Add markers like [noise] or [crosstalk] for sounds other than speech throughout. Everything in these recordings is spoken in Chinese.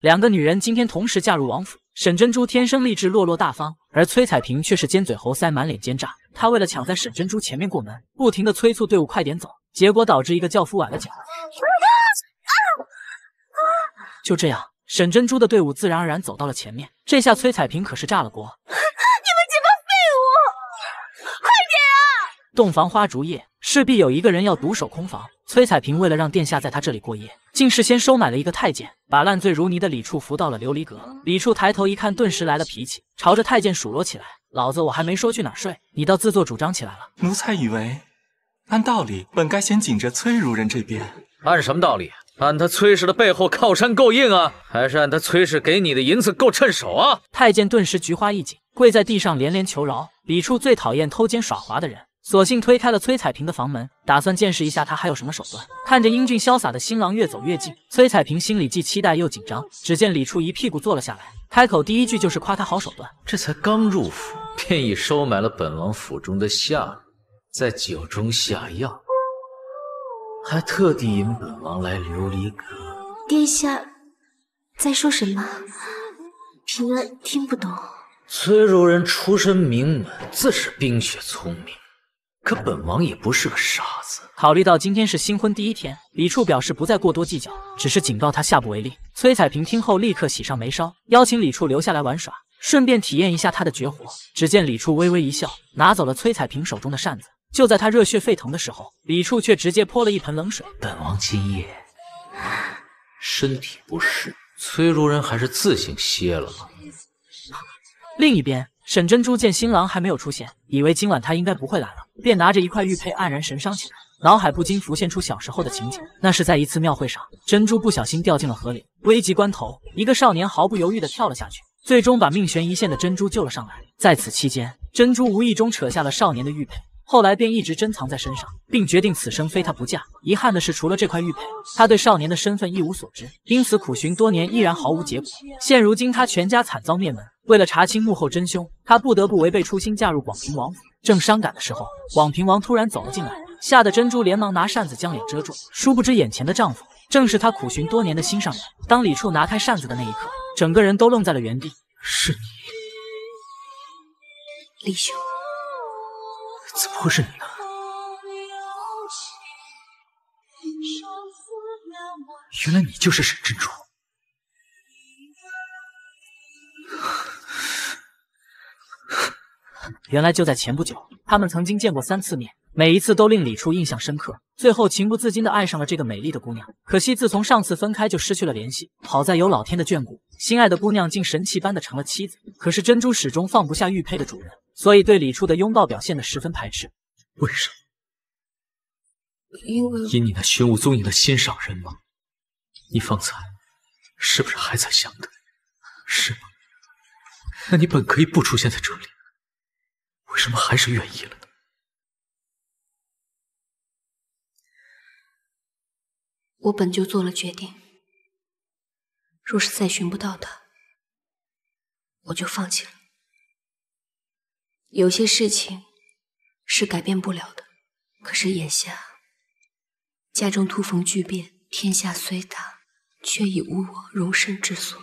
两个女人今天同时嫁入王府。沈珍珠天生丽质落落大方，而崔彩萍却是尖嘴猴腮，满脸奸诈。她为了抢在沈珍珠前面过门，不停的催促队伍快点走，结果导致一个轿夫崴了脚。就这样，沈珍珠的队伍自然而然走到了前面。这下崔彩萍可是炸了锅！你们几个废物，快点啊！洞房花烛夜，势必有一个人要独守空房。崔彩萍为了让殿下在他这里过夜，竟事先收买了一个太监，把烂醉如泥的李处扶到了琉璃阁。李处抬头一看，顿时来了脾气，朝着太监数落起来：“老子我还没说去哪儿睡，你倒自作主张起来了。”奴才以为，按道理本该先紧着崔如人这边。按什么道理？按他崔氏的背后靠山够硬啊，还是按他崔氏给你的银子够趁手啊？太监顿时菊花一紧，跪在地上连连求饶。李处最讨厌偷奸耍滑的人。索性推开了崔彩萍的房门，打算见识一下她还有什么手段。看着英俊潇洒的新郎越走越近，崔彩萍心里既期待又紧张。只见李处一屁股坐了下来，开口第一句就是夸他好手段。这才刚入府，便已收买了本王府中的下人，在酒中下药，还特地引本王来琉璃阁。殿下在说什么？平儿听不懂。崔如人出身名门，自是冰雪聪明。可本王也不是个傻子。考虑到今天是新婚第一天，李处表示不再过多计较，只是警告他下不为例。崔彩萍听后立刻喜上眉梢，邀请李处留下来玩耍，顺便体验一下他的绝活。只见李处微微一笑，拿走了崔彩萍手中的扇子。就在他热血沸腾的时候，李处却直接泼了一盆冷水。本王今夜身体不适，崔如人还是自行歇了吧。另一边。沈珍珠见新郎还没有出现，以为今晚他应该不会来了，便拿着一块玉佩黯然神伤起来，脑海不禁浮现出小时候的情景。那是在一次庙会上，珍珠不小心掉进了河里，危急关头，一个少年毫不犹豫地跳了下去，最终把命悬一线的珍珠救了上来。在此期间，珍珠无意中扯下了少年的玉佩，后来便一直珍藏在身上，并决定此生非他不嫁。遗憾的是，除了这块玉佩，他对少年的身份一无所知，因此苦寻多年依然毫无结果。现如今他全家惨遭灭门。为了查清幕后真凶，她不得不违背初心嫁入广平王府。正伤感的时候，广平王突然走了进来，吓得珍珠连忙拿扇子将脸遮住。殊不知眼前的丈夫正是她苦寻多年的心上人。当李处拿开扇子的那一刻，整个人都愣在了原地。是你，李兄，怎么会是你呢？原来你就是沈珍珠。原来就在前不久，他们曾经见过三次面，每一次都令李处印象深刻。最后情不自禁的爱上了这个美丽的姑娘。可惜自从上次分开就失去了联系。好在有老天的眷顾，心爱的姑娘竟神奇般的成了妻子。可是珍珠始终放不下玉佩的主人，所以对李处的拥抱表现的十分排斥。为什么？因为因你那玄武宗营的心上人吗？你方才是不是还在想他？是吗？那你本可以不出现在这里。为什么还是愿意了呢？我本就做了决定，若是再寻不到他，我就放弃了。有些事情是改变不了的，可是眼下家中突逢巨变，天下虽大，却已无我容身之所。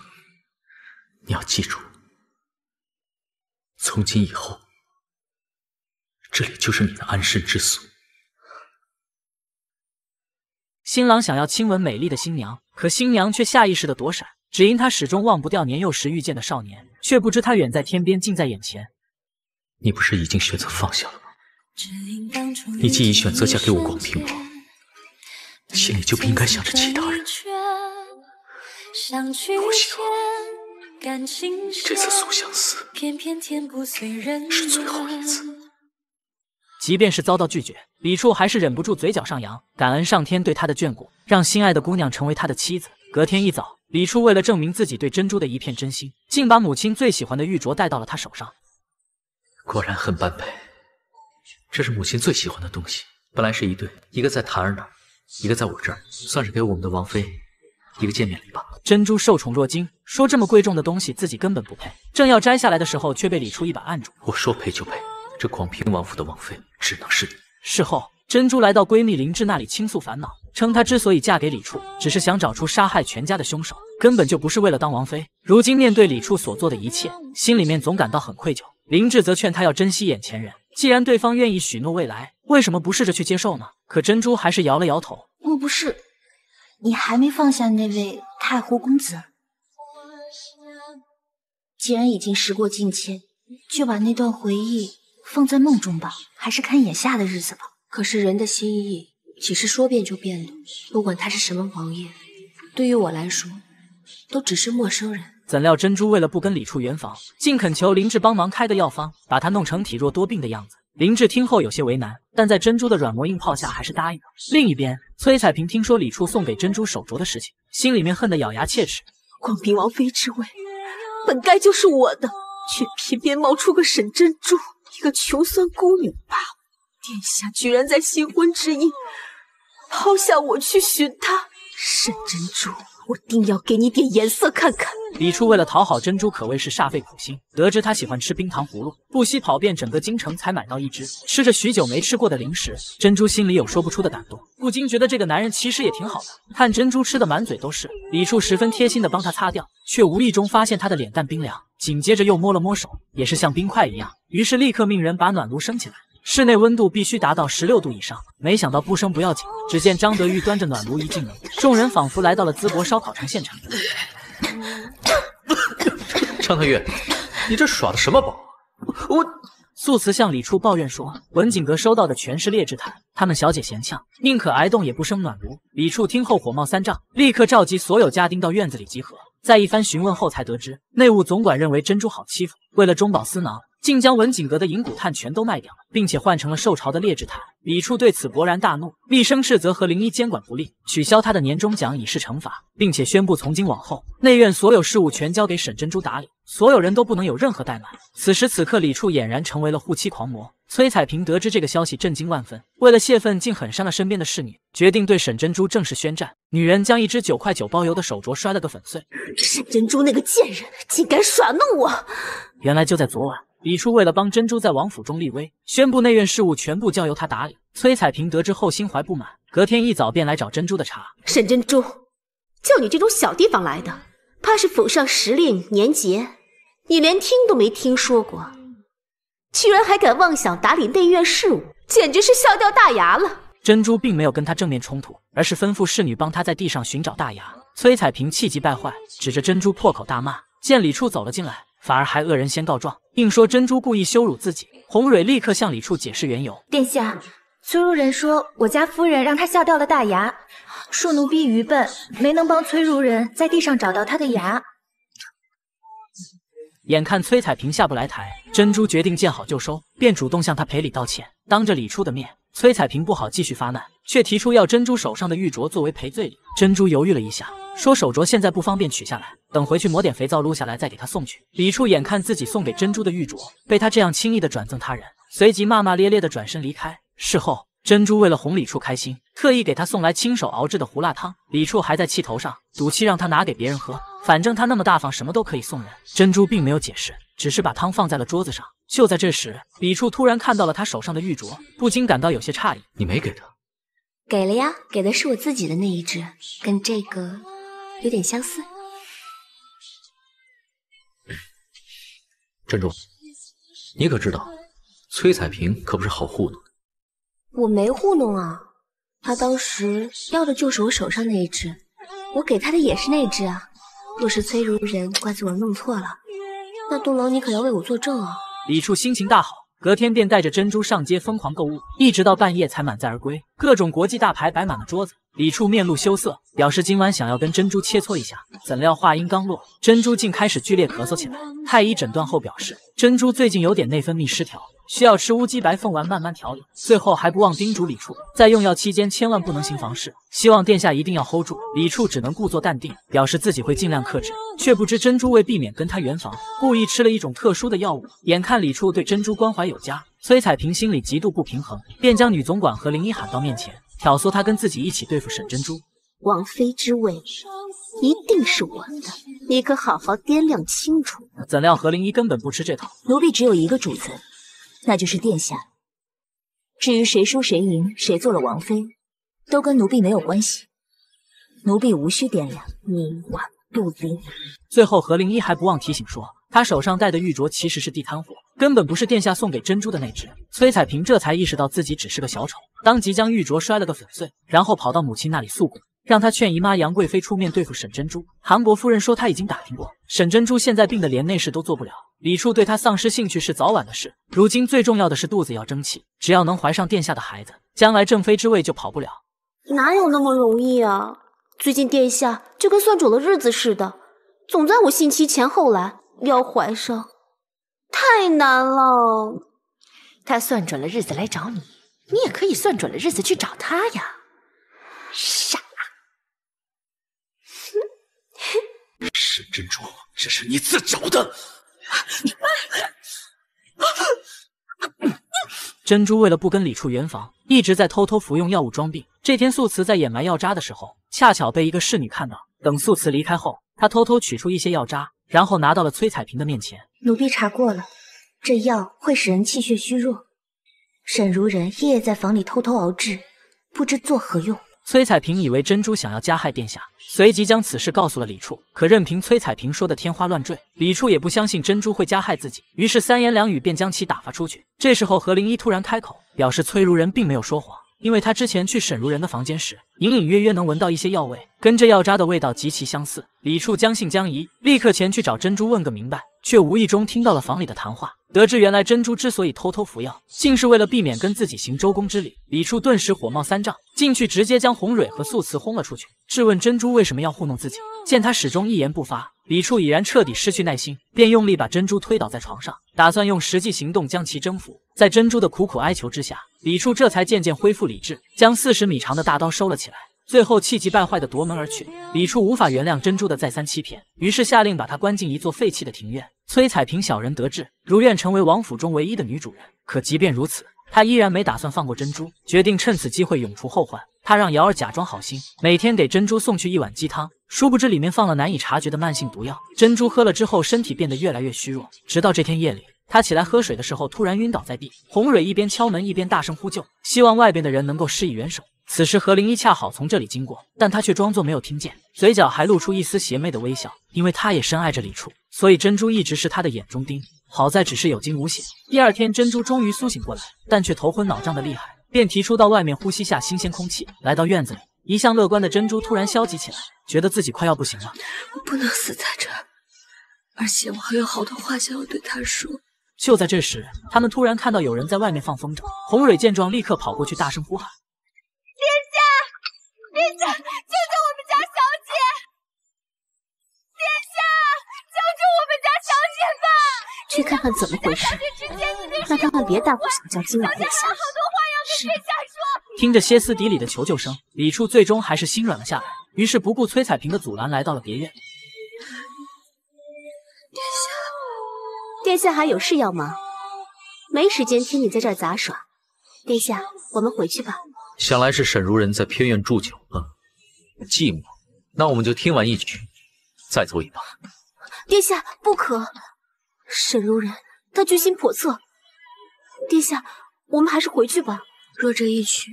你要记住，从今以后。这里就是你的安身之所。新郎想要亲吻美丽的新娘，可新娘却下意识的躲闪，只因她始终忘不掉年幼时遇见的少年，却不知他远在天边，近在眼前。你不是已经选择放下了吗？你既已选择嫁给我广平王，心里就不应该想着其他人。我希望你这次素相思是最后一次。即便是遭到拒绝，李处还是忍不住嘴角上扬，感恩上天对他的眷顾，让心爱的姑娘成为他的妻子。隔天一早，李处为了证明自己对珍珠的一片真心，竟把母亲最喜欢的玉镯戴到了她手上。果然很般配，这是母亲最喜欢的东西。本来是一对，一个在檀儿那儿，一个在我这儿，算是给我们的王妃一个见面礼吧。珍珠受宠若惊，说这么贵重的东西自己根本不配，正要摘下来的时候，却被李处一把按住。我说配就配。这广平王府的王妃只能是你。事后，珍珠来到闺蜜林志那里倾诉烦恼，称她之所以嫁给李处，只是想找出杀害全家的凶手，根本就不是为了当王妃。如今面对李处所做的一切，心里面总感到很愧疚。林志则劝她要珍惜眼前人，既然对方愿意许诺未来，为什么不试着去接受呢？可珍珠还是摇了摇头。莫不是你还没放下那位太湖公子？既然已经时过境迁，就把那段回忆放在梦中吧，还是看眼下的日子吧。可是人的心意岂是说变就变的？不管他是什么王爷，对于我来说，都只是陌生人。怎料珍珠为了不跟李处圆房，竟恳求林志帮忙开个药方，把他弄成体弱多病的样子。林志听后有些为难，但在珍珠的软磨硬泡下，还是答应了。另一边，崔彩萍听说李处送给珍珠手镯的事情，心里面恨得咬牙切齿。广平王妃之位，本该就是我的，却偏偏冒出个沈珍珠，一个穷酸孤女罢了。殿下居然在新婚之夜抛下我去寻她，沈珍珠，我定要给你点颜色看看。李处为了讨好珍珠，可谓是煞费苦心。得知她喜欢吃冰糖葫芦，不惜跑遍整个京城才买到一只。吃着许久没吃过的零食，珍珠心里有说不出的感动，不禁觉得这个男人其实也挺好的。看珍珠吃的满嘴都是，李处十分贴心的帮她擦掉，却无意中发现她的脸蛋冰凉，紧接着又摸了摸手，也是像冰块一样。于是立刻命人把暖炉升起来。室内温度必须达到十六度以上，没想到不生不要紧。只见张德玉端着暖炉一进门，众人仿佛来到了淄博烧烤城现场。张德玉，你这耍的什么宝？我素瓷向李处抱怨说，文景阁收到的全是劣质炭，他们小姐嫌呛，宁可挨冻也不生暖炉。李处听后火冒三丈，立刻召集所有家丁到院子里集合。在一番询问后，才得知内务总管认为珍珠好欺负，为了中饱私囊。竟将文景阁的银骨炭全都卖掉了，并且换成了受朝的劣质炭。李处对此勃然大怒，厉声斥责何灵一监管不力，取消他的年终奖以示惩罚，并且宣布从今往后内院所有事务全交给沈珍珠打理，所有人都不能有任何怠慢。此时此刻，李处俨然成为了护妻狂魔。崔彩萍得知这个消息，震惊万分，为了泄愤，竟狠伤了身边的侍女，决定对沈珍珠正式宣战。女人将一只九块九包邮的手镯摔了个粉碎。沈珍珠那个贱人，竟敢耍弄我！原来就在昨晚。李处为了帮珍珠在王府中立威，宣布内院事务全部交由他打理。崔彩萍得知后心怀不满，隔天一早便来找珍珠的茬。沈珍珠，就你这种小地方来的，怕是府上时令年节，你连听都没听说过，居然还敢妄想打理内院事务，简直是笑掉大牙了。珍珠并没有跟他正面冲突，而是吩咐侍女帮他在地上寻找大牙。崔彩萍气急败坏，指着珍珠破口大骂。见李处走了进来。反而还恶人先告状，硬说珍珠故意羞辱自己。红蕊立刻向李处解释缘由。殿下，崔如人说我家夫人让他笑掉了大牙，恕奴婢愚笨，没能帮崔如人在地上找到他的牙。眼看崔彩萍下不来台，珍珠决定见好就收，便主动向他赔礼道歉。当着李处的面，崔彩萍不好继续发难，却提出要珍珠手上的玉镯作为赔罪礼。珍珠犹豫了一下。说手镯现在不方便取下来，等回去抹点肥皂撸下来再给他送去。李处眼看自己送给珍珠的玉镯被他这样轻易的转赠他人，随即骂骂咧咧的转身离开。事后，珍珠为了哄李处开心，特意给他送来亲手熬制的胡辣汤。李处还在气头上，赌气让他拿给别人喝，反正他那么大方，什么都可以送人。珍珠并没有解释，只是把汤放在了桌子上。就在这时，李处突然看到了他手上的玉镯，不禁感到有些诧异：“你没给他？”“给了呀，给的是我自己的那一只，跟这个。”有点相似，珍珠，你可知道，崔彩萍可不是好糊弄的。我没糊弄啊，他当时要的就是我手上那一只，我给他的也是那只啊。若是崔如人怪罪我弄错了，那东楼你可要为我作证啊。李处心情大好，隔天便带着珍珠上街疯狂购物，一直到半夜才满载而归。各种国际大牌摆满了桌子。李处面露羞涩，表示今晚想要跟珍珠切磋一下。怎料话音刚落，珍珠竟开始剧烈咳嗽起来。太医诊断后表示，珍珠最近有点内分泌失调，需要吃乌鸡白凤丸慢慢调理。最后还不忘叮嘱李处，在用药期间千万不能行房事，希望殿下一定要 hold 住。李处只能故作淡定，表示自己会尽量克制。却不知珍珠为避免跟他圆房，故意吃了一种特殊的药物。眼看李处对珍珠关怀有加，崔彩萍心里极度不平衡，便将女总管和林一喊到面前。挑唆他跟自己一起对付沈珍珠，王妃之位一定是我的，你可好好掂量清楚。怎料何灵依根本不吃这套，奴婢只有一个主子，那就是殿下。至于谁输谁赢，谁做了王妃，都跟奴婢没有关系，奴婢无需掂量。冥顽不灵。最后，何灵依还不忘提醒说，她手上戴的玉镯其实是地摊货，根本不是殿下送给珍珠的那只。崔彩萍这才意识到自己只是个小丑，当即将玉镯摔了个粉碎，然后跑到母亲那里诉苦。让他劝姨妈杨贵妃出面对付沈珍珠。韩国夫人说她已经打听过，沈珍珠现在病得连内事都做不了。李处对她丧失兴趣是早晚的事，如今最重要的是肚子要争气，只要能怀上殿下的孩子，将来正妃之位就跑不了。哪有那么容易啊？最近殿下就跟算准了日子似的，总在我信期前后来，要怀上，太难了。他算准了日子来找你，你也可以算准了日子去找他呀。傻。沈珍珠，这是你自找的。珍珠为了不跟李处圆房，一直在偷偷服用药物装病。这天，素瓷在掩埋药渣的时候，恰巧被一个侍女看到。等素瓷离开后，她偷偷取出一些药渣，然后拿到了崔彩萍的面前。奴婢查过了，这药会使人气血虚弱。沈如人夜夜在房里偷偷熬制，不知作何用。崔彩萍以为珍珠想要加害殿下，随即将此事告诉了李处。可任凭崔彩萍说的天花乱坠，李处也不相信珍珠会加害自己，于是三言两语便将其打发出去。这时候何灵依突然开口，表示崔如人并没有说谎，因为他之前去沈如人的房间时，隐隐约约能闻到一些药味，跟这药渣的味道极其相似。李处将信将疑，立刻前去找珍珠问个明白，却无意中听到了房里的谈话。得知原来珍珠之所以偷偷服药，竟是为了避免跟自己行周公之礼。李处顿时火冒三丈，进去直接将红蕊和素瓷轰了出去，质问珍珠为什么要糊弄自己。见他始终一言不发，李处已然彻底失去耐心，便用力把珍珠推倒在床上，打算用实际行动将其征服。在珍珠的苦苦哀求之下，李处这才渐渐恢复理智，将四十米长的大刀收了起来。最后气急败坏的夺门而去。李处无法原谅珍珠的再三欺骗，于是下令把她关进一座废弃的庭院。崔彩萍小人得志，如愿成为王府中唯一的女主人。可即便如此，她依然没打算放过珍珠，决定趁此机会永除后患。她让瑶儿假装好心，每天给珍珠送去一碗鸡汤，殊不知里面放了难以察觉的慢性毒药。珍珠喝了之后，身体变得越来越虚弱，直到这天夜里，她起来喝水的时候，突然晕倒在地。红蕊一边敲门一边大声呼救，希望外边的人能够施以援手。此时何灵一恰好从这里经过，但他却装作没有听见，嘴角还露出一丝邪魅的微笑，因为他也深爱着李处，所以珍珠一直是他的眼中钉。好在只是有惊无险。第二天，珍珠终于苏醒过来，但却头昏脑胀的厉害，便提出到外面呼吸下新鲜空气。来到院子里，一向乐观的珍珠突然消极起来，觉得自己快要不行了。我不能死在这儿，而且我还有好多话想要对他说。就在这时，他们突然看到有人在外面放风筝。红蕊见状，立刻跑过去，大声呼喊。殿下，殿下救救我们家小姐！殿下，救救我们家小姐吧！去看看怎么回事，那他们别大呼小叫惊扰殿下。是。听着歇斯底里的求救声，李处最终还是心软了下来，于是不顾崔彩萍的阻拦，来到了别院。殿下，殿下还有事要忙，没时间听你在这儿杂耍。殿下，我们回去吧。想来是沈如人在偏院住久了，寂寞。那我们就听完一曲，再走一步。殿下不可，沈如人他居心叵测。殿下，我们还是回去吧。若这一曲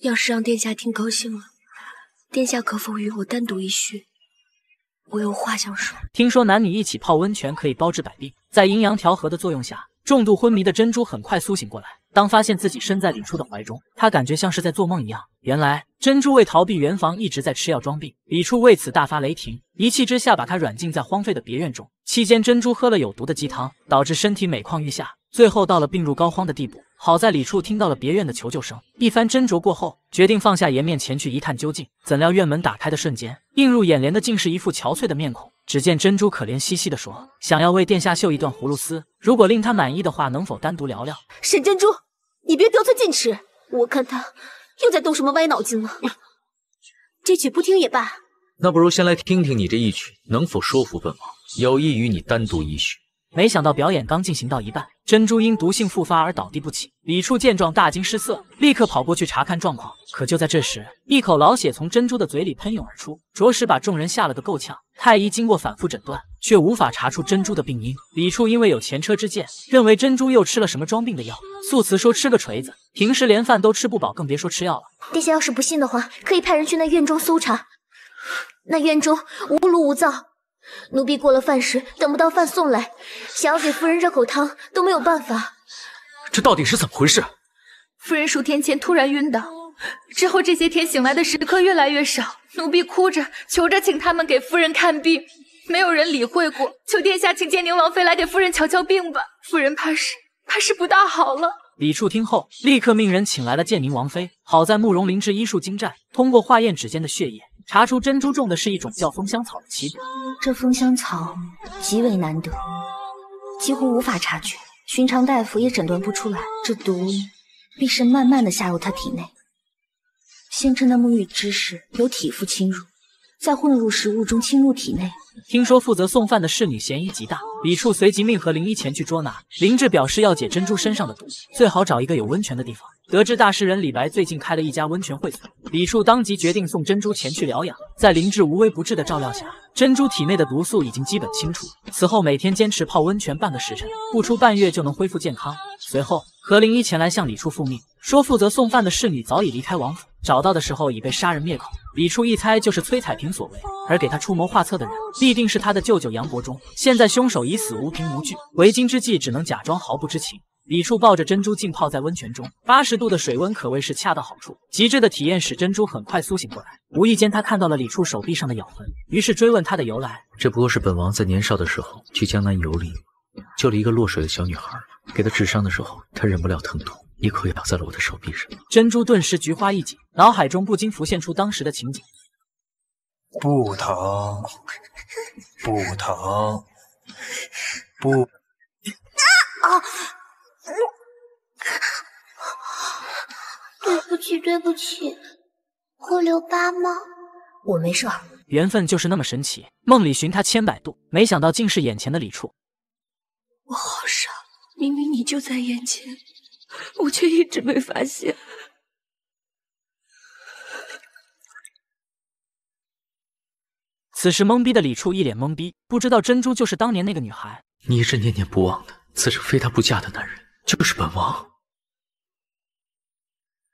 要是让殿下听高兴了，殿下可否与我单独一叙？我有话想说。听说男女一起泡温泉可以包治百病，在阴阳调和的作用下，重度昏迷的珍珠很快苏醒过来。当发现自己身在李处的怀中，他感觉像是在做梦一样。原来珍珠为逃避圆房，一直在吃药装病。李处为此大发雷霆，一气之下把他软禁在荒废的别院中。期间，珍珠喝了有毒的鸡汤，导致身体每况愈下，最后到了病入膏肓的地步。好在李处听到了别院的求救声，一番斟酌过后，决定放下颜面前去一探究竟。怎料院门打开的瞬间，映入眼帘的竟是一副憔悴的面孔。只见珍珠可怜兮兮地说：“想要为殿下绣一段葫芦丝，如果令他满意的话，能否单独聊聊？”沈珍珠。你别得寸进尺，我看他又在动什么歪脑筋了。这曲不听也罢，那不如先来听听你这一曲能否说服本王，有意与你单独一叙。没想到表演刚进行到一半，珍珠因毒性复发而倒地不起。李处见状大惊失色，立刻跑过去查看状况。可就在这时，一口老血从珍珠的嘴里喷涌而出，着实把众人吓了个够呛。太医经过反复诊断，却无法查出珍珠的病因。李处因为有前车之鉴，认为珍珠又吃了什么装病的药。素辞说吃个锤子，平时连饭都吃不饱，更别说吃药了。殿下要是不信的话，可以派人去那院中搜查。那院中无炉无灶，奴婢过了饭时等不到饭送来，想要给夫人热口汤都没有办法。这到底是怎么回事？夫人数天前突然晕倒，之后这些天醒来的时刻越来越少，奴婢哭着求着请他们给夫人看病，没有人理会过。求殿下请建宁王妃来给夫人瞧瞧病吧，夫人怕是怕是不大好了。李处听后，立刻命人请来了建宁王妃。好在慕容灵芝医术精湛，通过化验指尖的血液。查出珍珠种的是一种叫风香草的奇毒，这风香草极为难得，几乎无法察觉，寻常大夫也诊断不出来。这毒必是慢慢的下入他体内，先趁他沐浴之时由体肤侵入，再混入食物中侵入体内。听说负责送饭的侍女嫌疑极大，李处随即命何灵一前去捉拿。灵智表示要解珍珠身上的毒，最好找一个有温泉的地方。得知大诗人李白最近开了一家温泉会所，李处当即决定送珍珠前去疗养。在灵智无微不至的照料下，珍珠体内的毒素已经基本清除。此后每天坚持泡温泉半个时辰，不出半月就能恢复健康。随后何灵一前来向李处复命，说负责送饭的侍女早已离开王府，找到的时候已被杀人灭口。李处一猜就是崔彩萍所为，而给他出谋划策的人必定是他的舅舅杨伯忠。现在凶手已死，无凭无据，为今之计只能假装毫不知情。李处抱着珍珠浸泡在温泉中，八十度的水温可谓是恰到好处，极致的体验使珍珠很快苏醒过来。无意间，他看到了李处手臂上的咬痕，于是追问他的由来。这不过是本王在年少的时候去江南游历，救了一个落水的小女孩，给她治伤的时候，她忍不了疼痛，一口咬在了我的手臂上。珍珠顿时菊花一紧，脑海中不禁浮现出当时的情景。不疼，不疼，不啊！对不起，对不起，会留疤吗？我没事。缘分就是那么神奇，梦里寻他千百度，没想到竟是眼前的李处。我好傻，明明你就在眼前，我却一直没发现。此时懵逼的李处一脸懵逼，不知道珍珠就是当年那个女孩。你一直念念不忘的，此生非她不嫁的男人，就是本王。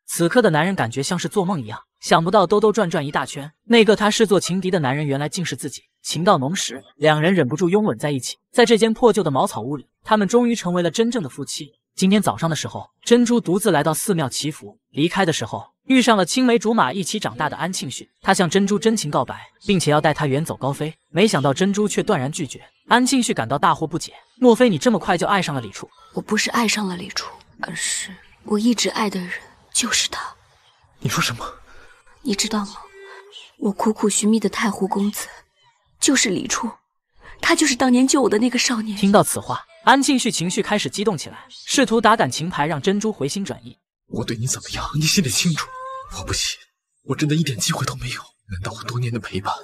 此刻的男人感觉像是做梦一样，想不到兜兜转转一大圈，那个他视作情敌的男人，原来竟是自己。情到浓时，两人忍不住拥吻在一起。在这间破旧的茅草屋里，他们终于成为了真正的夫妻。今天早上的时候，珍珠独自来到寺庙祈福，离开的时候遇上了青梅竹马一起长大的安庆绪。他向珍珠真情告白，并且要带她远走高飞。没想到珍珠却断然拒绝。安庆绪感到大惑不解，莫非你这么快就爱上了李处？我不是爱上了李处，而是我一直爱的人。就是他，你说什么？你知道吗？我苦苦寻觅的太湖公子，就是李处，他就是当年救我的那个少年。听到此话，安庆绪情绪开始激动起来，试图打感情牌，让珍珠回心转意。我对你怎么样，你心里清楚。我不信，我真的一点机会都没有。难道我多年的陪伴，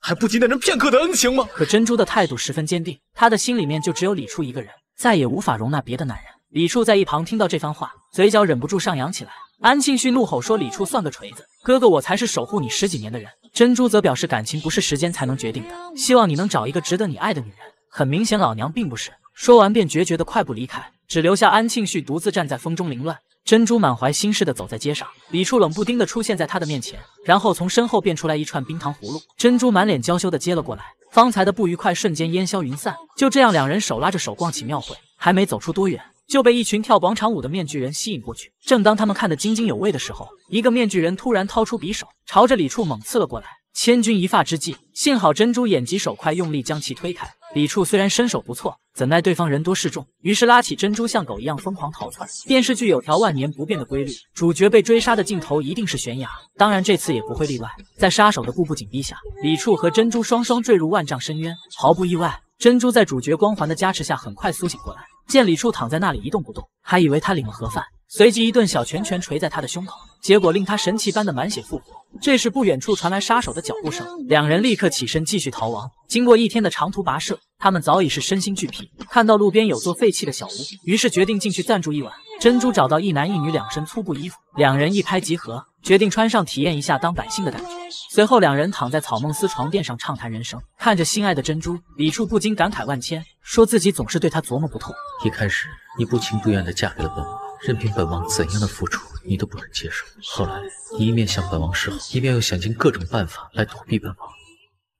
还不及那人片刻的恩情吗？可珍珠的态度十分坚定，她的心里面就只有李处一个人，再也无法容纳别的男人。李处在一旁听到这番话，嘴角忍不住上扬起来。安庆绪怒吼说：“李处算个锤子！哥哥我才是守护你十几年的人。”珍珠则表示感情不是时间才能决定的，希望你能找一个值得你爱的女人。很明显，老娘并不是。说完便决绝的快步离开，只留下安庆绪独自站在风中凌乱。珍珠满怀心事的走在街上，李处冷不丁的出现在她的面前，然后从身后变出来一串冰糖葫芦。珍珠满脸娇羞的接了过来，方才的不愉快瞬间烟消云散。就这样，两人手拉着手逛起庙会，还没走出多远。就被一群跳广场舞的面具人吸引过去。正当他们看得津津有味的时候，一个面具人突然掏出匕首，朝着李处猛刺了过来。千钧一发之际，幸好珍珠眼疾手快，用力将其推开。李处虽然身手不错，怎奈对方人多势众，于是拉起珍珠像狗一样疯狂逃窜。电视剧有条万年不变的规律，主角被追杀的镜头一定是悬崖，当然这次也不会例外。在杀手的步步紧逼下，李处和珍珠双双坠入万丈深渊。毫不意外，珍珠在主角光环的加持下很快苏醒过来。见李处躺在那里一动不动，还以为他领了盒饭，随即一顿小拳拳捶在他的胸口，结果令他神奇般的满血复活。这时不远处传来杀手的脚步声，两人立刻起身继续逃亡。经过一天的长途跋涉，他们早已是身心俱疲。看到路边有座废弃的小屋，于是决定进去暂住一晚。珍珠找到一男一女两身粗布衣服，两人一拍即合，决定穿上体验一下当百姓的感觉。随后两人躺在草梦思床垫上畅谈人生，看着心爱的珍珠，李处不禁感慨万千，说自己总是对她琢磨不透。一开始你不情不愿地嫁给了本王。任凭本王怎样的付出，你都不能接受。后来，你一面向本王示好，一面又想尽各种办法来躲避本王，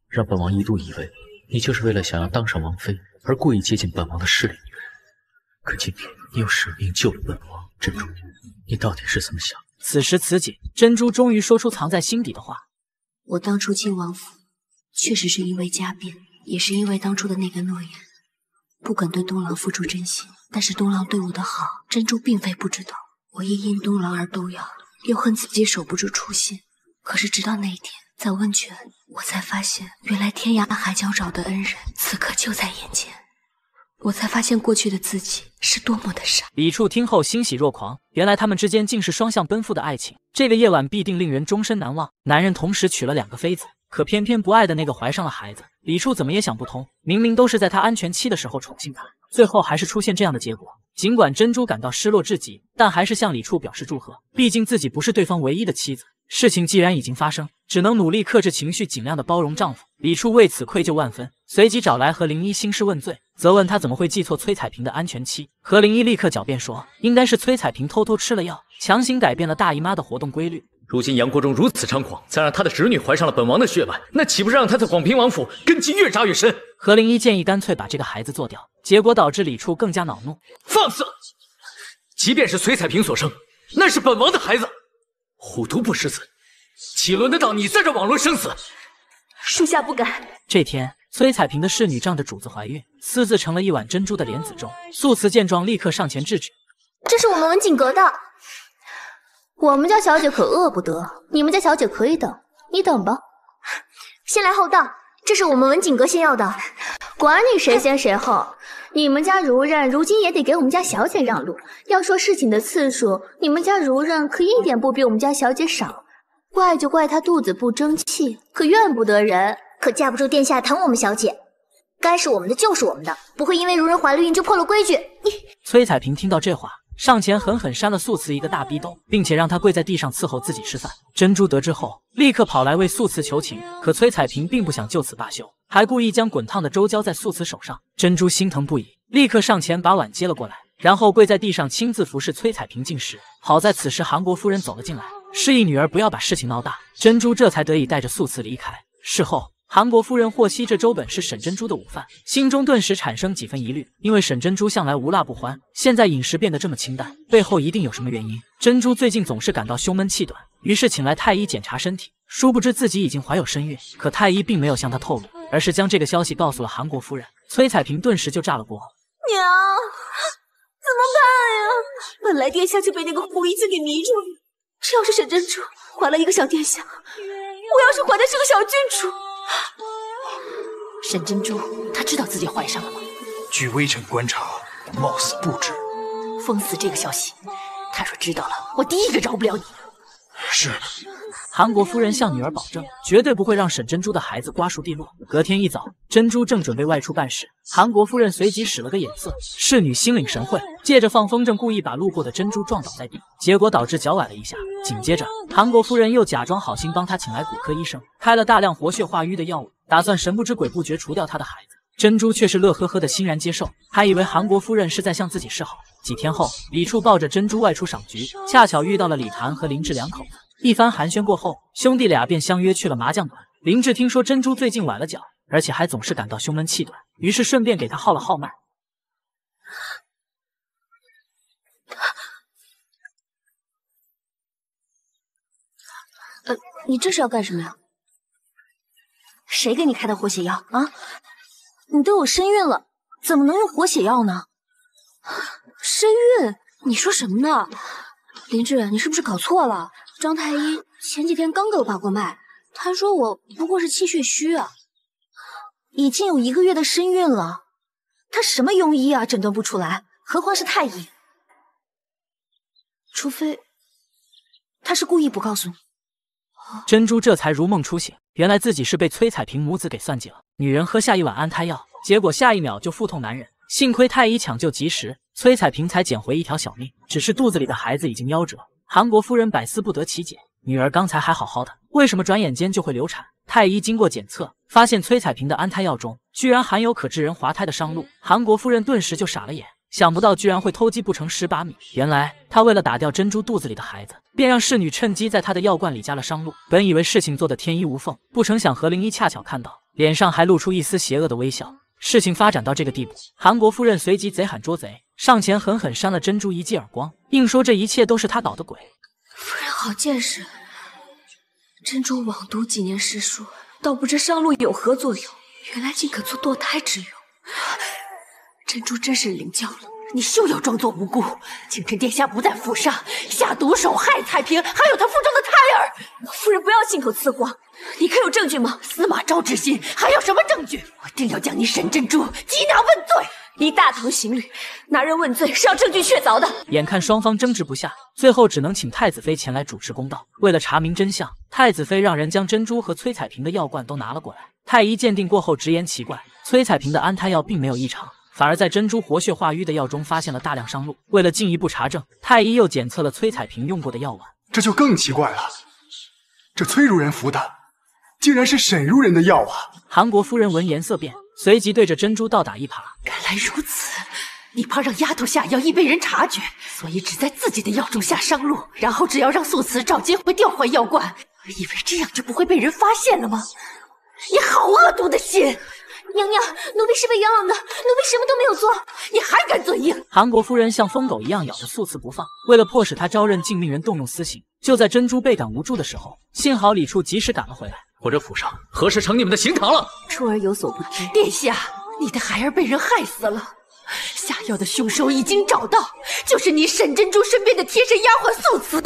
让本王一度以为你就是为了想要当上王妃而故意接近本王的势力女人。可今天，你又舍命救了本王，珍珠，你到底是怎么想？此时此景，珍珠终于说出藏在心底的话：我当初进王府，确实是因为家变，也是因为当初的那个诺言。不肯对东郎付出真心，但是东郎对我的好，珍珠并非不知道。我亦因东郎而动摇，又恨自己守不住初心。可是直到那一天，在温泉，我才发现，原来天涯海角找的恩人，此刻就在眼前。我才发现过去的自己是多么的傻。李处听后欣喜若狂，原来他们之间竟是双向奔赴的爱情，这个夜晚必定令人终身难忘。男人同时娶了两个妃子。可偏偏不爱的那个怀上了孩子，李处怎么也想不通，明明都是在他安全期的时候宠幸他，最后还是出现这样的结果。尽管珍珠感到失落至极，但还是向李处表示祝贺，毕竟自己不是对方唯一的妻子。事情既然已经发生，只能努力克制情绪，尽量的包容丈夫。李处为此愧疚万分，随即找来和灵一兴师问罪，责问他怎么会记错崔彩萍的安全期。何灵依立刻狡辩说，应该是崔彩萍偷偷吃了药，强行改变了大姨妈的活动规律。如今杨国忠如此猖狂，再让他的侄女怀上了本王的血脉，那岂不是让他在广平王府根基越扎越深？何灵依建议干脆把这个孩子做掉，结果导致李处更加恼怒。放肆！即便是崔彩萍所生，那是本王的孩子，虎毒不食子，岂轮得到你在这网络生死？属下不敢。这天，崔彩萍的侍女仗着主子怀孕，私自盛了一碗珍珠的莲子粥。素瓷见状，立刻上前制止：“这是我们文景阁的。”我们家小姐可饿不得，你们家小姐可以等，你等吧。先来后到，这是我们文景阁先要的，管你谁先谁后。你们家如任如今也得给我们家小姐让路。要说侍寝的次数，你们家如任可一点不比我们家小姐少。怪就怪她肚子不争气，可怨不得人。可架不住殿下疼我们小姐，该是我们的就是我们的，不会因为如人怀了孕就破了规矩。你崔彩萍听到这话。上前狠狠扇了素瓷一个大逼兜，并且让她跪在地上伺候自己吃饭。珍珠得知后，立刻跑来为素瓷求情，可崔彩萍并不想就此罢休，还故意将滚烫的粥浇在素瓷手上。珍珠心疼不已，立刻上前把碗接了过来，然后跪在地上亲自服侍崔彩萍进食。好在此时韩国夫人走了进来，示意女儿不要把事情闹大，珍珠这才得以带着素瓷离开。事后。韩国夫人获悉这粥本是沈珍珠的午饭，心中顿时产生几分疑虑，因为沈珍珠向来无辣不欢，现在饮食变得这么清淡，背后一定有什么原因。珍珠最近总是感到胸闷气短，于是请来太医检查身体，殊不知自己已经怀有身孕。可太医并没有向她透露，而是将这个消息告诉了韩国夫人。崔彩萍顿时就炸了锅，娘，怎么办呀？本来殿下就被那个狐狸精给迷住了，这要是沈珍珠怀了一个小殿下，我要是怀的是个小郡主。[laughs] 沈珍珠，她知道自己怀上了吗？据微臣观察，貌似不知。封死这个消息，她若知道了，我第一个饶不了你。是。韩国夫人向女儿保证，绝对不会让沈珍珠的孩子瓜熟蒂落。隔天一早，珍珠正准备外出办事，韩国夫人随即使了个眼色，侍女心领神会，借着放风筝，故意把路过的珍珠撞倒在地，结果导致脚崴了一下。紧接着，韩国夫人又假装好心帮她请来骨科医生，开了大量活血化瘀的药物，打算神不知鬼不觉除掉她的孩子。珍珠却是乐呵呵的欣然接受，还以为韩国夫人是在向自己示好。几天后，李处抱着珍珠外出赏菊，恰巧遇到了李谭和林志两口子。一番寒暄过后，兄弟俩便相约去了麻将馆。林志听说珍珠最近崴了脚，而且还总是感到胸闷气短，于是顺便给他号了号脉。呃，你这是要干什么呀？谁给你开的活血药啊？你都有身孕了，怎么能用活血药呢？身孕？你说什么呢？林志，你是不是搞错了？张太医前几天刚给我把过脉，他说我不过是气血虚啊，已经有一个月的身孕了。他什么庸医啊，诊断不出来，何况是太医。除非他是故意不告诉你。珍珠这才如梦初醒，原来自己是被崔彩萍母子给算计了。女人喝下一碗安胎药，结果下一秒就腹痛难忍。幸亏太医抢救及时，崔彩萍才捡回一条小命。只是肚子里的孩子已经夭折。韩国夫人百思不得其解，女儿刚才还好好的，为什么转眼间就会流产？太医经过检测，发现崔彩萍的安胎药中居然含有可致人滑胎的商露。韩国夫人顿时就傻了眼。想不到居然会偷鸡不成蚀把米，原来她为了打掉珍珠肚子里的孩子，便让侍女趁机在她的药罐里加了商露。本以为事情做得天衣无缝，不成想何灵一恰巧看到，脸上还露出一丝邪恶的微笑。事情发展到这个地步，韩国夫人随即贼喊捉贼，上前狠狠扇了珍珠一记耳光，硬说这一切都是她捣的鬼。夫人好见识，珍珠枉读几年诗书，倒不知上路有何作用，原来竟可做堕胎之用。[sighs] 珍珠真是领教了！你休要装作无辜，请趁殿下不在府上，下毒手害彩萍，还有她腹中的胎儿。夫人不要信口雌黄，你可有证据吗？司马昭之心，还要什么证据？我定要将你沈珍珠缉拿问罪！你大唐刑律，拿人问罪是要证据确凿的。眼看双方争执不下，最后只能请太子妃前来主持公道。为了查明真相，太子妃让人将珍珠和崔彩萍的药罐都拿了过来。太医鉴定过后直言奇怪，崔彩萍的安胎药并没有异常。反而在珍珠活血化瘀的药中发现了大量商路。为了进一步查证，太医又检测了崔彩萍用过的药丸，这就更奇怪了。这崔如人服的，竟然是沈如人的药啊！韩国夫人闻言色变，随即对着珍珠倒打一耙。原来如此，你怕让丫头下药易被人察觉，所以只在自己的药中下商路，然后只要让素瓷找机会调换药罐，以为这样就不会被人发现了吗？你好恶毒的心！娘娘，奴婢是被冤枉的，奴婢什么都没有做，你还敢嘴硬？韩国夫人像疯狗一样咬着素瓷不放，为了迫使她招认，竟命人动用私刑。就在珍珠倍感无助的时候，幸好李处及时赶了回来。我这府上何时成你们的刑堂了？初儿有所不知，殿下，你的孩儿被人害死了，下药的凶手已经找到，就是你沈珍珠身边的贴身丫鬟素瓷，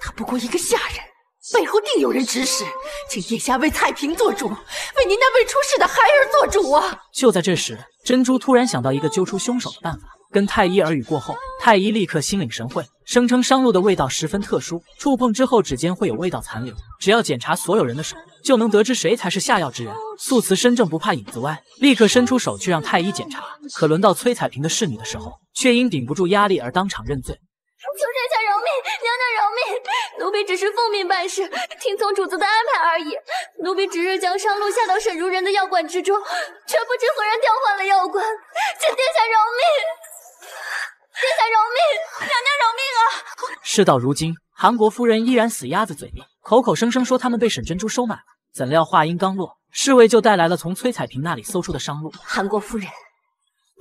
她不过一个下人。背后定有人指使，请殿下为彩萍做主，为您那未出世的孩儿做主啊！就在这时，珍珠突然想到一个揪出凶手的办法，跟太医耳语过后，太医立刻心领神会，声称商露的味道十分特殊，触碰之后指尖会有味道残留，只要检查所有人的手，就能得知谁才是下药之人。素瓷身正不怕影子歪，立刻伸出手去让太医检查，可轮到崔彩萍的侍女的时候，却因顶不住压力而当场认罪。求殿下！奴婢只是奉命办事，听从主子的安排而已。奴婢只是将商路下到沈如人的药罐之中，却不知何人调换了药罐，请殿下饶命！殿下饶命，娘娘饶命啊！事到如今，韩国夫人依然死鸭子嘴硬，口口声声说他们被沈珍珠收买了。怎料话音刚落，侍卫就带来了从崔彩萍那里搜出的商路。韩国夫人。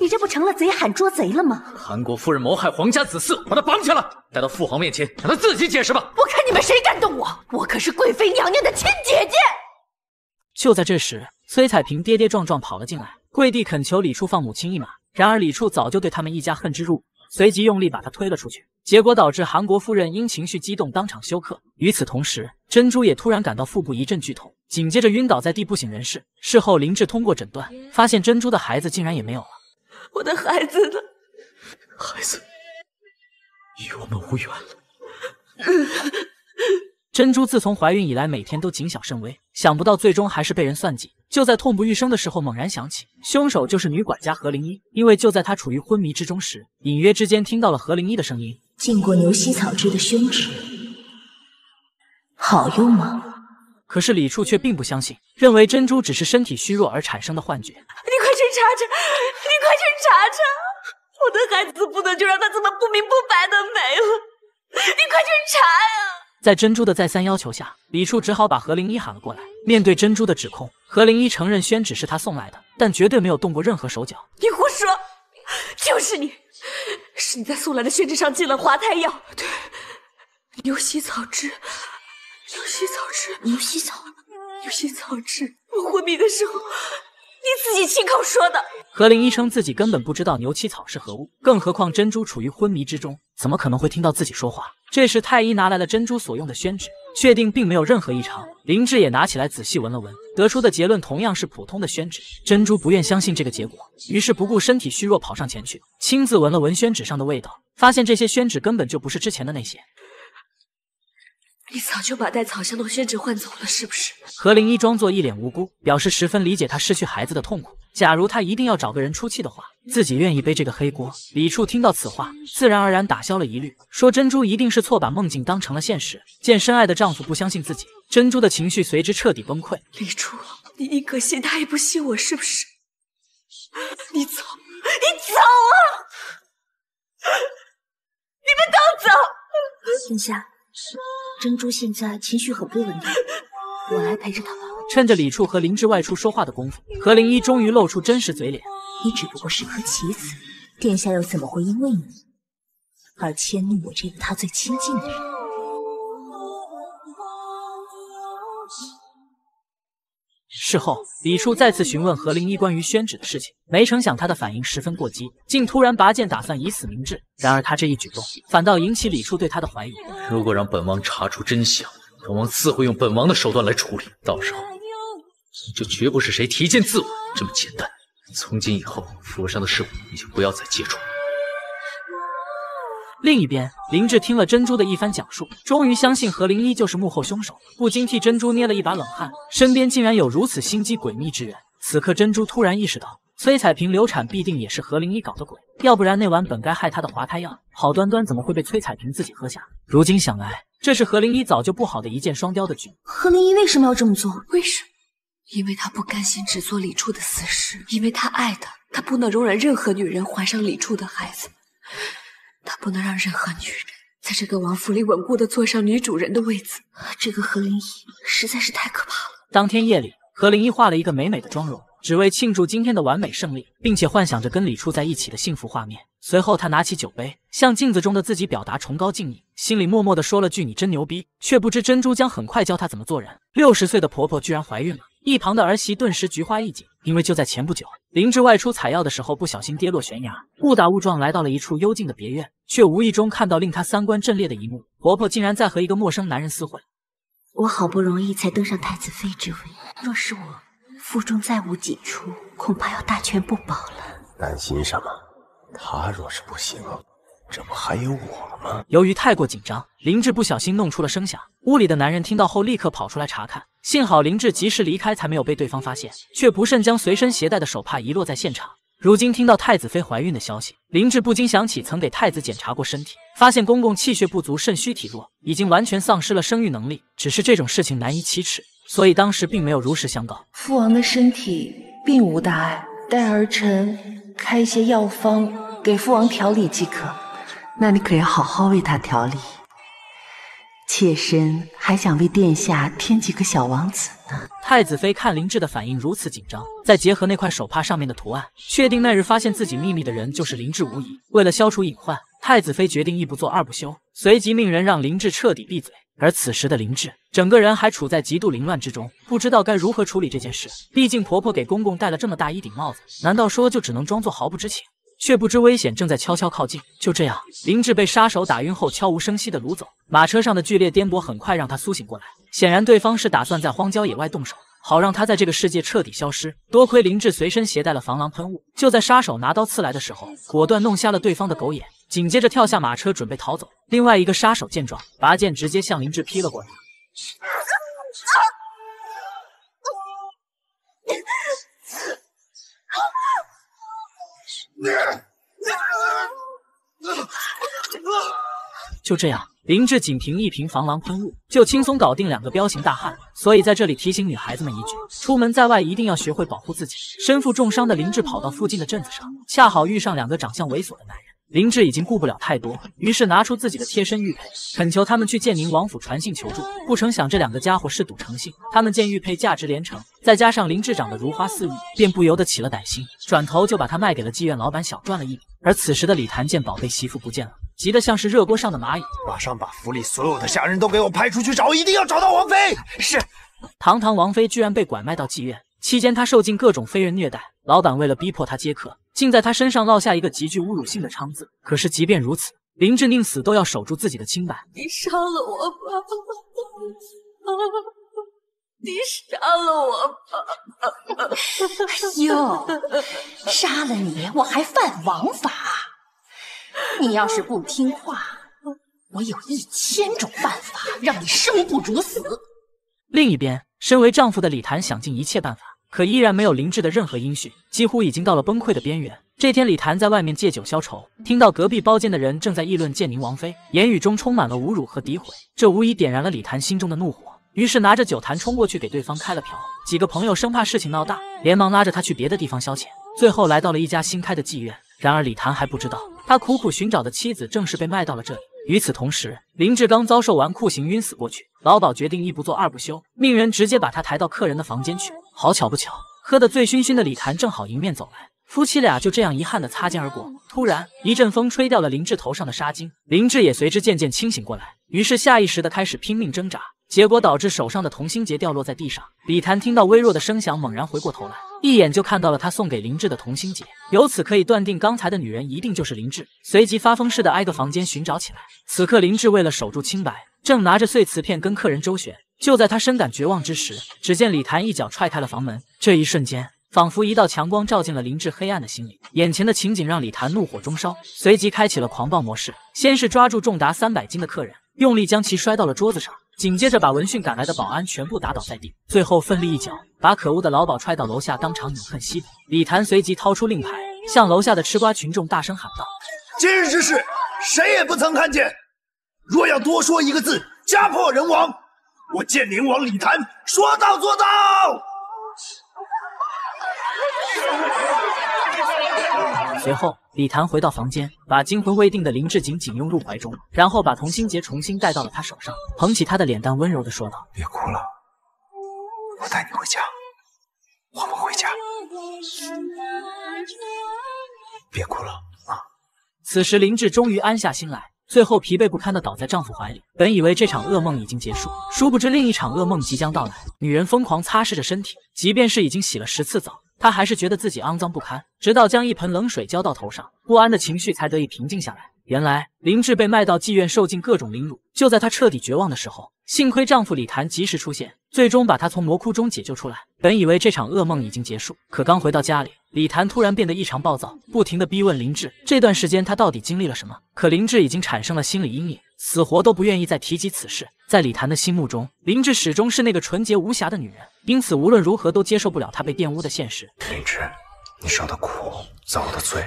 你这不成了贼喊捉贼了吗？韩国夫人谋害皇家子嗣，把她绑起来，带到父皇面前，让她自己解释吧。我看你们谁敢动我！我可是贵妃娘娘的亲姐姐。就在这时，崔彩萍跌跌撞撞跑了进来，跪地恳求李处放母亲一马。然而李处早就对他们一家恨之入骨，随即用力把她推了出去，结果导致韩国夫人因情绪激动当场休克。与此同时，珍珠也突然感到腹部一阵剧痛，紧接着晕倒在地不省人事。事后林志通过诊断，发现珍珠的孩子竟然也没有了。我的孩子呢？孩子与我们无缘了。珍珠自从怀孕以来，每天都谨小慎微，想不到最终还是被人算计。就在痛不欲生的时候，猛然想起凶手就是女管家何灵一，因为就在她处于昏迷之中时，隐约之间听到了何灵一的声音。浸过牛膝草汁的宣纸，好用吗？可是李处却并不相信，认为珍珠只是身体虚弱而产生的幻觉。查查，你快去查查，我的孩子不能就让他这么不明不白的没了。你快去查呀！在珍珠的再三要求下，李处只好把何灵一喊了过来。面对珍珠的指控，何灵一承认宣纸是他送来的，但绝对没有动过任何手脚。你胡说，就是你，是你在送来的宣纸上进了滑胎药，对，牛膝草汁。牛膝草汁，牛膝草，牛膝草汁。我昏迷的时候，你自己亲口说的。何灵一称自己根本不知道牛膝草是何物，更何况珍珠处于昏迷之中，怎么可能会听到自己说话？这时太医拿来了珍珠所用的宣纸，确定并没有任何异常。林志也拿起来仔细闻了闻，得出的结论同样是普通的宣纸。珍珠不愿相信这个结果，于是不顾身体虚弱跑上前去，亲自闻了闻宣纸上的味道，发现这些宣纸根本就不是之前的那些。你早就把带草香的宣纸换走了，是不是？何灵一装作一脸无辜，表示十分理解他失去孩子的痛苦。假如他一定要找个人出气的话，自己愿意背这个黑锅。李处听到此话，自然而然打消了疑虑，说珍珠一定是错把梦境当成了现实。见深爱的丈夫不相信自己，珍珠的情绪随之彻底崩溃。李处，你宁可信他，也不信我，是不是？你走，你走啊！[laughs] 你们都走！殿下。珍珠现在情绪很不稳定，我来陪着她吧。趁着李处和林致外出说话的功夫，何灵一终于露出真实嘴脸。你只不过是颗棋子，殿下又怎么会因为你而迁怒我这个他最亲近的人？事后，李处再次询问何灵一关于宣旨的事情，没成想他的反应十分过激，竟突然拔剑打算以死明志。然而他这一举动，反倒引起李处对他的怀疑。如果让本王查出真相，本王自会用本王的手段来处理。到时候，你就绝不是谁提剑自刎这么简单。从今以后，府上的事务你就不要再接触。另一边，林志听了珍珠的一番讲述，终于相信何灵依就是幕后凶手，不禁替珍珠捏了一把冷汗。身边竟然有如此心机诡秘之人。此刻，珍珠突然意识到，崔彩萍流产必定也是何灵依搞的鬼，要不然那晚本该害她的滑胎药，好端端怎么会被崔彩萍自己喝下？如今想来，这是何灵依早就布好的一箭双雕的局。何灵依为什么要这么做？为什么？因为她不甘心只做李处的死尸，因为她爱的，她不能容忍任何女人怀上李处的孩子。他不能让任何女人在这个王府里稳固的坐上女主人的位子。这个何灵依实在是太可怕了。当天夜里，何灵依化了一个美美的妆容，只为庆祝今天的完美胜利，并且幻想着跟李处在一起的幸福画面。随后，他拿起酒杯，向镜子中的自己表达崇高敬意，心里默默的说了句“你真牛逼”，却不知珍珠将很快教他怎么做人。六十岁的婆婆居然怀孕了。一旁的儿媳顿时菊花一紧，因为就在前不久，林志外出采药的时候不小心跌落悬崖，误打误撞来到了一处幽静的别院，却无意中看到令他三观震裂的一幕：婆婆竟然在和一个陌生男人私会。我好不容易才登上太子妃之位，若是我腹中再无己出，恐怕要大权不保了。担心什么？他若是不行。这不还有我吗？由于太过紧张，林志不小心弄出了声响。屋里的男人听到后立刻跑出来查看，幸好林志及时离开，才没有被对方发现，却不慎将随身携带的手帕遗落在现场。如今听到太子妃怀孕的消息，林志不禁想起曾给太子检查过身体，发现公公气血不足，肾虚体弱，已经完全丧失了生育能力。只是这种事情难以启齿，所以当时并没有如实相告。父王的身体并无大碍，待儿臣开一些药方给父王调理即可。那你可要好好为他调理。妾身还想为殿下添几个小王子呢。太子妃看林志的反应如此紧张，再结合那块手帕上面的图案，确定那日发现自己秘密的人就是林志无疑。为了消除隐患，太子妃决定一不做二不休，随即命人让林志彻底闭嘴。而此时的林志，整个人还处在极度凌乱之中，不知道该如何处理这件事。毕竟婆婆给公公戴了这么大一顶帽子，难道说就只能装作毫不知情？却不知危险正在悄悄靠近。就这样，林志被杀手打晕后，悄无声息的掳走。马车上的剧烈颠簸很快让他苏醒过来，显然对方是打算在荒郊野外动手，好让他在这个世界彻底消失。多亏林志随身携带了防狼喷雾，就在杀手拿刀刺来的时候，果断弄瞎了对方的狗眼，紧接着跳下马车准备逃走。另外一个杀手见状，拔剑直接向林志劈了过来。[laughs] [laughs] 就这样，林志仅凭一瓶防狼喷雾就轻松搞定两个彪形大汉。所以在这里提醒女孩子们一句：出门在外一定要学会保护自己。身负重伤的林志跑到附近的镇子上，恰好遇上两个长相猥琐的男人。林志已经顾不了太多，于是拿出自己的贴身玉佩，恳求他们去建宁王府传信求助。不成想这两个家伙嗜赌成性，他们见玉佩价值连城，再加上林志长得如花似玉，便不由得起了歹心，转头就把它卖给了妓院老板，小赚了一笔。而此时的李谭见宝贝媳妇不见了，急得像是热锅上的蚂蚁，马上把府里所有的下人都给我派出去找，一定要找到王妃。是。堂堂王妃居然被拐卖到妓院。期间她受尽各种非人虐待，老板为了逼迫她接客，竟在他身上烙下一个极具侮辱性的娼字。可是即便如此，林志宁死都要守住自己的清白。你杀了我吧！你杀了我吧！哎呦，杀了你我还犯王法？你要是不听话，我有一千种办法让你生不如死。另一边，身为丈夫的李谭想尽一切办法，可依然没有林志的任何音讯，几乎已经到了崩溃的边缘。这天，李谭在外面借酒消愁，听到隔壁包间的人正在议论建宁王妃，言语中充满了侮辱和诋毁，这无疑点燃了李谭心中的怒火。于是拿着酒坛冲过去给对方开了瓢。几个朋友生怕事情闹大，连忙拉着他去别的地方消遣。最后来到了一家新开的妓院，然而李谭还不知道，他苦苦寻找的妻子正是被卖到了这里。与此同时，林志刚遭受完酷刑晕死过去。老鸨决定一不做二不休，命人直接把他抬到客人的房间去。好巧不巧，喝得醉醺醺的李谭正好迎面走来，夫妻俩就这样遗憾的擦肩而过。突然，一阵风吹掉了林志头上的纱巾，林志也随之渐渐清醒过来，于是下意识的开始拼命挣扎，结果导致手上的同心结掉落在地上。李谭听到微弱的声响，猛然回过头来。一眼就看到了他送给林志的同心结，由此可以断定刚才的女人一定就是林志。随即发疯似的挨个房间寻找起来。此刻林志为了守住清白，正拿着碎瓷片跟客人周旋。就在他深感绝望之时，只见李谭一脚踹开了房门。这一瞬间，仿佛一道强光照进了林志黑暗的心里。眼前的情景让李谭怒火中烧，随即开启了狂暴模式。先是抓住重达三百斤的客人，用力将其摔到了桌子上。紧接着把闻讯赶来的保安全部打倒在地，最后奋力一脚把可恶的老鸨踹到楼下，当场饮恨西北。李谭随即掏出令牌，向楼下的吃瓜群众大声喊道：“今日之事，谁也不曾看见。若要多说一个字，家破人亡，我建宁王李谭说到做到。”随后，李谭回到房间，把惊魂未定的林志紧紧拥入怀中，然后把同心结重新戴到了他手上，捧起他的脸蛋，温柔的说道：“别哭了，我带你回家，我们回家。别哭了啊！”此时，林志终于安下心来，最后疲惫不堪的倒在丈夫怀里。本以为这场噩梦已经结束，殊不知另一场噩梦即将到来。女人疯狂擦拭着身体，即便是已经洗了十次澡。她还是觉得自己肮脏不堪，直到将一盆冷水浇到头上，不安的情绪才得以平静下来。原来林志被卖到妓院，受尽各种凌辱。就在她彻底绝望的时候，幸亏丈夫李谭及时出现，最终把她从魔窟中解救出来。本以为这场噩梦已经结束，可刚回到家里，李谭突然变得异常暴躁，不停的逼问林志这段时间他到底经历了什么。可林志已经产生了心理阴影，死活都不愿意再提及此事。在李谭的心目中，林志始终是那个纯洁无瑕的女人，因此无论如何都接受不了她被玷污的现实。林志，你受的苦，遭的罪，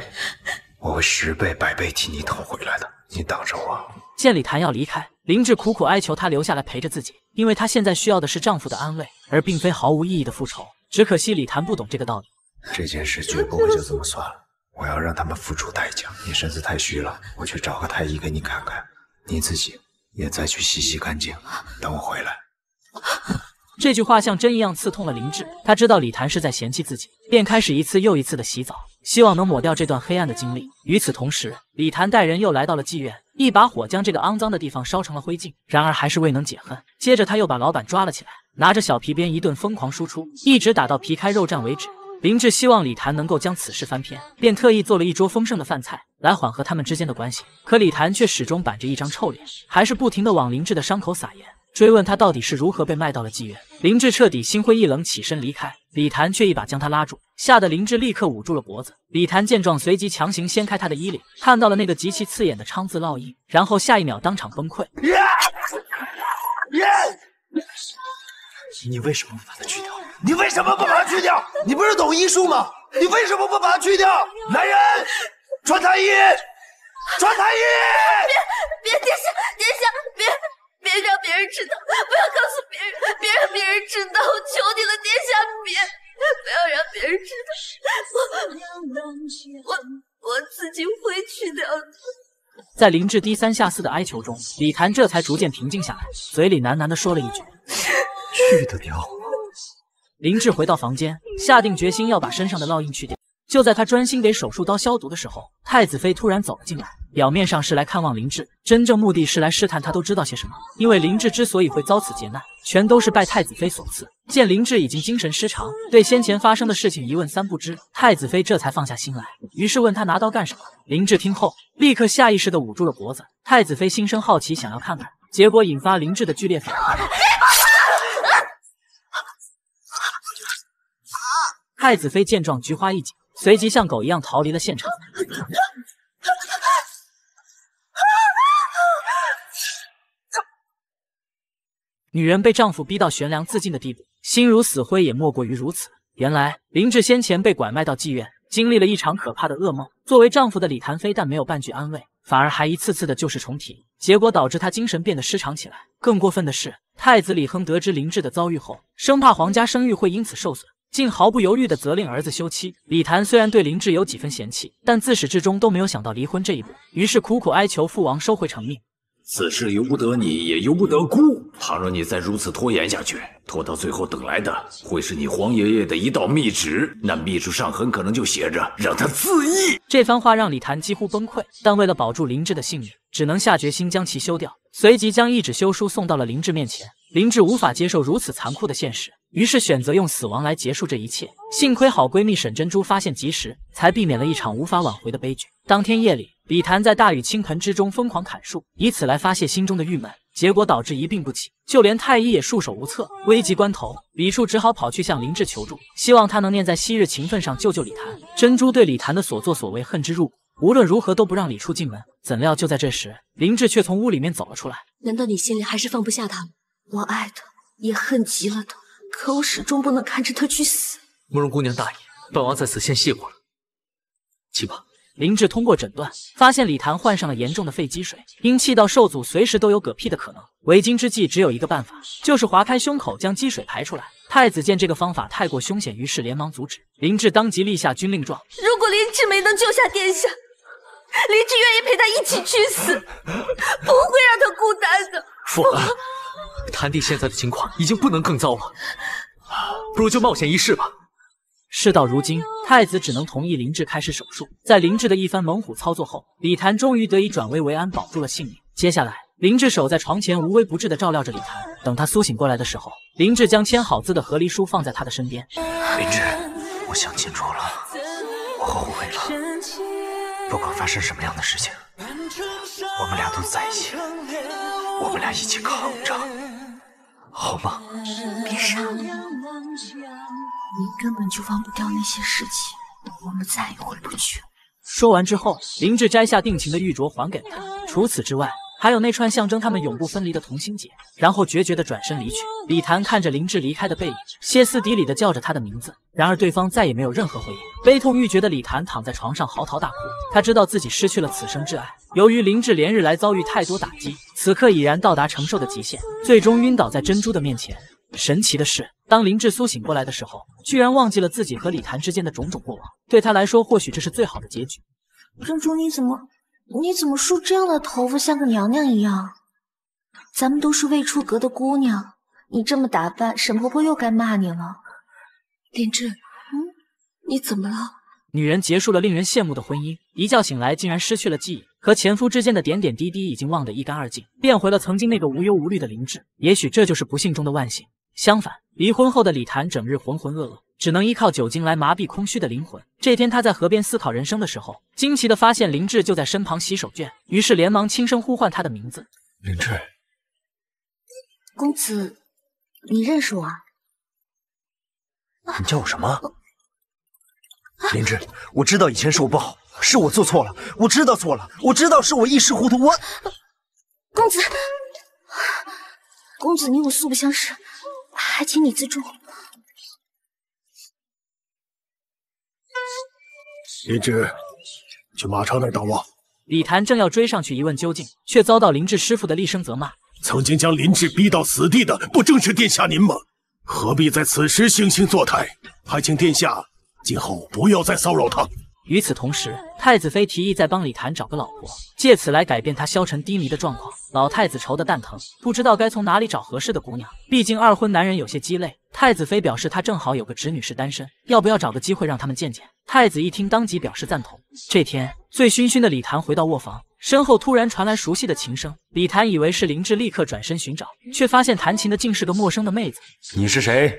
我会十倍百倍替你讨回来的。你等着我。见李谭要离开，林志苦苦哀求他留下来陪着自己，因为她现在需要的是丈夫的安慰，而并非毫无意义的复仇。只可惜李谭不懂这个道理。这件事绝不会就这么算了，我要让他们付出代价。你身子太虚了，我去找个太医给你看看。你自己。也再去洗洗干净，等我回来。这句话像针一样刺痛了林志，他知道李谭是在嫌弃自己，便开始一次又一次的洗澡，希望能抹掉这段黑暗的经历。与此同时，李谭带人又来到了妓院，一把火将这个肮脏的地方烧成了灰烬。然而还是未能解恨，接着他又把老板抓了起来，拿着小皮鞭一顿疯狂输出，一直打到皮开肉绽为止。林志希望李谭能够将此事翻篇，便特意做了一桌丰盛的饭菜来缓和他们之间的关系。可李谭却始终板着一张臭脸，还是不停的往林志的伤口撒盐，追问他到底是如何被卖到了妓院。林志彻底心灰意冷，起身离开。李谭却一把将他拉住，吓得林志立刻捂住了脖子。李谭见状，随即强行掀开他的衣领，看到了那个极其刺眼的昌字烙印，然后下一秒当场崩溃。[laughs] 你为什么不把它去掉？你为什么不把它去掉？你不是懂医术吗？你为什么不把它去掉？来人，穿太医，穿太医！别别，殿下，殿下，别别让别人知道，不要告诉别人，别让别人知道，我求你了，殿下，别不要让别人知道，我我我自己会去掉的。在林志低三下四的哀求中，李谭这才逐渐平静下来，嘴里喃喃地说了一句。去得掉。林志回到房间，下定决心要把身上的烙印去掉。就在他专心给手术刀消毒的时候，太子妃突然走了进来。表面上是来看望林志，真正目的是来试探他都知道些什么。因为林志之所以会遭此劫难，全都是拜太子妃所赐。见林志已经精神失常，对先前发生的事情一问三不知，太子妃这才放下心来，于是问他拿刀干什么。林志听后，立刻下意识地捂住了脖子。太子妃心生好奇，想要看看，结果引发林志的剧烈反应。太子妃见状，菊花一紧，随即像狗一样逃离了现场。女人被丈夫逼到悬梁自尽的地步，心如死灰也莫过于如此。原来林志先前被拐卖到妓院，经历了一场可怕的噩梦。作为丈夫的李谭非但没有半句安慰，反而还一次次的旧事重提，结果导致他精神变得失常起来。更过分的是，太子李亨得知林志的遭遇后，生怕皇家声誉会因此受损，竟毫不犹豫地责令儿子休妻。李谭虽然对林志有几分嫌弃，但自始至终都没有想到离婚这一步，于是苦苦哀求父王收回成命。此事由不得你，也由不得姑。倘若你再如此拖延下去，拖到最后等来的会是你皇爷爷的一道密旨，那密旨上很可能就写着让他自缢。这番话让李谭几乎崩溃，但为了保住林志的性命，只能下决心将其休掉。随即将一纸休书送到了林志面前。林志无法接受如此残酷的现实，于是选择用死亡来结束这一切。幸亏好闺蜜沈珍珠发现及时，才避免了一场无法挽回的悲剧。当天夜里。李谭在大雨倾盆之中疯狂砍树，以此来发泄心中的郁闷，结果导致一病不起，就连太医也束手无策。危急关头，李树只好跑去向林志求助，希望他能念在昔日情分上救救李谭。珍珠对李谭的所作所为恨之入骨，无论如何都不让李树进门。怎料就在这时，林志却从屋里面走了出来。难道你心里还是放不下他吗？我爱他，也恨极了他，可我始终不能看着他去死。慕容姑娘大意，本王在此先谢过了，去吧。林志通过诊断，发现李谭患上了严重的肺积水，因气道受阻，随时都有嗝屁的可能。为今之计只有一个办法，就是划开胸口，将积水排出来。太子见这个方法太过凶险，于是连忙阻止。林志当即立下军令状：如果林志没能救下殿下，林志愿意陪他一起去死，不会让他孤单的。父王，谭弟现在的情况已经不能更糟了，不如就冒险一试吧。事到如今，太子只能同意林志开始手术。在林志的一番猛虎操作后，李谭终于得以转危为安，保住了性命。接下来，林志守在床前，无微不至的照料着李谭。等他苏醒过来的时候，林志将签好字的和离书放在他的身边。林志，我想清楚了，我后悔了。不管发生什么样的事情，我们俩都在一起，我们俩一起扛着，好吗？别傻了。你根本就忘不掉那些事情，我们再也回不去了。说完之后，林志摘下定情的玉镯还给了他。除此之外，还有那串象征他们永不分离的同心结。然后决绝的转身离去。李谭看着林志离开的背影，歇斯底里的叫着他的名字。然而对方再也没有任何回应。悲痛欲绝的李谭躺在床上嚎啕大哭。他知道自己失去了此生挚爱。由于林志连日来遭遇太多打击，此刻已然到达承受的极限，最终晕倒在珍珠的面前。神奇的是，当林志苏醒过来的时候，居然忘记了自己和李谭之间的种种过往。对他来说，或许这是最好的结局。珍珠，你怎么，你怎么梳这样的头发，像个娘娘一样？咱们都是未出阁的姑娘，你这么打扮，沈婆婆又该骂你了。林志，嗯，你怎么了？女人结束了令人羡慕的婚姻，一觉醒来竟然失去了记忆，和前夫之间的点点滴滴已经忘得一干二净，变回了曾经那个无忧无虑的林志。也许这就是不幸中的万幸。相反，离婚后的李谭整日浑浑噩噩，只能依靠酒精来麻痹空虚的灵魂。这天，他在河边思考人生的时候，惊奇的发现林志就在身旁洗手绢，于是连忙轻声呼唤他的名字：“林志，公子，你认识我？啊？你叫我什么？林志，我知道以前是我不好，是我做错了，我知道错了，我知道是我一时糊涂。我，公子，公子，你我素不相识。”还请你自重。林志，去马超那儿等我。李谭正要追上去一问究竟，却遭到林志师傅的厉声责骂：“曾经将林志逼到死地的，不正是殿下您吗？何必在此时惺惺作态？还请殿下今后不要再骚扰他。”与此同时，太子妃提议再帮李谭找个老婆，借此来改变他消沉低迷的状况。老太子愁得蛋疼，不知道该从哪里找合适的姑娘。毕竟二婚男人有些鸡肋。太子妃表示，她正好有个侄女是单身，要不要找个机会让他们见见？太子一听，当即表示赞同。这天，醉醺醺的李谭回到卧房，身后突然传来熟悉的琴声。李谭以为是林志，立刻转身寻找，却发现弹琴的竟是个陌生的妹子。你是谁？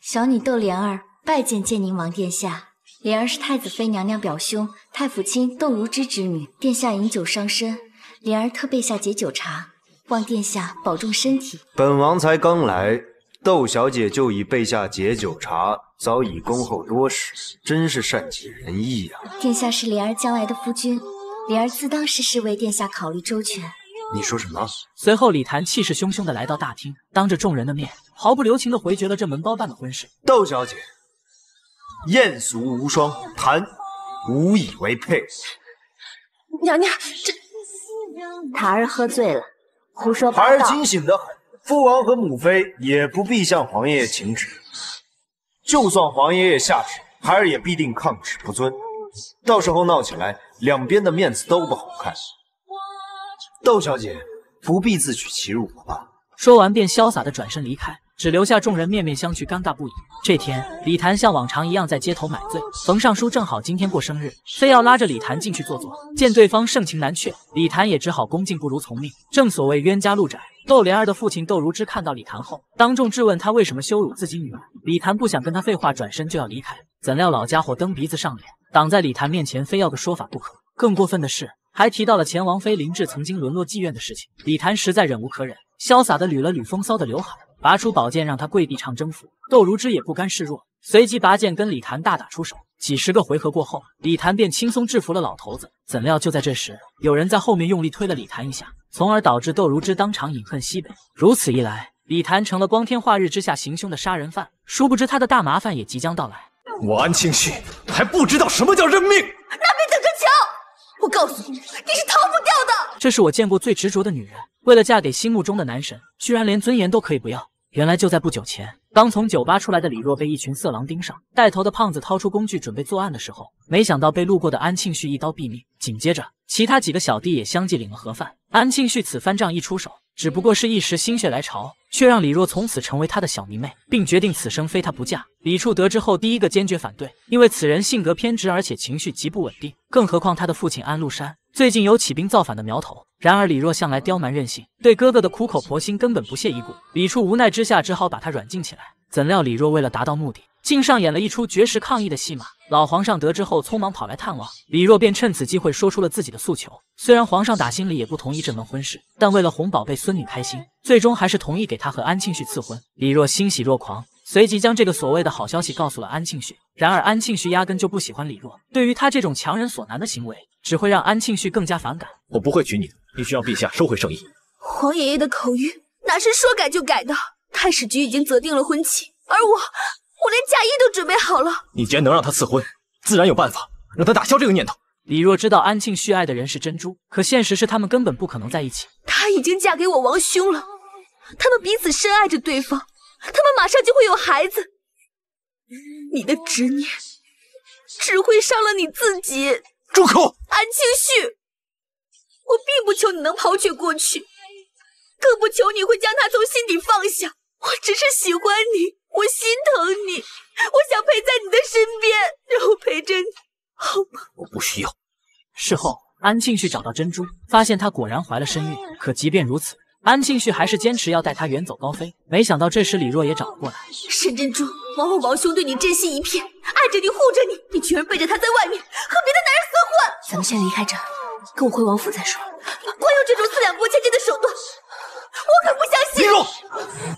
小女窦莲儿拜见建宁王殿下。莲儿是太子妃娘娘表兄太府卿窦如之之女。殿下饮酒伤身，莲儿特备下解酒茶，望殿下保重身体。本王才刚来，窦小姐就已备下解酒茶，早已恭候多时，真是善解人意啊。殿下是莲儿将来的夫君，莲儿自当时时为殿下考虑周全。你说什么？随后，李谭气势汹汹的来到大厅，当着众人的面，毫不留情的回绝了这门包办的婚事。窦小姐。艳俗无双，谭无以为配。娘娘，这檀儿喝醉了，胡说八道。孩儿清醒的很，父王和母妃也不必向皇爷爷请旨。就算皇爷爷下旨，孩儿也必定抗旨不遵。到时候闹起来，两边的面子都不好看。窦小姐不必自取其辱了吧？说完，便潇洒的转身离开。只留下众人面面相觑，尴尬不已。这天，李谭像往常一样在街头买醉。冯尚书正好今天过生日，非要拉着李谭进去坐坐。见对方盛情难却，李谭也只好恭敬不如从命。正所谓冤家路窄，窦莲儿的父亲窦如之看到李谭后，当众质问他为什么羞辱自己女儿。李谭不想跟他废话，转身就要离开，怎料老家伙蹬鼻子上脸，挡在李谭面前，非要个说法不可。更过分的是，还提到了前王妃林志曾经沦落妓院的事情。李谭实在忍无可忍，潇洒的捋了捋风骚的刘海。拔出宝剑，让他跪地唱征服。窦如之也不甘示弱，随即拔剑跟李谭大打出手。几十个回合过后，李谭便轻松制服了老头子。怎料就在这时，有人在后面用力推了李谭一下，从而导致窦如之当场饮恨西北。如此一来，李谭成了光天化日之下行凶的杀人犯。殊不知他的大麻烦也即将到来。我安庆绪还不知道什么叫认命，那边等着瞧！我告诉你，你是逃不掉的。这是我见过最执着的女人，为了嫁给心目中的男神，居然连尊严都可以不要。原来就在不久前，刚从酒吧出来的李若被一群色狼盯上，带头的胖子掏出工具准备作案的时候，没想到被路过的安庆绪一刀毙命。紧接着，其他几个小弟也相继领了盒饭。安庆绪此番仗一出手，只不过是一时心血来潮，却让李若从此成为他的小迷妹，并决定此生非他不嫁。李处得知后，第一个坚决反对，因为此人性格偏执，而且情绪极不稳定，更何况他的父亲安禄山最近有起兵造反的苗头。然而李若向来刁蛮任性，对哥哥的苦口婆心根本不屑一顾。李处无奈之下，只好把他软禁起来。怎料李若为了达到目的，竟上演了一出绝食抗议的戏码。老皇上得知后，匆忙跑来探望李若，便趁此机会说出了自己的诉求。虽然皇上打心里也不同意这门婚事，但为了哄宝贝孙女开心，最终还是同意给他和安庆绪赐婚。李若欣喜若狂，随即将这个所谓的好消息告诉了安庆绪。然而安庆绪压根就不喜欢李若，对于他这种强人所难的行为，只会让安庆绪更加反感。我不会娶你的。必须让陛下收回圣意。皇爷爷的口谕哪是说改就改的？太史局已经择定了婚期，而我，我连嫁衣都准备好了。你既然能让他赐婚，自然有办法让他打消这个念头。李若知道安庆绪爱的人是珍珠，可现实是他们根本不可能在一起。她已经嫁给我王兄了，他们彼此深爱着对方，他们马上就会有孩子。你的执念只会伤了你自己。住口！安庆绪。我并不求你能抛却过去，更不求你会将他从心底放下。我只是喜欢你，我心疼你，我想陪在你的身边，让我陪着你，好吗？我不需要。事后，安庆绪找到珍珠，发现她果然怀了身孕。可即便如此，安庆绪还是坚持要带她远走高飞。没想到这时李若也找了过来。沈珍珠，王后王兄对你真心一片，爱着你，护着你，你居然背着他在外面和别的男人厮混！咱们先离开这。跟我回王府再说。光用这种四两拨千斤的手段，我可不相信。李若，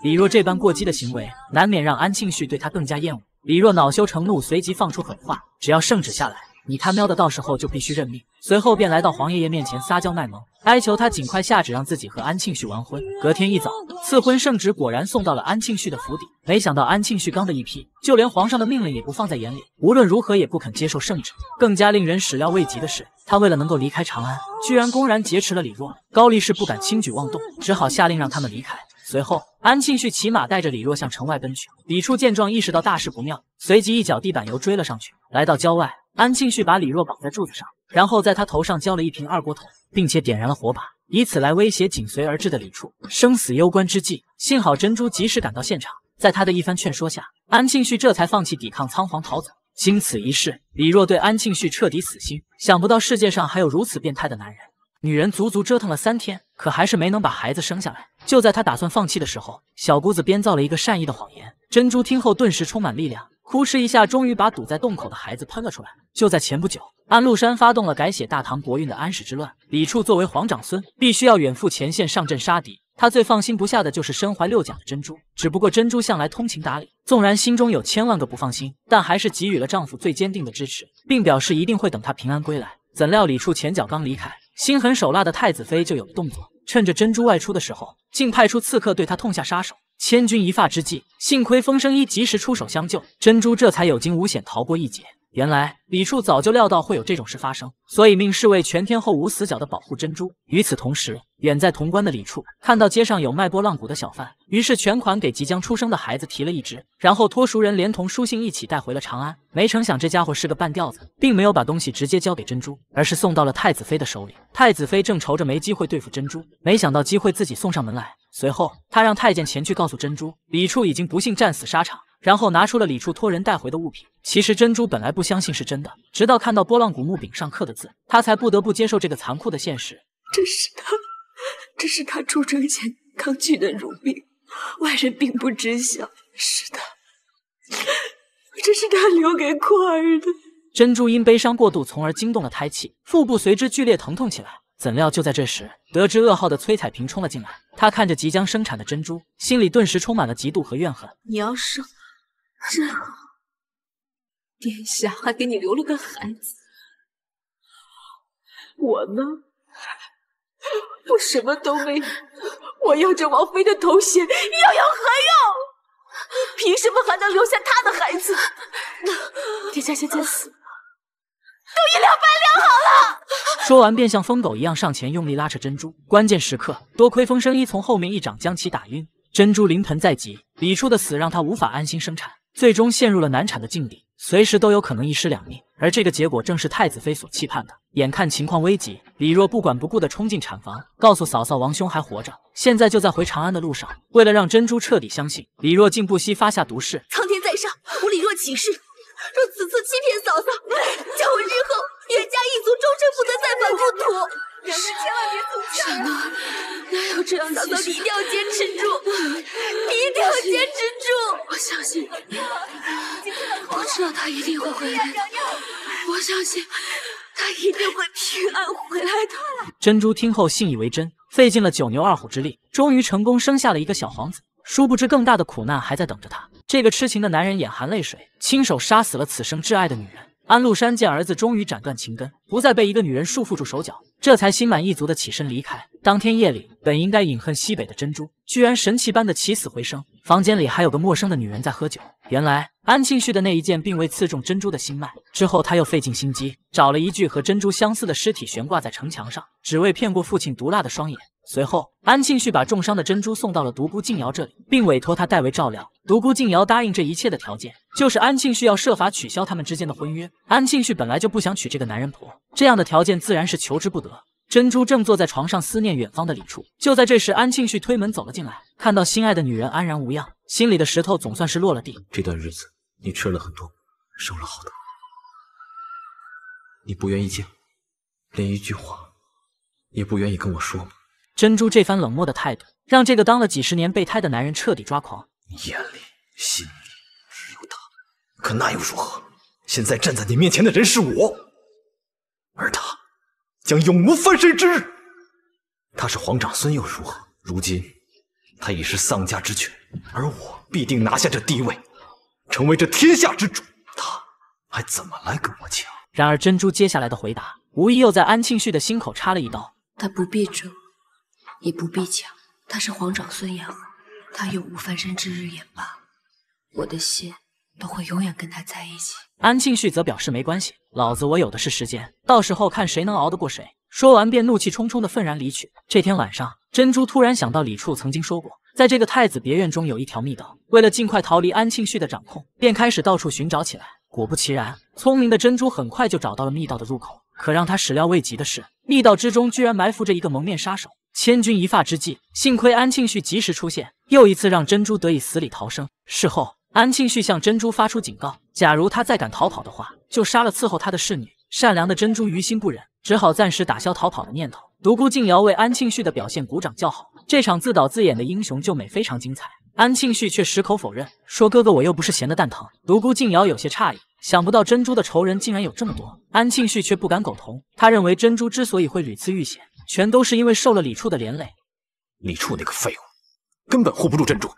李若这般过激的行为，难免让安庆绪对他更加厌恶。李若恼羞成怒，随即放出狠话：只要圣旨下来。你他喵的到时候就必须认命。随后便来到皇爷爷面前撒娇卖萌，哀求他尽快下旨让自己和安庆绪完婚。隔天一早，赐婚圣旨果然送到了安庆绪的府邸。没想到安庆绪刚的一批，就连皇上的命令也不放在眼里，无论如何也不肯接受圣旨。更加令人始料未及的是，他为了能够离开长安，居然公然劫持了李若。高力士不敢轻举妄动，只好下令让他们离开。随后，安庆绪骑马带着李若向城外奔去。李处见状，意识到大事不妙，随即一脚地板油追了上去。来到郊外。安庆绪把李若绑在柱子上，然后在他头上浇了一瓶二锅头，并且点燃了火把，以此来威胁紧随而至的李处。生死攸关之际，幸好珍珠及时赶到现场，在他的一番劝说下，安庆绪这才放弃抵抗，仓皇逃走。经此一事，李若对安庆绪彻底死心。想不到世界上还有如此变态的男人。女人足足折腾了三天，可还是没能把孩子生下来。就在她打算放弃的时候，小姑子编造了一个善意的谎言。珍珠听后顿时充满力量，哭哧一下，终于把堵在洞口的孩子喷了出来。就在前不久，安禄山发动了改写大唐国运的安史之乱，李处作为皇长孙，必须要远赴前线上阵杀敌。他最放心不下的就是身怀六甲的珍珠，只不过珍珠向来通情达理，纵然心中有千万个不放心，但还是给予了丈夫最坚定的支持，并表示一定会等他平安归来。怎料李处前脚刚离开，心狠手辣的太子妃就有了动作，趁着珍珠外出的时候，竟派出刺客对她痛下杀手。千钧一发之际，幸亏风声一及时出手相救，珍珠这才有惊无险逃过一劫。原来李处早就料到会有这种事发生，所以命侍卫全天候无死角的保护珍珠。与此同时，远在潼关的李处看到街上有卖波浪鼓的小贩，于是全款给即将出生的孩子提了一只，然后托熟人连同书信一起带回了长安。没成想这家伙是个半吊子，并没有把东西直接交给珍珠，而是送到了太子妃的手里。太子妃正愁着没机会对付珍珠，没想到机会自己送上门来。随后，他让太监前去告诉珍珠，李处已经不幸战死沙场。然后拿出了李处托人带回的物品。其实珍珠本来不相信是真的，直到看到波浪谷木柄上刻的字，她才不得不接受这个残酷的现实。这是他，这是他出征前刚取的乳名，外人并不知晓。是的，这是他留给库儿的。珍珠因悲伤过度，从而惊动了胎气，腹部随之剧烈疼痛起来。怎料就在这时，得知噩耗的崔彩萍冲了进来。她看着即将生产的珍珠，心里顿时充满了嫉妒和怨恨。你要生？真好，殿下还给你留了个孩子。我呢，我什么都没有，我要这王妃的头衔，又有何用？凭什么还能留下他的孩子？殿下现在死了，都一了百了好了。说完，便像疯狗一样上前用力拉扯珍珠。关键时刻，多亏风声一从后面一掌将其打晕，珍珠临盆在即。李处的死让他无法安心生产。最终陷入了难产的境地，随时都有可能一尸两命。而这个结果正是太子妃所期盼的。眼看情况危急，李若不管不顾地冲进产房，告诉嫂嫂王兄还活着，现在就在回长安的路上。为了让珍珠彻底相信，李若竟不惜发下毒誓：苍天在上，我李若起誓，若此次欺骗嫂嫂，叫我日后袁家一族终身不得再返故土。两人千万别走气啊！哪有这样？嫂嫂，你一定要坚持住，你一定要坚持住！我相信你，我知道他一定会回来的。我相信他一定会平安回来的。珍珠听后信以为真，费尽了九牛二虎之力，终于成功生下了一个小皇子。殊不知，更大的苦难还在等着他。这个痴情的男人眼含泪水，亲手杀死了此生挚爱的女人。安禄山见儿子终于斩断情根，不再被一个女人束缚住手脚，这才心满意足的起身离开。当天夜里，本应该饮恨西北的珍珠，居然神奇般的起死回生。房间里还有个陌生的女人在喝酒。原来安庆绪的那一剑并未刺中珍珠的心脉。之后他又费尽心机，找了一具和珍珠相似的尸体悬挂在城墙上，只为骗过父亲毒辣的双眼。随后，安庆绪把重伤的珍珠送到了独孤静瑶这里，并委托他代为照料。独孤静瑶答应这一切的条件，就是安庆绪要设法取消他们之间的婚约。安庆绪本来就不想娶这个男人婆，这样的条件自然是求之不得。珍珠正坐在床上思念远方的李处，就在这时，安庆绪推门走了进来，看到心爱的女人安然无恙，心里的石头总算是落了地。这段日子你吃了很多，受了好多，你不愿意见我，连一句话也不愿意跟我说吗？珍珠这番冷漠的态度，让这个当了几十年备胎的男人彻底抓狂。你眼里、心里只有他，可那又如何？现在站在你面前的人是我，而他将永无翻身之日。他是皇长孙又如何？如今他已是丧家之犬，而我必定拿下这地位，成为这天下之主。他还怎么来跟我抢？然而珍珠接下来的回答，无疑又在安庆绪的心口插了一刀。他不必争。也不必抢，他是皇长孙也好，他永无翻身之日也罢，我的心都会永远跟他在一起。安庆绪则表示没关系，老子我有的是时间，到时候看谁能熬得过谁。说完便怒气冲冲的愤然离去。这天晚上，珍珠突然想到李处曾经说过，在这个太子别院中有一条密道，为了尽快逃离安庆绪的掌控，便开始到处寻找起来。果不其然，聪明的珍珠很快就找到了密道的入口。可让他始料未及的是，密道之中居然埋伏着一个蒙面杀手。千钧一发之际，幸亏安庆绪及时出现，又一次让珍珠得以死里逃生。事后，安庆绪向珍珠发出警告：假如他再敢逃跑的话，就杀了伺候他的侍女。善良的珍珠于心不忍，只好暂时打消逃跑的念头。独孤静瑶为安庆绪的表现鼓掌叫好，这场自导自演的英雄救美非常精彩。安庆绪却矢口否认，说：“哥哥，我又不是闲的蛋疼。”独孤静瑶有些诧异，想不到珍珠的仇人竟然有这么多。安庆绪却不敢苟同，他认为珍珠之所以会屡次遇险，全都是因为受了李处的连累。李处那个废物，根本护不住珍珠。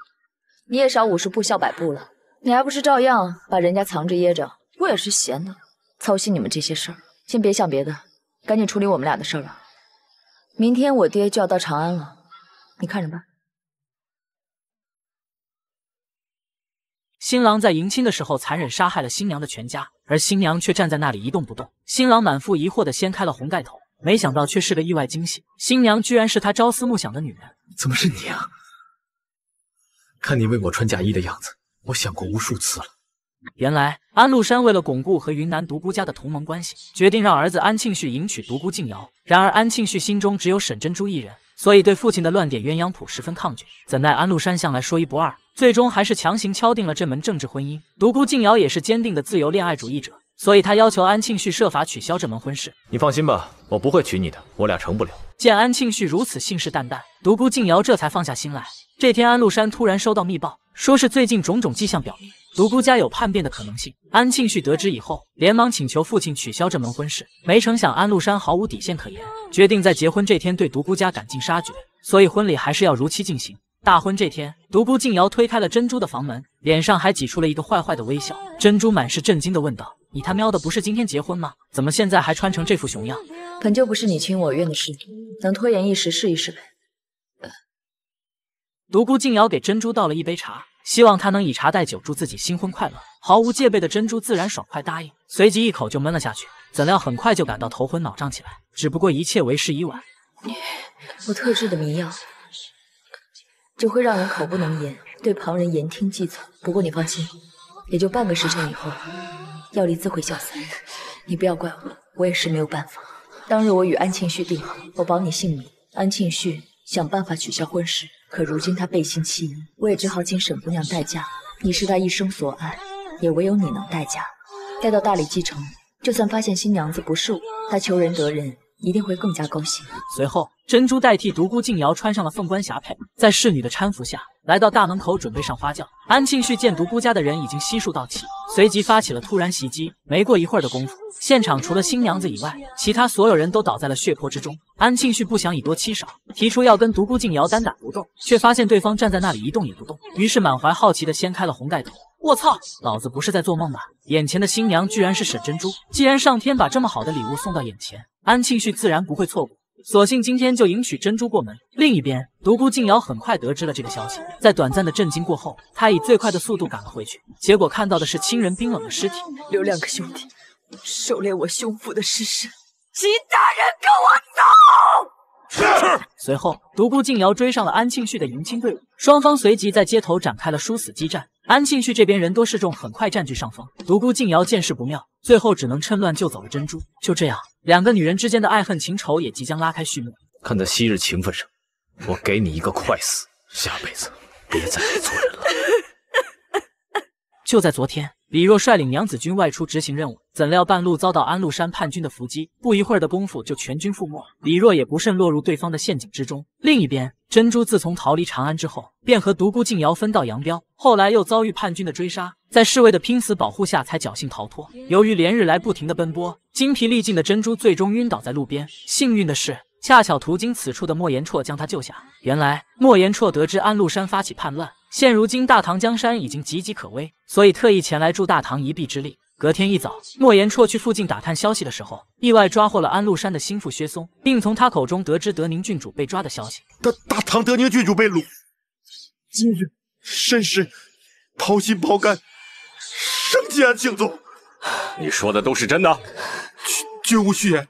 你也少五十步笑百步了，你还不是照样把人家藏着掖着？我也是闲的，操心你们这些事儿。先别想别的，赶紧处理我们俩的事儿吧。明天我爹就要到长安了，你看着办。新郎在迎亲的时候残忍杀害了新娘的全家，而新娘却站在那里一动不动。新郎满腹疑惑的掀开了红盖头，没想到却是个意外惊喜，新娘居然是他朝思暮想的女人。怎么是你啊？看你为我穿嫁衣的样子，我想过无数次了。原来安禄山为了巩固和云南独孤家的同盟关系，决定让儿子安庆绪迎娶独孤静瑶。然而安庆绪心中只有沈珍珠一人，所以对父亲的乱点鸳鸯谱十分抗拒。怎奈安禄山向来说一不二，最终还是强行敲定了这门政治婚姻。独孤静瑶也是坚定的自由恋爱主义者，所以他要求安庆绪设法取消这门婚事。你放心吧，我不会娶你的，我俩成不了。见安庆绪如此信誓旦旦，独孤静瑶这才放下心来。这天，安禄山突然收到密报，说是最近种种迹象表明独孤家有叛变的可能性。安庆绪得知以后，连忙请求父亲取消这门婚事。没成想，安禄山毫无底线可言，决定在结婚这天对独孤家赶尽杀绝。所以婚礼还是要如期进行。大婚这天，独孤静瑶推开了珍珠的房门，脸上还挤出了一个坏坏的微笑。珍珠满是震惊的问道：“你他喵的不是今天结婚吗？怎么现在还穿成这副熊样？”本就不是你情我愿的事，能拖延一时试一试呗。独孤静瑶给珍珠倒了一杯茶，希望她能以茶代酒，祝自己新婚快乐。毫无戒备的珍珠自然爽快答应，随即一口就闷了下去。怎料很快就感到头昏脑胀起来，只不过一切为时已晚。我特制的迷药，只会让人口不能言，对旁人言听计从。不过你放心，也就半个时辰以后，药力自会消散。你不要怪我，我也是没有办法。当日我与安庆绪定好，我保你性命，安庆绪想办法取消婚事。可如今他背信弃义，我也只好请沈姑娘代嫁。你是他一生所爱，也唯有你能代嫁。待到大理继承，就算发现新娘子不是我，他求仁得仁，一定会更加高兴。随后，珍珠代替独孤静瑶穿上了凤冠霞帔，在侍女的搀扶下，来到大门口准备上花轿。安庆绪见独孤家的人已经悉数到齐，随即发起了突然袭击。没过一会儿的功夫，现场除了新娘子以外，其他所有人都倒在了血泊之中。安庆绪不想以多欺少，提出要跟独孤静瑶单打独斗，却发现对方站在那里一动也不动，于是满怀好奇的掀开了红盖头。我操，老子不是在做梦吧？眼前的新娘居然是沈珍珠！既然上天把这么好的礼物送到眼前，安庆绪自然不会错过，索性今天就迎娶珍珠过门。另一边，独孤静瑶很快得知了这个消息，在短暂的震惊过后，她以最快的速度赶了回去，结果看到的是亲人冰冷的尸体。留两个兄弟狩猎我兄父的尸身，秦大人，跟我走！随后，独孤静瑶追上了安庆绪的迎亲队伍，双方随即在街头展开了殊死激战。安庆绪这边人多势众，很快占据上风。独孤静瑶见势不妙，最后只能趁乱救走了珍珠。就这样，两个女人之间的爱恨情仇也即将拉开序幕。看在昔日情分上，我给你一个快死，下辈子别再来做人了。[laughs] 就在昨天，李若率领娘子军外出执行任务，怎料半路遭到安禄山叛军的伏击，不一会儿的功夫就全军覆没。李若也不慎落入对方的陷阱之中。另一边，珍珠自从逃离长安之后，便和独孤靖瑶分道扬镳，后来又遭遇叛军的追杀，在侍卫的拼死保护下才侥幸逃脱。由于连日来不停的奔波，精疲力尽的珍珠最终晕倒在路边。幸运的是，恰巧途经此处的莫言绰将他救下。原来，莫言绰得知安禄山发起叛乱。现如今大唐江山已经岌岌可危，所以特意前来助大唐一臂之力。隔天一早，莫言绰去附近打探消息的时候，意外抓获了安禄山的心腹薛松，并从他口中得知德宁郡主被抓的消息。大大唐德宁郡主被掳，今日甚是掏心掏肝，生替安庆宗。[sighs] 你说的都是真的？绝绝无虚言。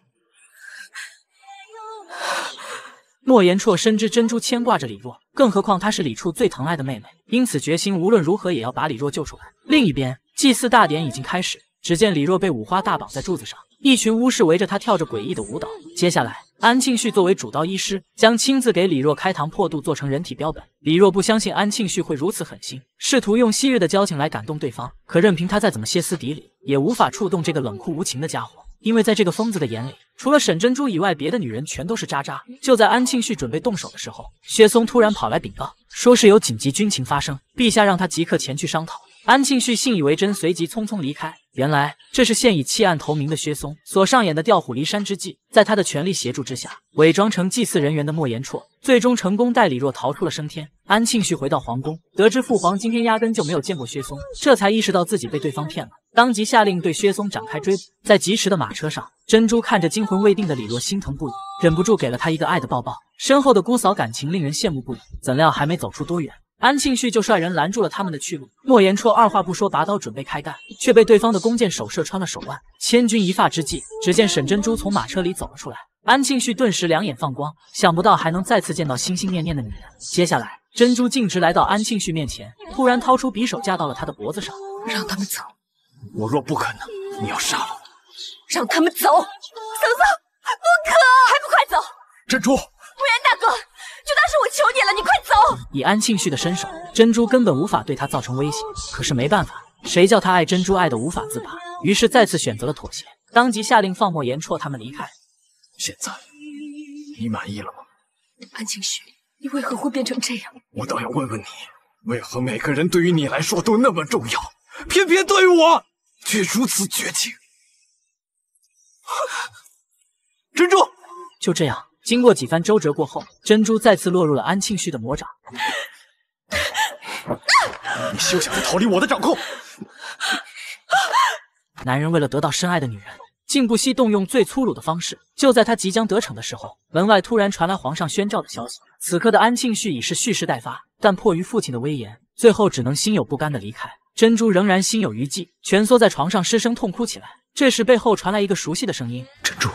莫言绰深知珍珠牵挂着李若，更何况她是李处最疼爱的妹妹，因此决心无论如何也要把李若救出来。另一边，祭祀大典已经开始，只见李若被五花大绑在柱子上，一群巫士围着他跳着诡异的舞蹈。接下来，安庆绪作为主刀医师，将亲自给李若开膛破肚，做成人体标本。李若不相信安庆绪会如此狠心，试图用昔日的交情来感动对方，可任凭他再怎么歇斯底里，也无法触动这个冷酷无情的家伙。因为在这个疯子的眼里，除了沈珍珠以外，别的女人全都是渣渣。就在安庆绪准备动手的时候，薛松突然跑来禀告，说是有紧急军情发生，陛下让他即刻前去商讨。安庆绪信以为真，随即匆匆离开。原来这是现已弃暗投明的薛松所上演的调虎离山之计。在他的全力协助之下，伪装成祭祀人员的莫言绰最终成功带李若逃出了升天。安庆绪回到皇宫，得知父皇今天压根就没有见过薛松，这才意识到自己被对方骗了，当即下令对薛松展开追捕。在疾驰的马车上，珍珠看着惊魂未定的李若，心疼不已，忍不住给了他一个爱的抱抱。身后的姑嫂感情令人羡慕不已。怎料还没走出多远。安庆绪就率人拦住了他们的去路。莫言绰二话不说，拔刀准备开干，却被对方的弓箭手射穿了手腕。千钧一发之际，只见沈珍珠从马车里走了出来。安庆绪顿时两眼放光，想不到还能再次见到心心念念的女人。接下来，珍珠径直来到安庆绪面前，突然掏出匕首架到了他的脖子上，让他们走。我若不可能，你要杀了我，让他们走。嫂嫂，不可，还不快走！珍珠，无言大哥。就当是我求你了，你快走！以安庆绪的身手，珍珠根本无法对他造成威胁。可是没办法，谁叫他爱珍珠爱的无法自拔？于是再次选择了妥协，当即下令放莫言绰他们离开。现在你满意了吗？安庆绪，你为何会变成这样？我倒要问问你，为何每个人对于你来说都那么重要，偏偏对我却如此绝情？[laughs] 珍珠，就这样。经过几番周折过后，珍珠再次落入了安庆绪的魔掌。[laughs] 你休想再逃离我的掌控！男人为了得到深爱的女人，竟不惜动用最粗鲁的方式。就在他即将得逞的时候，门外突然传来皇上宣召的消息。此刻的安庆绪已是蓄势待发，但迫于父亲的威严，最后只能心有不甘的离开。珍珠仍然心有余悸，蜷缩在床上失声痛哭起来。这时背后传来一个熟悉的声音：“珍珠。”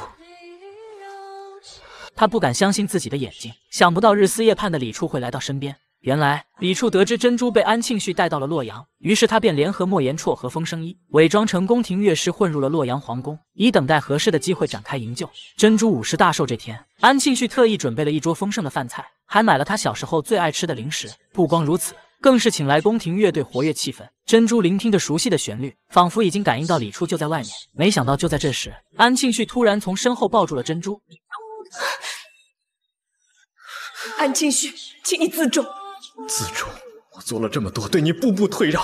他不敢相信自己的眼睛，想不到日思夜盼的李处会来到身边。原来李处得知珍珠被安庆绪带到了洛阳，于是他便联合莫言绰和风声一，伪装成宫廷乐师混入了洛阳皇宫，以等待合适的机会展开营救。珍珠五十大寿这天，安庆绪特意准备了一桌丰盛的饭菜，还买了他小时候最爱吃的零食。不光如此，更是请来宫廷乐队活跃气氛。珍珠聆听着熟悉的旋律，仿佛已经感应到李处就在外面。没想到就在这时，安庆绪突然从身后抱住了珍珠。[laughs] 安庆绪，请你自重。自重？我做了这么多，对你步步退让，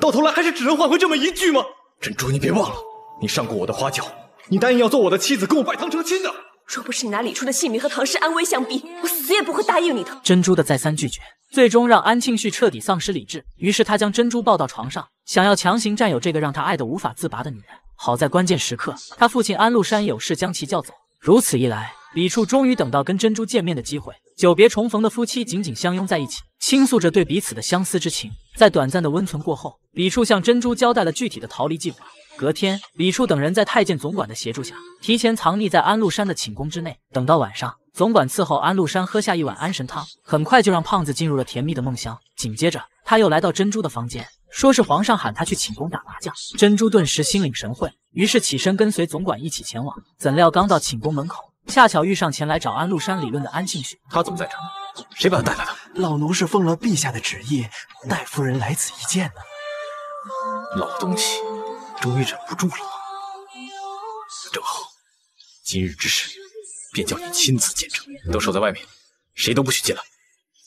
到头来还是只能换回这么一句吗？珍珠，你别忘了，你上过我的花轿，你答应要做我的妻子，跟我拜堂成亲的。若不是你拿李初的性命和唐氏安危相逼，我死也不会答应你的。珍珠的再三拒绝，最终让安庆绪彻底丧失理智。于是他将珍珠抱到床上，想要强行占有这个让他爱得无法自拔的女人。好在关键时刻，他父亲安禄山有事将其叫走。如此一来，李处终于等到跟珍珠见面的机会。久别重逢的夫妻紧紧相拥在一起，倾诉着对彼此的相思之情。在短暂的温存过后，李处向珍珠交代了具体的逃离计划。隔天，李处等人在太监总管的协助下，提前藏匿在安禄山的寝宫之内。等到晚上，总管伺候安禄山喝下一碗安神汤，很快就让胖子进入了甜蜜的梦乡。紧接着，他又来到珍珠的房间，说是皇上喊他去寝宫打麻将。珍珠顿时心领神会，于是起身跟随总管一起前往。怎料刚到寝宫门口，恰巧遇上前来找安禄山理论的安庆绪，他怎么在这？谁把他带来的？老奴是奉了陛下的旨意，带夫人来此一见呢。老东西，终于忍不住了吗？正好，今日之事，便叫你亲自见证。都守在外面，谁都不许进来。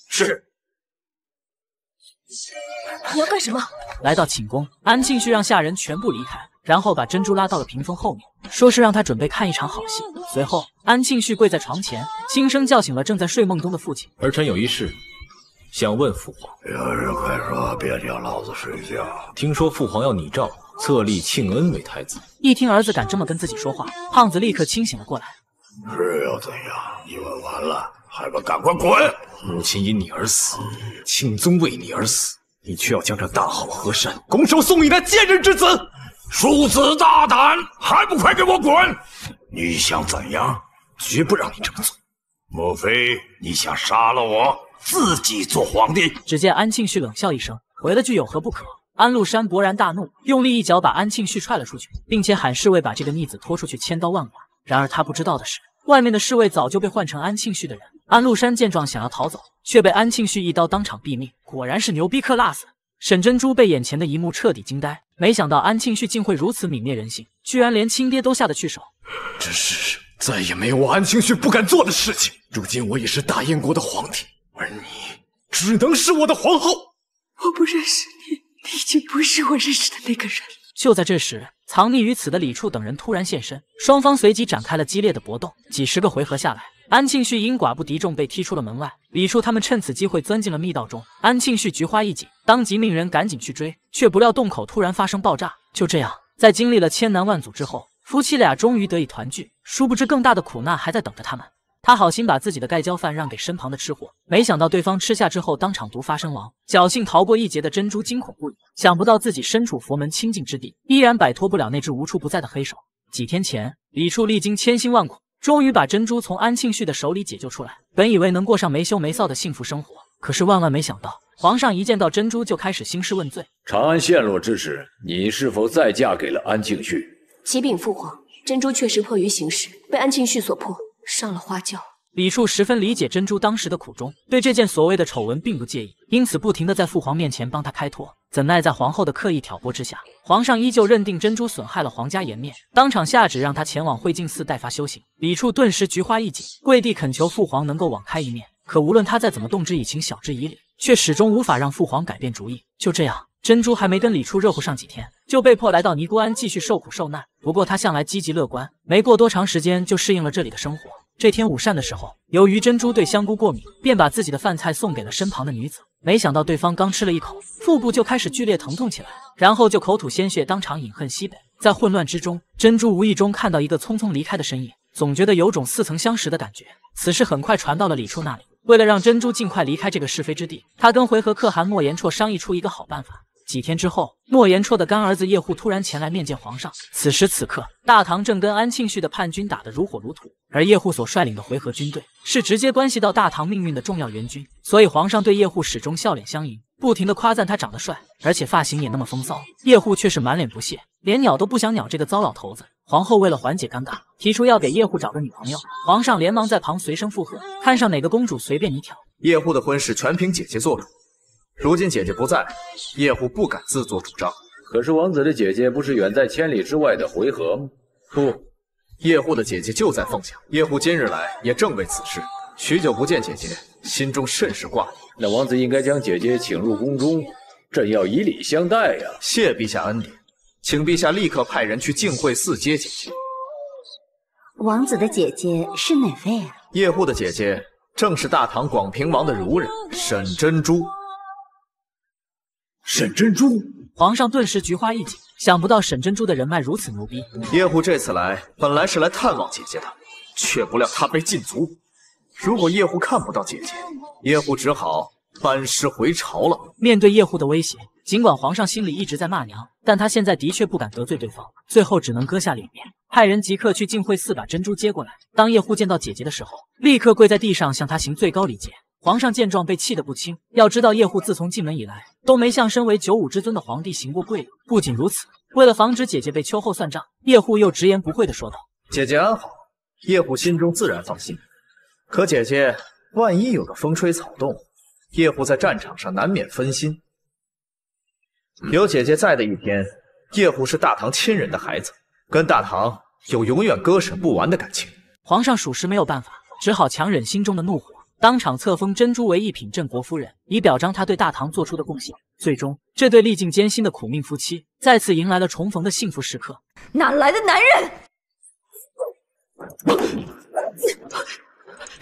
是。你要干什么？来到寝宫，安庆绪让下人全部离开。然后把珍珠拉到了屏风后面，说是让他准备看一场好戏。随后，安庆绪跪在床前，轻声叫醒了正在睡梦中的父亲。儿臣有一事，想问父皇。有事快说，别叫老子睡觉。听说父皇要拟诏册立庆恩为太子。一听儿子敢这么跟自己说话，胖子立刻清醒了过来。是又怎样？你问完了，还不赶快滚！母亲因你而死，庆宗为你而死，你却要将这大好河山拱手送与那贱人之子。鼠子大胆，还不快给我滚！你想怎样？绝不让你这么做。莫非你想杀了我，自己做皇帝？只见安庆绪冷笑一声，回了句有何不可。安禄山勃然大怒，用力一脚把安庆绪踹了出去，并且喊侍卫把这个逆子拖出去千刀万剐。然而他不知道的是，外面的侍卫早就被换成安庆绪的人。安禄山见状想要逃走，却被安庆绪一刀当场毙命。果然是牛逼克拉斯。沈珍珠被眼前的一幕彻底惊呆，没想到安庆绪竟会如此泯灭人性，居然连亲爹都下得去手。这世上再也没有我安庆绪不敢做的事情。如今我已是大燕国的皇帝，而你只能是我的皇后。我不认识你，你已经不是我认识的那个人了。就在这时，藏匿于此的李处等人突然现身，双方随即展开了激烈的搏斗。几十个回合下来。安庆绪因寡不敌众被踢出了门外，李处他们趁此机会钻进了密道中。安庆绪菊花一紧，当即命人赶紧去追，却不料洞口突然发生爆炸。就这样，在经历了千难万阻之后，夫妻俩终于得以团聚。殊不知更大的苦难还在等着他们。他好心把自己的盖浇饭让给身旁的吃货，没想到对方吃下之后当场毒发身亡。侥幸逃过一劫的珍珠惊恐不已，想不到自己身处佛门清净之地，依然摆脱不了那只无处不在的黑手。几天前，李处历经千辛万苦。终于把珍珠从安庆绪的手里解救出来，本以为能过上没羞没臊的幸福生活，可是万万没想到，皇上一见到珍珠就开始兴师问罪。长安陷落之时，你是否再嫁给了安庆绪？启禀父皇，珍珠确实迫于形势，被安庆绪所迫，上了花轿。李处十分理解珍珠当时的苦衷，对这件所谓的丑闻并不介意，因此不停的在父皇面前帮他开脱。怎奈在皇后的刻意挑拨之下，皇上依旧认定珍珠损害了皇家颜面，当场下旨让他前往慧净寺代发修行。李处顿时菊花一紧，跪地恳求父皇能够网开一面。可无论他再怎么动之以情、晓之以理，却始终无法让父皇改变主意。就这样，珍珠还没跟李处热乎上几天，就被迫来到尼姑庵继续受苦受难。不过他向来积极乐观，没过多长时间就适应了这里的生活。这天午膳的时候，由于珍珠对香菇过敏，便把自己的饭菜送给了身旁的女子。没想到对方刚吃了一口，腹部就开始剧烈疼痛起来，然后就口吐鲜血，当场饮恨西北。在混乱之中，珍珠无意中看到一个匆匆离开的身影，总觉得有种似曾相识的感觉。此事很快传到了李处那里，为了让珍珠尽快离开这个是非之地，他跟回纥可汗莫言绰商议出一个好办法。几天之后，莫言绰的干儿子叶护突然前来面见皇上。此时此刻，大唐正跟安庆绪的叛军打得如火如荼，而叶护所率领的回纥军队是直接关系到大唐命运的重要援军，所以皇上对叶护始终笑脸相迎，不停的夸赞他长得帅，而且发型也那么风骚。叶护却是满脸不屑，连鸟都不想鸟这个糟老头子。皇后为了缓解尴尬，提出要给叶护找个女朋友，皇上连忙在旁随声附和，看上哪个公主随便你挑。叶护的婚事全凭姐姐做主。如今姐姐不在，叶护不敢自作主张。可是王子的姐姐不是远在千里之外的回纥吗？不，叶护的姐姐就在凤翔。叶护今日来也正为此事。许久不见姐姐，心中甚是挂念。那王子应该将姐姐请入宫中，朕要以礼相待呀。谢陛下恩典，请陛下立刻派人去净慧寺接姐姐。王子的姐姐是哪位啊？叶护的姐姐正是大唐广平王的孺人沈珍珠。沈珍珠，皇上顿时菊花一紧，想不到沈珍珠的人脉如此牛逼。叶护这次来本来是来探望姐姐的，却不料她被禁足。如果叶护看不到姐姐，叶护只好班师回朝了。面对叶护的威胁，尽管皇上心里一直在骂娘，但他现在的确不敢得罪对方，最后只能割下脸面，派人即刻去静慧寺把珍珠接过来。当叶护见到姐姐的时候，立刻跪在地上向她行最高礼节。皇上见状被气得不轻。要知道叶护自从进门以来，都没向身为九五之尊的皇帝行过跪礼。不仅如此，为了防止姐姐被秋后算账，叶护又直言不讳的说道：“姐姐安好。”叶护心中自然放心。可姐姐万一有个风吹草动，叶护在战场上难免分心。有姐姐在的一天，叶护是大唐亲人的孩子，跟大唐有永远割舍不完的感情。皇上属实没有办法，只好强忍心中的怒火。当场册封珍珠为一品镇国夫人，以表彰她对大唐做出的贡献。最终，这对历尽艰辛的苦命夫妻再次迎来了重逢的幸福时刻。哪来的男人？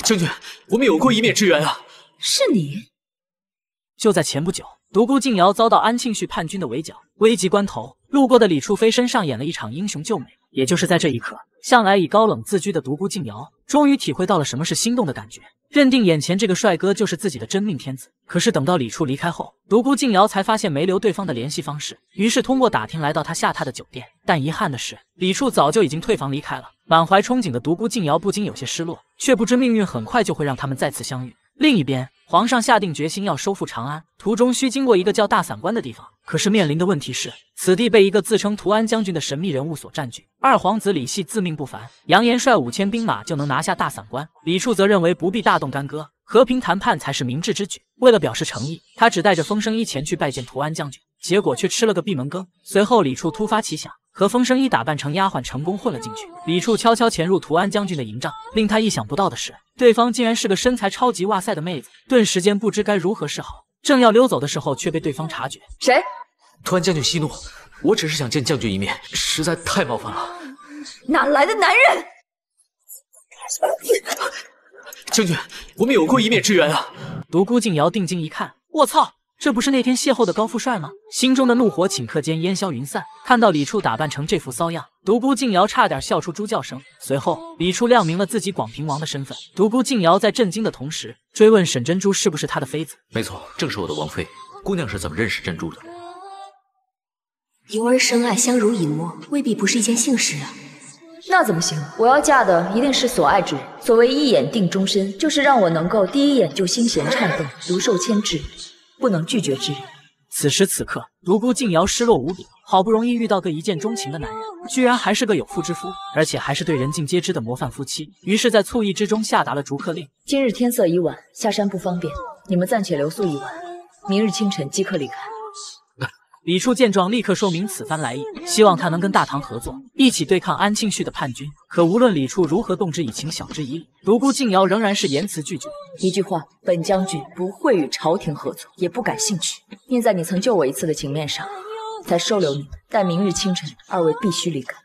将军，我们有过一面之缘啊！是你。就在前不久，独孤靖瑶遭到安庆绪叛军的围剿，危急关头，路过的李处飞身上演了一场英雄救美。也就是在这一刻，向来以高冷自居的独孤靖瑶终于体会到了什么是心动的感觉，认定眼前这个帅哥就是自己的真命天子。可是等到李处离开后，独孤静瑶才发现没留对方的联系方式，于是通过打听来到他下榻的酒店。但遗憾的是，李处早就已经退房离开了。满怀憧憬的独孤静瑶不禁有些失落，却不知命运很快就会让他们再次相遇。另一边，皇上下定决心要收复长安，途中需经过一个叫大散关的地方。可是面临的问题是，此地被一个自称图安将军的神秘人物所占据。二皇子李系自命不凡，扬言率五千兵马就能拿下大散关。李处则认为不必大动干戈，和平谈判才是明智之举。为了表示诚意，他只带着风声一前去拜见图安将军，结果却吃了个闭门羹。随后李处突发奇想。和风声一打扮成丫鬟，成功混了进去。李处悄悄潜入图安将军的营帐，令他意想不到的是，对方竟然是个身材超级哇塞的妹子，顿时间不知该如何是好。正要溜走的时候，却被对方察觉。谁？突然将军息怒，我只是想见将军一面，实在太冒犯了。哪来的男人？将军，我们有过一面之缘啊！独孤静瑶定睛一看，我操！这不是那天邂逅的高富帅吗？心中的怒火顷刻间烟消云散。看到李处打扮成这副骚样，独孤静瑶差点笑出猪叫声。随后，李处亮明了自己广平王的身份。独孤静瑶在震惊的同时，追问沈珍珠是不是他的妃子。没错，正是我的王妃。姑娘是怎么认识珍珠的？由儿生爱，相濡以沫，未必不是一件幸事啊。那怎么行？我要嫁的一定是所爱之人。所谓一眼定终身，就是让我能够第一眼就心弦颤动，如受牵制。不能拒绝之人。此时此刻，独孤静瑶失落无比，好不容易遇到个一见钟情的男人，居然还是个有妇之夫，而且还是对人尽皆知的模范夫妻。于是，在醋意之中下达了逐客令：今日天色已晚，下山不方便，你们暂且留宿一晚，明日清晨即刻离开。李处见状，立刻说明此番来意，希望他能跟大唐合作，一起对抗安庆绪的叛军。可无论李处如何动之以情，晓之以理，独孤静瑶仍然是言辞拒绝。一句话，本将军不会与朝廷合作，也不感兴趣。念在你曾救我一次的情面上，才收留你们。但明日清晨，二位必须离开。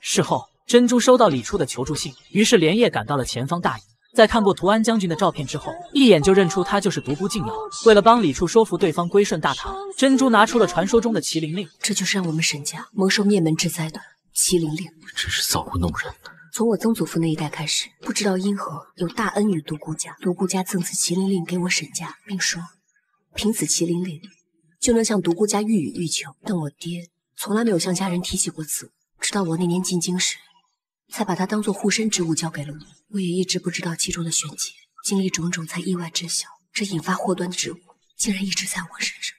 事后，珍珠收到李处的求助信，于是连夜赶到了前方大营。在看过图安将军的照片之后，一眼就认出他就是独孤靖瑶。为了帮李处说服对方归顺大唐，珍珠拿出了传说中的麒麟令，这就是让我们沈家蒙受灭门之灾的麒麟令。真是造物弄人。从我曾祖父那一代开始，不知道因何有大恩于独孤家，独孤家赠此麒麟令给我沈家，并说凭此麒麟令就能向独孤家欲语欲求。但我爹从来没有向家人提起过此物，直到我那年进京时。才把它当做护身之物交给了我，我也一直不知道其中的玄机，经历种种才意外知晓，这引发祸端的植物竟然一直在我身上。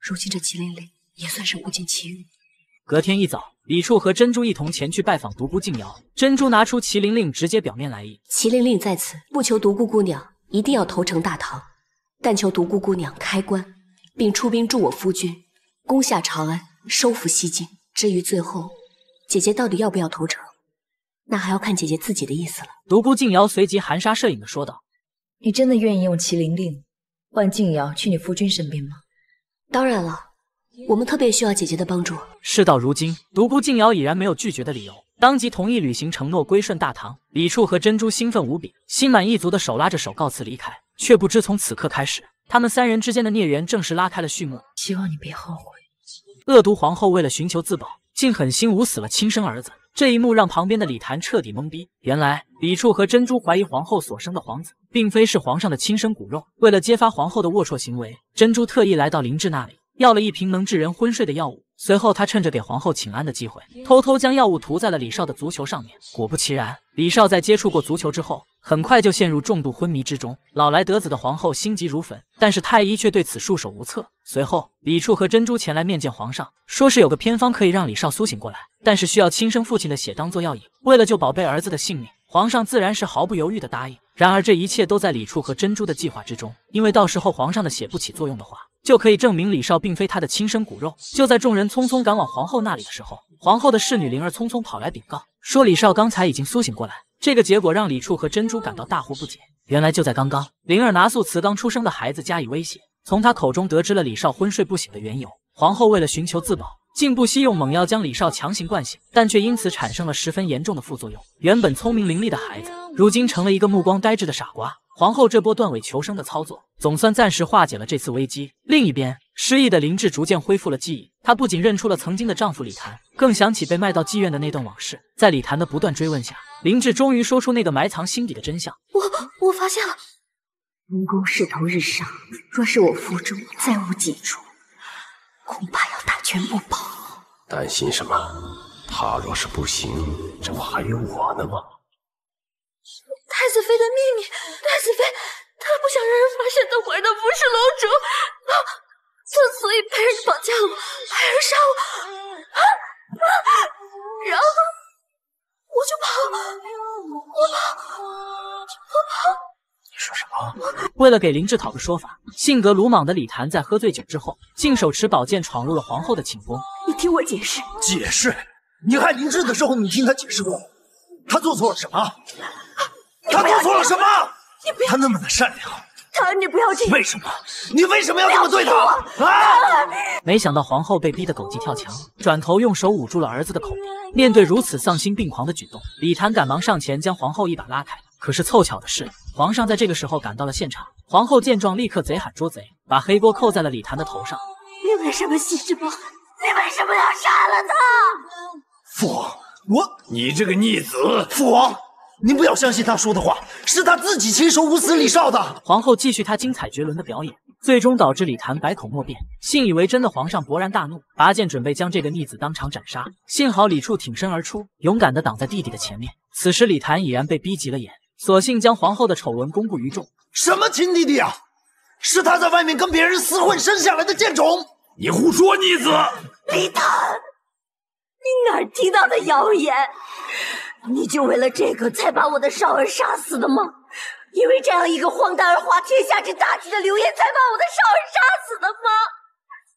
如今这麒麟令也算是物尽其用。隔天一早，李处和珍珠一同前去拜访独孤静瑶。珍珠拿出麒麟令，直接表面来意：麒麟令在此，不求独孤姑娘一定要投诚大唐，但求独孤姑娘开关，并出兵助我夫君攻下长安，收复西京。至于最后，姐姐到底要不要投诚？那还要看姐姐自己的意思了。独孤静瑶随即含沙射影的说道：“你真的愿意用麒麟令换静瑶去你夫君身边吗？”“当然了，我们特别需要姐姐的帮助。”事到如今，独孤静瑶已然没有拒绝的理由，当即同意履行承诺，归顺大唐。李处和珍珠兴奋无比，心满意足的手拉着手告辞离开，却不知从此刻开始，他们三人之间的孽缘正式拉开了序幕。希望你别后悔。恶毒皇后为了寻求自保，竟狠心捂死了亲生儿子。这一幕让旁边的李谭彻底懵逼。原来李处和珍珠怀疑皇后所生的皇子并非是皇上的亲生骨肉。为了揭发皇后的龌龊行为，珍珠特意来到林志那里，要了一瓶能致人昏睡的药物。随后，他趁着给皇后请安的机会，偷偷将药物涂在了李少的足球上面。果不其然，李少在接触过足球之后，很快就陷入重度昏迷之中。老来得子的皇后心急如焚，但是太医却对此束手无策。随后，李处和珍珠前来面见皇上，说是有个偏方可以让李少苏醒过来。但是需要亲生父亲的血当做药引，为了救宝贝儿子的性命，皇上自然是毫不犹豫的答应。然而这一切都在李处和珍珠的计划之中，因为到时候皇上的血不起作用的话，就可以证明李少并非他的亲生骨肉。就在众人匆匆赶往皇后那里的时候，皇后的侍女灵儿匆匆跑来禀告，说李少刚才已经苏醒过来。这个结果让李处和珍珠感到大惑不解。原来就在刚刚，灵儿拿素瓷刚出生的孩子加以威胁，从他口中得知了李少昏睡不醒的缘由。皇后为了寻求自保。竟不惜用猛药将李少强行灌醒，但却因此产生了十分严重的副作用。原本聪明伶俐的孩子，如今成了一个目光呆滞的傻瓜。皇后这波断尾求生的操作，总算暂时化解了这次危机。另一边，失忆的林志逐渐恢复了记忆，她不仅认出了曾经的丈夫李谭，更想起被卖到妓院的那段往事。在李谭的不断追问下，林志终于说出那个埋藏心底的真相：我我发现了，明宫势头日上，若是我腹中再无几处。恐怕要大权不保。担心什么？他若是不行，这不还有我呢吗？太子妃的秘密，太子妃，她不想让人发现她怀的不是楼主，他所以派人绑架我，派人杀我，啊啊！然后我就跑，我跑，我跑。你说什么？为了给林志讨个说法，性格鲁莽的李谭在喝醉酒之后，竟手持宝剑闯入了皇后的寝宫。你听我解释。解释？你害林志的时候，你听他解释过？他做错了什么？他做错了什么？你不要，他那么的善良，他你不要这样。为什么？你为什么要这么对他？啊！没想到皇后被逼得狗急跳墙，转头用手捂住了儿子的口鼻。面对如此丧心病狂的举动，李谭赶忙上前将皇后一把拉开。可是凑巧的是，皇上在这个时候赶到了现场。皇后见状，立刻贼喊捉贼，把黑锅扣在了李谭的头上。你为什么心之不狠？你为什么要杀了他？父王，我你这个逆子！父王，您不要相信他说的话，是他自己亲手捂死李少的。皇后继续她精彩绝伦的表演，最终导致李谭百口莫辩，信以为真的皇上勃然大怒，拔剑准备将这个逆子当场斩杀。幸好李处挺身而出，勇敢的挡在弟弟的前面。此时李谭已然被逼急了眼。索性将皇后的丑闻公布于众。什么亲弟弟啊？是他在外面跟别人厮混生下来的贱种！你胡说，逆子！李谭，你哪儿听到的谣言？你就为了这个才把我的少儿杀死的吗？因为这样一个荒诞而滑天下之大稽的流言，才把我的少儿杀死的吗？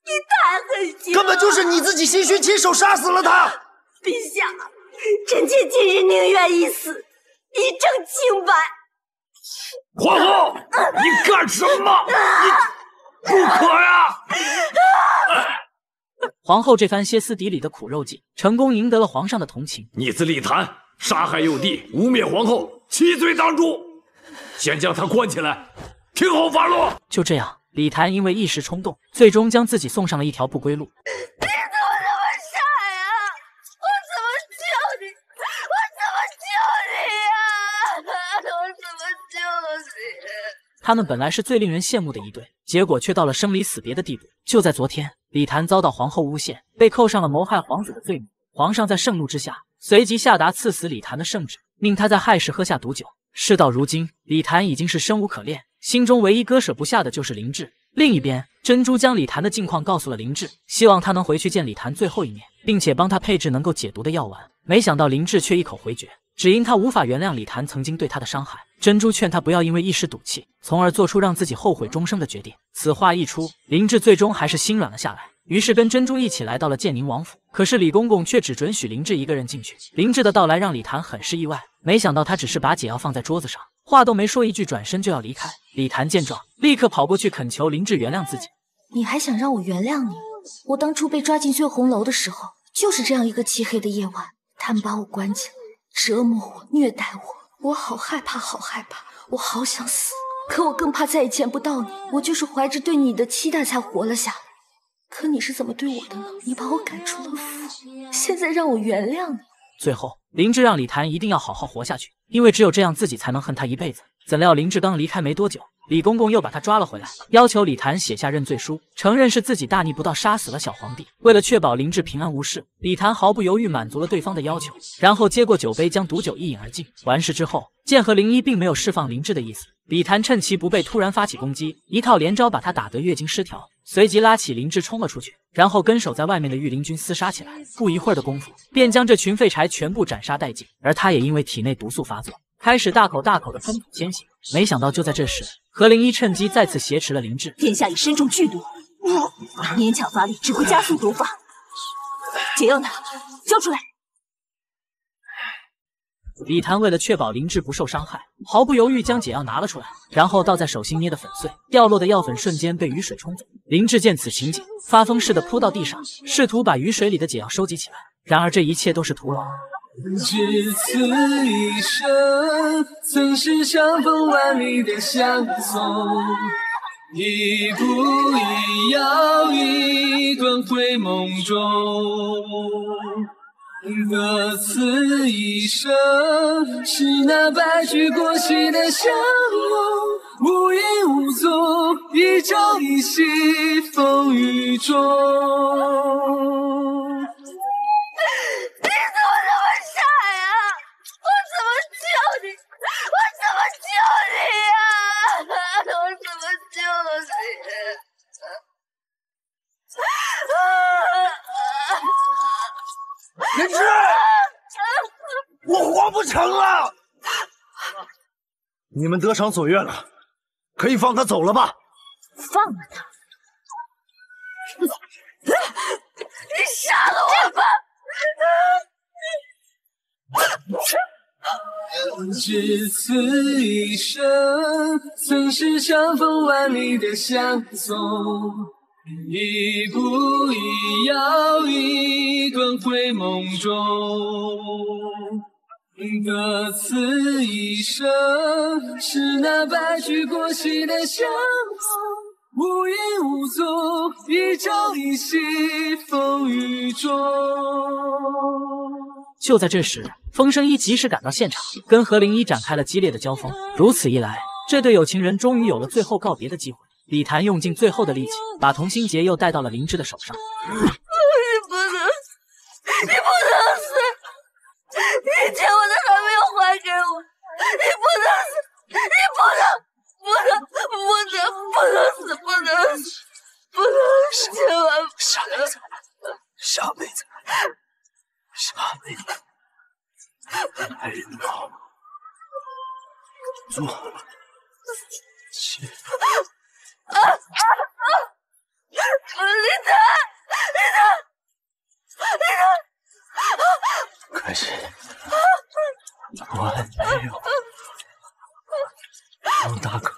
你太狠心了！根本就是你自己心虚，亲手杀死了他！陛下，臣妾今日宁愿一死。以证清白，皇后，你干什么？你不可呀！皇后这番歇斯底里的苦肉计，成功赢得了皇上的同情。逆子李谭杀害幼帝，污蔑皇后，七罪当诛，先将他关起来，听候发落。就这样，李谭因为一时冲动，最终将自己送上了一条不归路。[laughs] 他们本来是最令人羡慕的一对，结果却到了生离死别的地步。就在昨天，李谭遭到皇后诬陷，被扣上了谋害皇子的罪名。皇上在盛怒之下，随即下达赐死李谭的圣旨，命他在亥时喝下毒酒。事到如今，李谭已经是生无可恋，心中唯一割舍不下的就是林志。另一边，珍珠将李谭的近况告诉了林志，希望他能回去见李谭最后一面，并且帮他配制能够解毒的药丸。没想到林志却一口回绝。只因他无法原谅李谭曾经对他的伤害，珍珠劝他不要因为一时赌气，从而做出让自己后悔终生的决定。此话一出，林志最终还是心软了下来，于是跟珍珠一起来到了建宁王府。可是李公公却只准许林志一个人进去。林志的到来让李谭很是意外，没想到他只是把解药放在桌子上，话都没说一句，转身就要离开。李谭见状，立刻跑过去恳求林志原谅自己。你还想让我原谅你？我当初被抓进醉红楼的时候，就是这样一个漆黑的夜晚，他们把我关起来。折磨我，虐待我，我好害怕，好害怕，我好想死。可我更怕再也见不到你。我就是怀着对你的期待才活了下来。可你是怎么对我的呢？你把我赶出了府，现在让我原谅你。最后，林志让李谭一定要好好活下去，因为只有这样，自己才能恨他一辈子。怎料林志刚离开没多久。李公公又把他抓了回来，要求李谭写下认罪书，承认是自己大逆不道，杀死了小皇帝。为了确保林志平安无事，李谭毫不犹豫满足了对方的要求，然后接过酒杯，将毒酒一饮而尽。完事之后，剑和林一并没有释放林志的意思，李谭趁其不备，突然发起攻击，一套连招把他打得月经失调，随即拉起林志冲了出去，然后跟守在外面的御林军厮杀起来。不一会儿的功夫，便将这群废柴全部斩杀殆尽，而他也因为体内毒素发作。开始大口大口的吞吐鲜血，没想到就在这时，何灵一趁机再次挟持了林志。殿下已身中剧毒，勉强发力只会加速毒发。解药呢？交出来！李谭为了确保林志不受伤害，毫不犹豫将解药拿了出来，然后倒在手心捏得粉碎，掉落的药粉瞬间被雨水冲走。林志见此情景，发疯似的扑到地上，试图把雨水里的解药收集起来。然而这一切都是徒劳。只此一生，曾是相逢万里的相送。一步一摇，一段回梦中。各此一生，是那白驹过隙的相拥，无影无踪，一朝一夕，风雨中。我救你啊？我怎么救你林痴我活不成了！你们得偿所愿了可以放他走了吧？放了他？你杀了我吧！只此一生，曾是长风万里的相送，一步一摇一段回梦中。得此一生，是那白驹过隙的相逢，无影无踪，一朝一夕风雨中。就在这时，风声一及时赶到现场，跟何灵一展开了激烈的交锋。如此一来，这对有情人终于有了最后告别的机会。李谭用尽最后的力气，把同心结又戴到了灵芝的手上。你不能死，你不能死！你欠我的还没有还给我，你不能死，你不能，不能，不能，不能死，不能死，不能死，千万傻妹子，傻妹子，傻妹子，男人的好，做起。啊啊啊！李谭，李谭，李谭！可是我还没有，王大哥。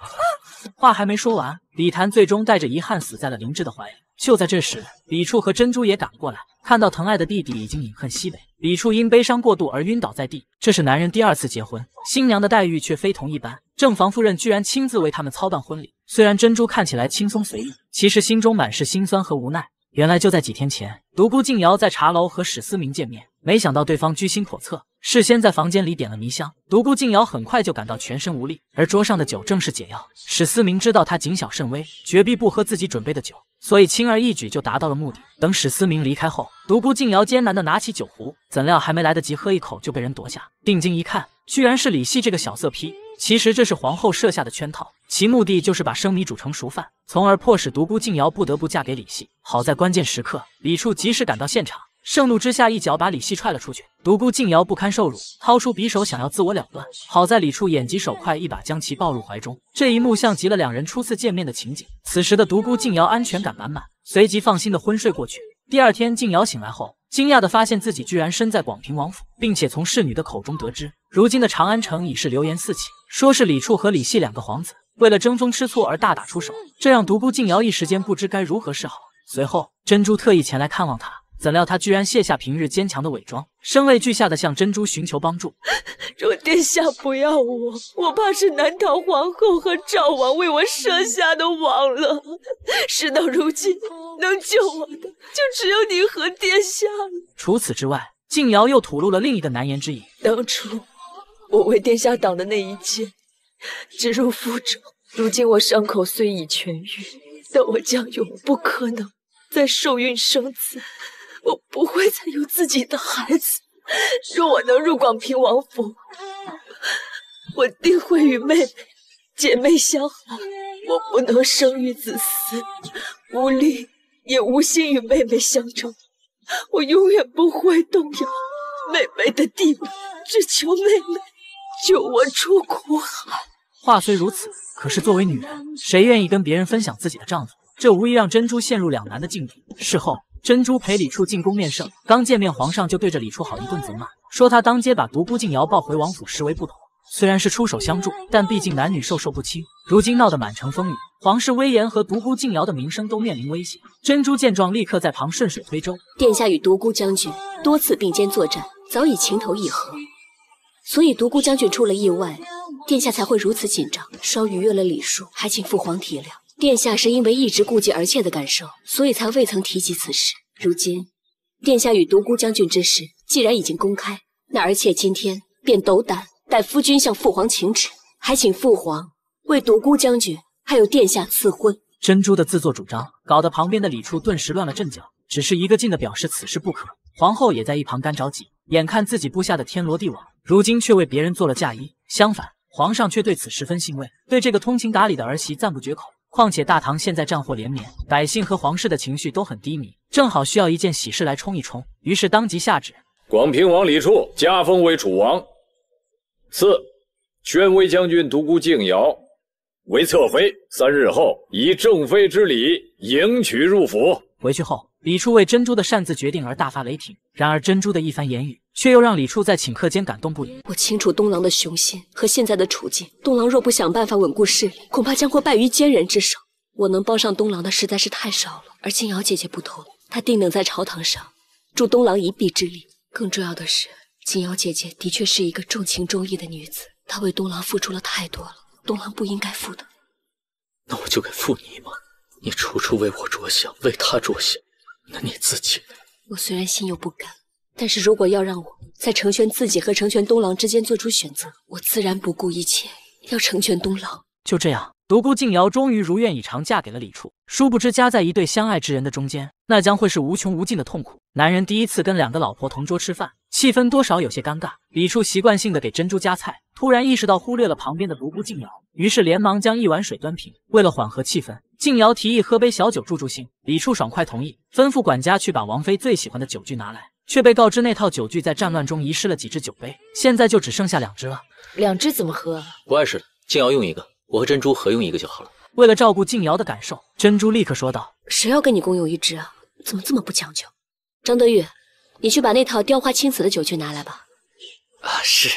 话还没说完，李谭最终带着遗憾死在了灵芝的怀里。就在这时，李处和珍珠也赶了过来，看到疼爱的弟弟已经饮恨西北，李处因悲伤过度而晕倒在地。这是男人第二次结婚，新娘的待遇却非同一般，正房夫人居然亲自为他们操办婚礼。虽然珍珠看起来轻松随意，其实心中满是心酸和无奈。原来就在几天前，独孤静瑶在茶楼和史思明见面，没想到对方居心叵测，事先在房间里点了迷香。独孤静瑶很快就感到全身无力，而桌上的酒正是解药。史思明知道他谨小慎微，绝逼不喝自己准备的酒，所以轻而易举就达到了目的。等史思明离开后，独孤静瑶艰难的拿起酒壶，怎料还没来得及喝一口，就被人夺下。定睛一看，居然是李系这个小色批。其实这是皇后设下的圈套，其目的就是把生米煮成熟饭，从而迫使独孤静瑶不得不嫁给李系。好在关键时刻，李处及时赶到现场，盛怒之下一脚把李系踹了出去。独孤静瑶不堪受辱，掏出匕首想要自我了断。好在李处眼疾手快，一把将其抱入怀中。这一幕像极了两人初次见面的情景。此时的独孤静瑶安全感满满，随即放心的昏睡过去。第二天，静瑶醒来后，惊讶的发现自己居然身在广平王府，并且从侍女的口中得知，如今的长安城已是流言四起，说是李处和李系两个皇子为了争风吃醋而大打出手，这让独孤静瑶一时间不知该如何是好。随后，珍珠特意前来看望他，怎料他居然卸下平日坚强的伪装，声泪俱下的向珍珠寻求帮助。[laughs] 若殿下不要我，我怕是难逃皇后和赵王为我设下的网了。事到如今，能救我的就只有你和殿下了。除此之外，静瑶又吐露了另一个难言之隐。当初我为殿下挡的那一剑，直入腹中。如今我伤口虽已痊愈，但我将永不可能再受孕生子。我不会再有自己的孩子。若我能入广平王府，我定会与妹妹姐妹相好。我不能生育子嗣，无力也无心与妹妹相争。我永远不会动摇妹妹的地位，只求妹妹救我出苦海。话虽如此，可是作为女人，谁愿意跟别人分享自己的丈夫？这无疑让珍珠陷入两难的境地。事后，珍珠陪李处进宫面圣，刚见面，皇上就对着李处好一顿责骂，说他当街把独孤静瑶抱回王府，实为不妥。虽然是出手相助，但毕竟男女授受不亲，如今闹得满城风雨，皇室威严和独孤静瑶的名声都面临威胁。珍珠见状，立刻在旁顺水推舟。殿下与独孤将军多次并肩作战，早已情投意合，所以独孤将军出了意外，殿下才会如此紧张，稍逾越了礼数，还请父皇体谅。殿下是因为一直顾及儿妾的感受，所以才未曾提及此事。如今，殿下与独孤将军之事既然已经公开，那儿妾今天便斗胆。待夫君向父皇请旨，还请父皇为独孤将军还有殿下赐婚。珍珠的自作主张，搞得旁边的李处顿时乱了阵脚，只是一个劲的表示此事不可。皇后也在一旁干着急，眼看自己布下的天罗地网，如今却为别人做了嫁衣。相反，皇上却对此十分欣慰，对这个通情达理的儿媳赞不绝口。况且大唐现在战祸连绵，百姓和皇室的情绪都很低迷，正好需要一件喜事来冲一冲。于是当即下旨，广平王李处加封为楚王。四，宣威将军独孤敬瑶为侧妃，三日后以正妃之礼迎娶入府。回去后，李处为珍珠的擅自决定而大发雷霆。然而珍珠的一番言语，却又让李处在顷刻间感动不已。我清楚东郎的雄心和现在的处境，东郎若不想办法稳固势力，恐怕将会败于奸人之手。我能帮上东郎的实在是太少了，而静瑶姐姐不同，她定能在朝堂上助东郎一臂之力。更重要的是，静瑶姐姐的确是一个重情重义的女子，她为东郎付出了太多了，东郎不应该负的。那我就该负你吗？你处处为我着想，为他着想，那你自己呢？我虽然心有不甘，但是如果要让我在成全自己和成全东郎之间做出选择，我自然不顾一切要成全东郎。就这样，独孤静瑶终于如愿以偿嫁给了李处。殊不知，夹在一对相爱之人的中间，那将会是无穷无尽的痛苦。男人第一次跟两个老婆同桌吃饭，气氛多少有些尴尬。李处习惯性的给珍珠夹菜，突然意识到忽略了旁边的独孤静瑶，于是连忙将一碗水端平。为了缓和气氛，静瑶提议喝杯小酒助助兴。李处爽快同意，吩咐管家去把王妃最喜欢的酒具拿来，却被告知那套酒具在战乱中遗失了几只酒杯，现在就只剩下两只了。两只怎么喝？不碍事的，静瑶用一个，我和珍珠合用一个就好了。为了照顾静瑶的感受，珍珠立刻说道：“谁要跟你共用一只啊？怎么这么不讲究？”张德玉，你去把那套雕花青瓷的酒具拿来吧。啊，是。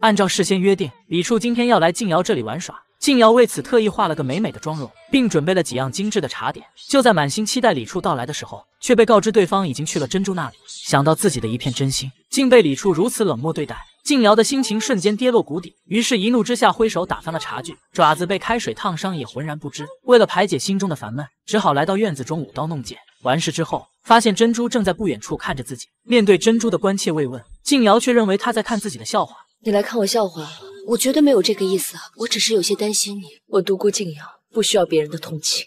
按照事先约定，李处今天要来静瑶这里玩耍。静瑶为此特意画了个美美的妆容，并准备了几样精致的茶点。就在满心期待李处到来的时候，却被告知对方已经去了珍珠那里。想到自己的一片真心，竟被李处如此冷漠对待，静瑶的心情瞬间跌落谷底。于是，一怒之下挥手打翻了茶具，爪子被开水烫伤也浑然不知。为了排解心中的烦闷，只好来到院子中舞刀弄剑。完事之后，发现珍珠正在不远处看着自己。面对珍珠的关切慰问，静瑶却认为他在看自己的笑话。你来看我笑话？我绝对没有这个意思，我只是有些担心你。我独孤静瑶不需要别人的同情。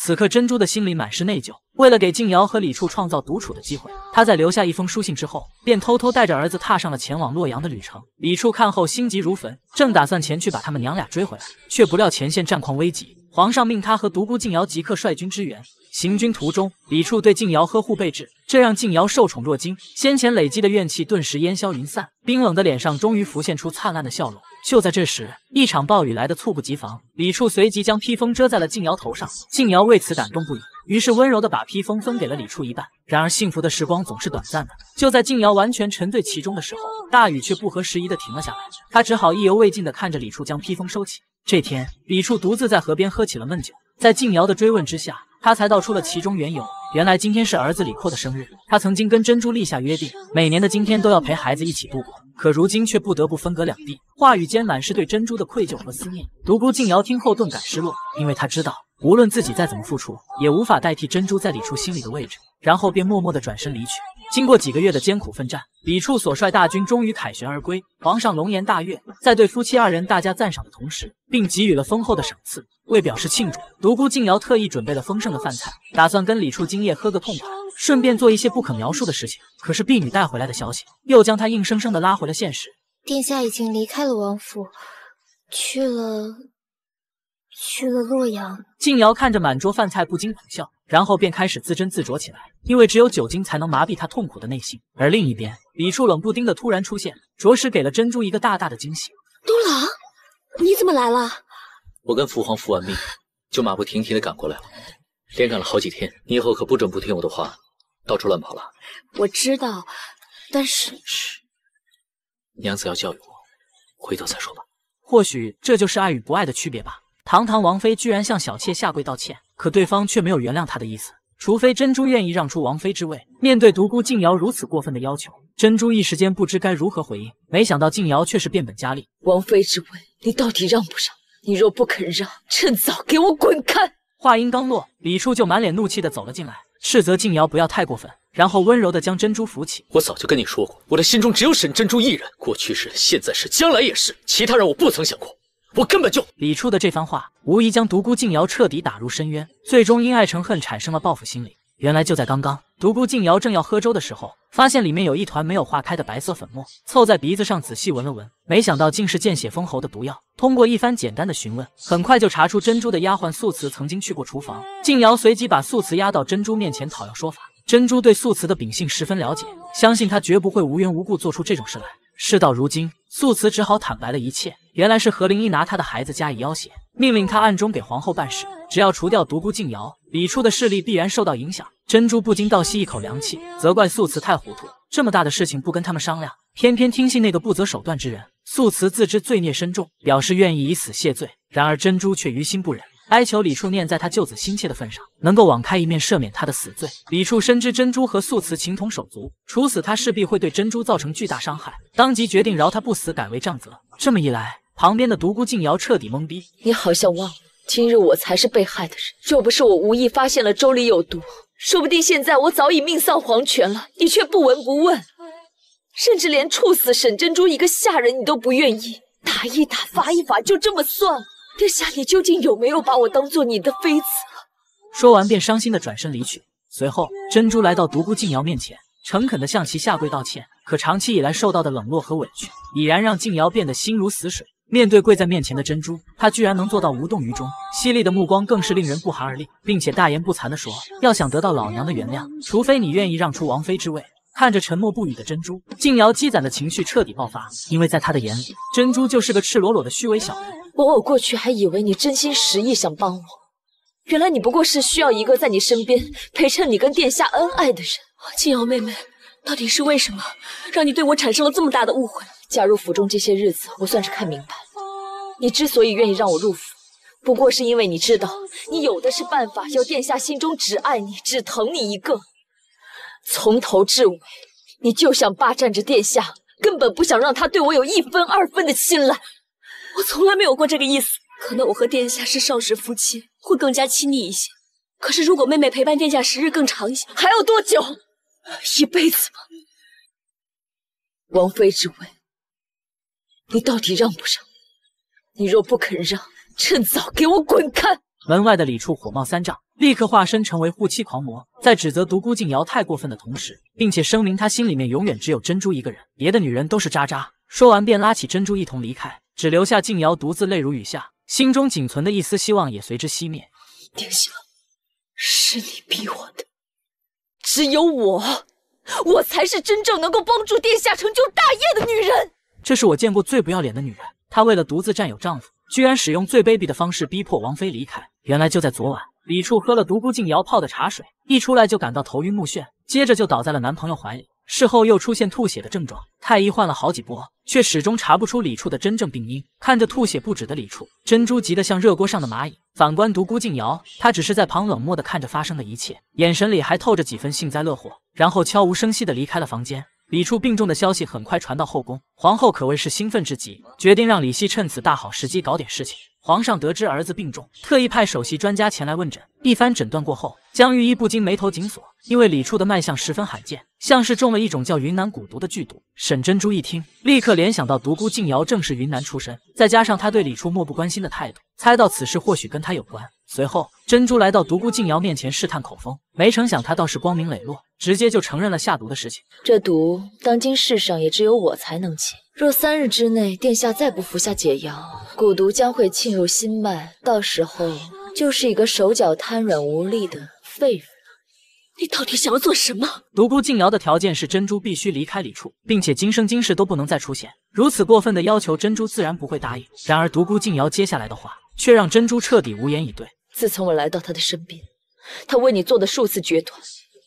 此刻珍珠的心里满是内疚，为了给静瑶和李处创造独处的机会，他在留下一封书信之后，便偷偷带着儿子踏上了前往洛阳的旅程。李处看后心急如焚，正打算前去把他们娘俩追回来，却不料前线战况危急，皇上命他和独孤静瑶即刻率军支援。行军途中，李处对静瑶呵护备至，这让静瑶受宠若惊，先前累积的怨气顿时烟消云散，冰冷的脸上终于浮现出灿烂的笑容。就在这时，一场暴雨来得猝不及防，李处随即将披风遮在了静瑶头上，静瑶为此感动不已，于是温柔的把披风分给了李处一半。然而幸福的时光总是短暂的，就在静瑶完全沉醉其中的时候，大雨却不合时宜的停了下来，她只好意犹未尽的看着李处将披风收起。这天，李处独自在河边喝起了闷酒，在静瑶的追问之下，他才道出了其中缘由。原来今天是儿子李阔的生日，他曾经跟珍珠立下约定，每年的今天都要陪孩子一起度过。可如今却不得不分隔两地，话语间满是对珍珠的愧疚和思念。独孤静瑶听后顿感失落，因为他知道，无论自己再怎么付出，也无法代替珍珠在李处心里的位置。然后便默默的转身离去。经过几个月的艰苦奋战，李处所率大军终于凯旋而归。皇上龙颜大悦，在对夫妻二人大加赞赏的同时，并给予了丰厚的赏赐。为表示庆祝，独孤静瑶特意准备了丰盛的饭菜，打算跟李处今夜喝个痛快，顺便做一些不可描述的事情。可是婢女带回来的消息，又将他硬生生的拉回了现实。殿下已经离开了王府，去了，去了洛阳。静瑶看着满桌饭菜，不禁苦笑，然后便开始自斟自酌起来，因为只有酒精才能麻痹他痛苦的内心。而另一边，李处冷不丁的突然出现，着实给了珍珠一个大大的惊喜。东郎，你怎么来了？我跟父皇复完命，就马不停蹄的赶过来了，连赶了好几天。你以后可不准不听我的话，到处乱跑了。我知道，但是……嘘，娘子要教育我，回头再说吧。或许这就是爱与不爱的区别吧。堂堂王妃居然向小妾下跪道歉，可对方却没有原谅他的意思。除非珍珠愿意让出王妃之位。面对独孤静瑶如此过分的要求，珍珠一时间不知该如何回应。没想到静瑶却是变本加厉：“王妃之位，你到底让不让？你若不肯让，趁早给我滚开！”话音刚落，李处就满脸怒气的走了进来，斥责静瑶不要太过分，然后温柔的将珍珠扶起。我早就跟你说过，我的心中只有沈珍珠一人，过去是，现在是，将来也是，其他人我不曾想过。我根本就……李处的这番话，无疑将独孤静瑶彻底打入深渊，最终因爱成恨，产生了报复心理。原来就在刚刚，独孤静瑶正要喝粥的时候，发现里面有一团没有化开的白色粉末，凑在鼻子上仔细闻了闻，没想到竟是见血封喉的毒药。通过一番简单的询问，很快就查出珍珠的丫鬟素瓷曾经去过厨房。静瑶随即把素瓷压到珍珠面前讨要说法。珍珠对素瓷的秉性十分了解，相信她绝不会无缘无故做出这种事来。事到如今，素瓷只好坦白了一切。原来是何灵依拿她的孩子加以要挟，命令她暗中给皇后办事，只要除掉独孤静瑶，李处的势力必然受到影响。珍珠不禁倒吸一口凉气，责怪素瓷太糊涂，这么大的事情不跟他们商量，偏偏听信那个不择手段之人。素瓷自知罪孽深重，表示愿意以死谢罪，然而珍珠却于心不忍。哀求李处念在他救子心切的份上，能够网开一面赦免他的死罪。李处深知珍珠和素瓷情同手足，处死他势必会对珍珠造成巨大伤害，当即决定饶他不死，改为杖责。这么一来，旁边的独孤静瑶彻底懵逼。你好像忘了，今日我才是被害的人。若不是我无意发现了粥里有毒，说不定现在我早已命丧黄泉了。你却不闻不问，甚至连处死沈珍珠一个下人你都不愿意，打一打，罚一罚，就这么算了。殿下，你究竟有没有把我当做你的妃子？说完便伤心的转身离去。随后，珍珠来到独孤静瑶面前，诚恳的向其下跪道歉。可长期以来受到的冷落和委屈，已然让静瑶变得心如死水。面对跪在面前的珍珠，她居然能做到无动于衷，犀利的目光更是令人不寒而栗，并且大言不惭地说：“要想得到老娘的原谅，除非你愿意让出王妃之位。”看着沉默不语的珍珠，静瑶积攒的情绪彻底爆发，因为在她的眼里，珍珠就是个赤裸裸的虚伪小人。我我过去还以为你真心实意想帮我，原来你不过是需要一个在你身边陪衬你跟殿下恩爱的人。静瑶妹妹，到底是为什么让你对我产生了这么大的误会？嫁入府中这些日子，我算是看明白了，你之所以愿意让我入府，不过是因为你知道你有的是办法，要殿下心中只爱你、只疼你一个。从头至尾，你就想霸占着殿下，根本不想让他对我有一分二分的青睐。我从来没有过这个意思，可能我和殿下是少时夫妻，会更加亲密一些。可是如果妹妹陪伴殿下时日更长一些，还要多久？一辈子吗？王妃之位，你到底让不让？你若不肯让，趁早给我滚开！门外的李处火冒三丈，立刻化身成为护妻狂魔，在指责独孤静瑶太过分的同时，并且声明他心里面永远只有珍珠一个人，别的女人都是渣渣。说完便拉起珍珠一同离开。只留下静瑶独自泪如雨下，心中仅存的一丝希望也随之熄灭。殿下，是你逼我的，只有我，我才是真正能够帮助殿下成就大业的女人。这是我见过最不要脸的女人，她为了独自占有丈夫，居然使用最卑鄙的方式逼迫王妃离开。原来就在昨晚，李处喝了独孤静瑶泡的茶水，一出来就感到头晕目眩，接着就倒在了男朋友怀里。事后又出现吐血的症状，太医换了好几波，却始终查不出李处的真正病因。看着吐血不止的李处，珍珠急得像热锅上的蚂蚁。反观独孤静瑶，她只是在旁冷漠的看着发生的一切，眼神里还透着几分幸灾乐祸，然后悄无声息的离开了房间。李处病重的消息很快传到后宫，皇后可谓是兴奋至极，决定让李希趁此大好时机搞点事情。皇上得知儿子病重，特意派首席专家前来问诊。一番诊断过后，江御医不禁眉头紧锁，因为李处的脉象十分罕见，像是中了一种叫云南蛊毒的剧毒。沈珍珠一听，立刻联想到独孤静瑶正是云南出身，再加上他对李处漠不关心的态度，猜到此事或许跟他有关。随后，珍珠来到独孤静瑶面前试探口风，没成想他倒是光明磊落，直接就承认了下毒的事情。这毒，当今世上也只有我才能解。若三日之内殿下再不服下解药，蛊毒将会沁入心脉，到时候就是一个手脚瘫软无力的废人。你到底想要做什么？独孤静瑶的条件是珍珠必须离开李处，并且今生今世都不能再出现。如此过分的要求，珍珠自然不会答应。然而独孤静瑶接下来的话，却让珍珠彻底无言以对。自从我来到他的身边，他为你做的数次决断，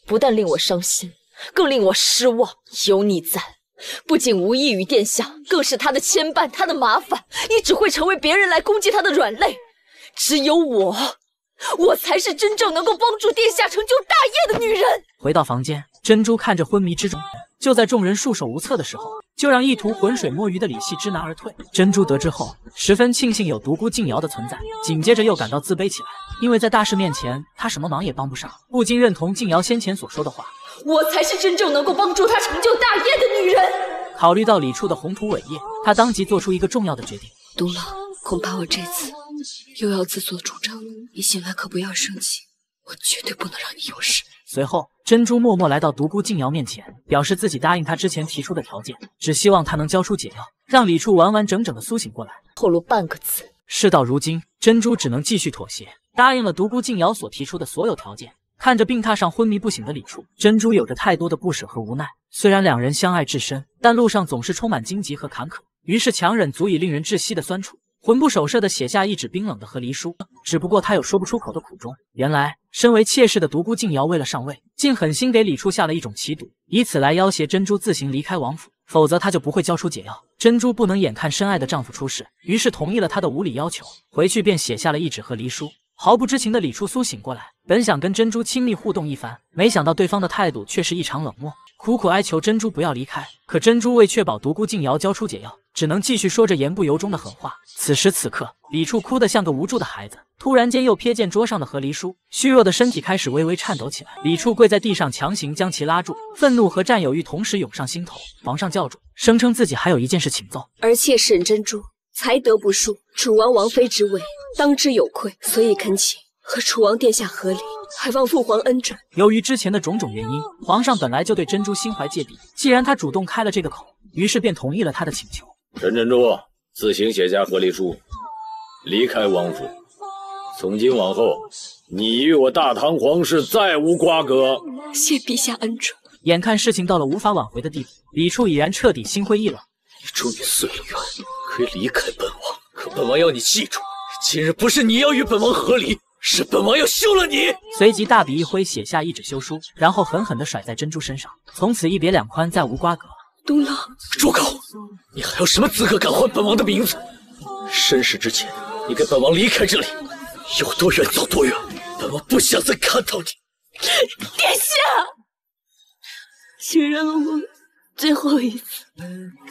不但令我伤心，更令我失望。有你在，不仅无益于殿下，更是他的牵绊，他的麻烦。你只会成为别人来攻击他的软肋。只有我。我才是真正能够帮助殿下成就大业的女人。回到房间，珍珠看着昏迷之中，就在众人束手无策的时候，就让意图浑水摸鱼的李系知难而退。珍珠得知后，十分庆幸有独孤静瑶的存在，紧接着又感到自卑起来，因为在大事面前，她什么忙也帮不上，不禁认同静瑶先前所说的话：我才是真正能够帮助她成就大业的女人。考虑到李处的宏图伟业，他当即做出一个重要的决定：独狼，恐怕我这次。又要自作主张，你醒来可不要生气，我绝对不能让你有事。随后，珍珠默默来到独孤静瑶面前，表示自己答应他之前提出的条件，只希望他能交出解药，让李处完完整整的苏醒过来。透露半个字。事到如今，珍珠只能继续妥协，答应了独孤静瑶所提出的所有条件。看着病榻上昏迷不醒的李处，珍珠有着太多的不舍和无奈。虽然两人相爱至深，但路上总是充满荆棘和坎坷，于是强忍足以令人窒息的酸楚。魂不守舍地写下一纸冰冷的和离书，只不过他有说不出口的苦衷。原来，身为妾室的独孤静瑶为了上位，竟狠心给李处下了一种奇毒，以此来要挟珍珠自行离开王府，否则他就不会交出解药。珍珠不能眼看深爱的丈夫出事，于是同意了他的无理要求，回去便写下了一纸和离书。毫不知情的李处苏醒过来，本想跟珍珠亲密互动一番，没想到对方的态度却是异常冷漠。苦苦哀求珍珠不要离开，可珍珠为确保独孤静瑶交出解药，只能继续说着言不由衷的狠话。此时此刻，李处哭得像个无助的孩子，突然间又瞥见桌上的和离书，虚弱的身体开始微微颤抖起来。李处跪在地上，强行将其拉住，愤怒和占有欲同时涌上心头，皇上教主，声称自己还有一件事请奏。而妾沈珍珠才德不淑，楚王王妃之位当之有愧，所以恳请和楚王殿下和离。还望父皇恩准。由于之前的种种原因，皇上本来就对珍珠心怀芥蒂。既然他主动开了这个口，于是便同意了他的请求。陈珍珠自行写下和离书，离开王府。从今往后，你与我大唐皇室再无瓜葛。谢陛下恩准。眼看事情到了无法挽回的地步，李处已然彻底心灰意冷。你终于遂了愿，可以离开本王。可本王要你记住，今日不是你要与本王和离。是本王要休了你！随即大笔一挥，写下一纸休书，然后狠狠地甩在珍珠身上。从此一别两宽，再无瓜葛。东郎，住口！你还有什么资格敢唤本王的名字？申时之前，你跟本王离开这里，有多远走多远。本王不想再看到你。殿下，请让我最后一次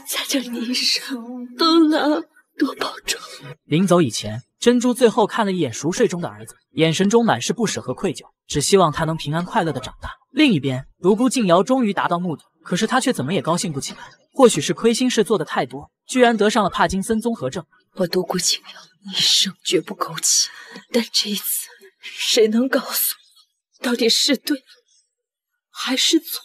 再叫你一声。东郎，多保重。临走以前。珍珠最后看了一眼熟睡中的儿子，眼神中满是不舍和愧疚，只希望他能平安快乐的长大。另一边，独孤静瑶终于达到目的，可是他却怎么也高兴不起来。或许是亏心事做的太多，居然得上了帕金森综合症。我独孤静瑶一生绝不苟且，但这一次，谁能告诉我，到底是对还是错？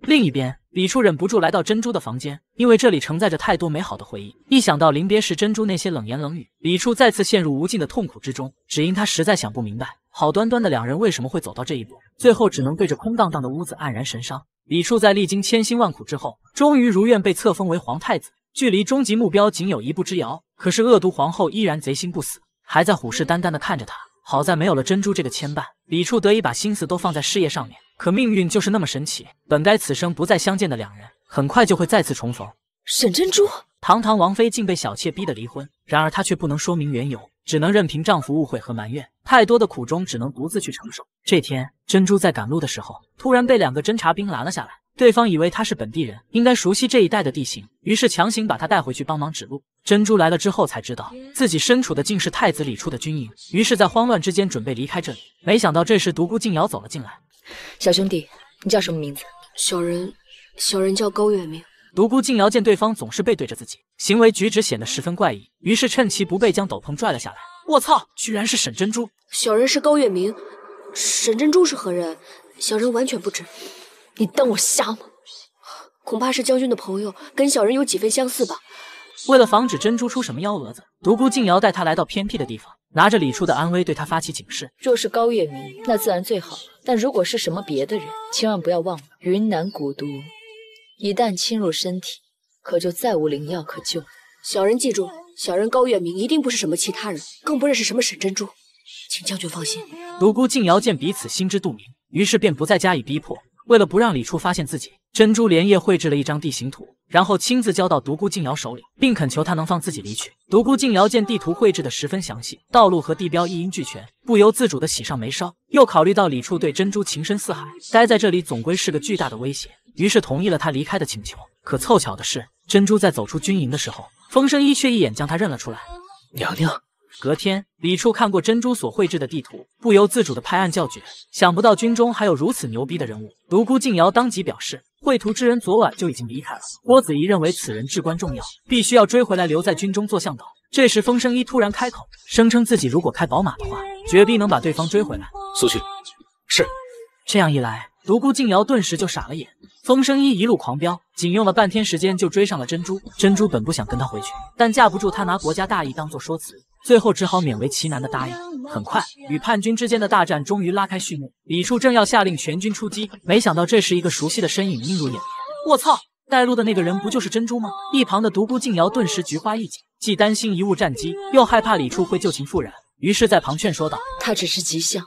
另一边。李处忍不住来到珍珠的房间，因为这里承载着太多美好的回忆。一想到临别时珍珠那些冷言冷语，李处再次陷入无尽的痛苦之中。只因他实在想不明白，好端端的两人为什么会走到这一步，最后只能对着空荡荡的屋子黯然神伤。李处在历经千辛万苦之后，终于如愿被册封为皇太子，距离终极目标仅有一步之遥。可是恶毒皇后依然贼心不死，还在虎视眈眈地看着他。好在没有了珍珠这个牵绊，李处得以把心思都放在事业上面。可命运就是那么神奇，本该此生不再相见的两人，很快就会再次重逢。沈珍珠，堂堂王妃竟被小妾逼得离婚，然而她却不能说明缘由，只能任凭丈夫误会和埋怨，太多的苦衷只能独自去承受。这天，珍珠在赶路的时候，突然被两个侦察兵拦了下来。对方以为他是本地人，应该熟悉这一带的地形，于是强行把他带回去帮忙指路。珍珠来了之后才知道，自己身处的竟是太子李处的军营，于是，在慌乱之间准备离开这里，没想到这时独孤静瑶走了进来。小兄弟，你叫什么名字？小人，小人叫高月明。独孤静瑶见对方总是背对着自己，行为举止显得十分怪异，于是趁其不备将斗篷拽了下来。我操，居然是沈珍珠！小人是高月明，沈珍珠是何人？小人完全不知。你当我瞎吗？恐怕是将军的朋友，跟小人有几分相似吧。为了防止珍珠出什么幺蛾子，独孤静瑶带他来到偏僻的地方。拿着李处的安危对他发起警示。若是高月明，那自然最好；但如果是什么别的人，千万不要忘了云南蛊毒，一旦侵入身体，可就再无灵药可救。小人记住，小人高月明一定不是什么其他人，更不认识什么沈珍珠，请将军放心。独孤静瑶见彼此心知肚明，于是便不再加以逼迫。为了不让李处发现自己，珍珠连夜绘制了一张地形图，然后亲自交到独孤静瑶手里，并恳求他能放自己离去。独孤静瑶见地图绘制的十分详细，道路和地标一应俱全，不由自主的喜上眉梢。又考虑到李处对珍珠情深似海，待在这里总归是个巨大的威胁，于是同意了他离开的请求。可凑巧的是，珍珠在走出军营的时候，风声一却一眼将他认了出来。娘娘。隔天，李处看过珍珠所绘制的地图，不由自主的拍案叫绝。想不到军中还有如此牛逼的人物。独孤静瑶当即表示，绘图之人昨晚就已经离开了。郭子仪认为此人至关重要，必须要追回来，留在军中做向导。这时，风声一突然开口，声称自己如果开宝马的话，绝逼能把对方追回来。速去。是。这样一来，独孤静瑶顿时就傻了眼。风声一一路狂飙，仅用了半天时间就追上了珍珠。珍珠本不想跟他回去，但架不住他拿国家大义当做说辞。最后只好勉为其难的答应。很快，与叛军之间的大战终于拉开序幕。李处正要下令全军出击，没想到这时一个熟悉的身影映入眼帘。我操！带路的那个人不就是珍珠吗？一旁的独孤静瑶顿时菊花一紧，既担心贻误战机，又害怕李处会旧情复燃，于是，在旁劝说道：“他只是吉祥。”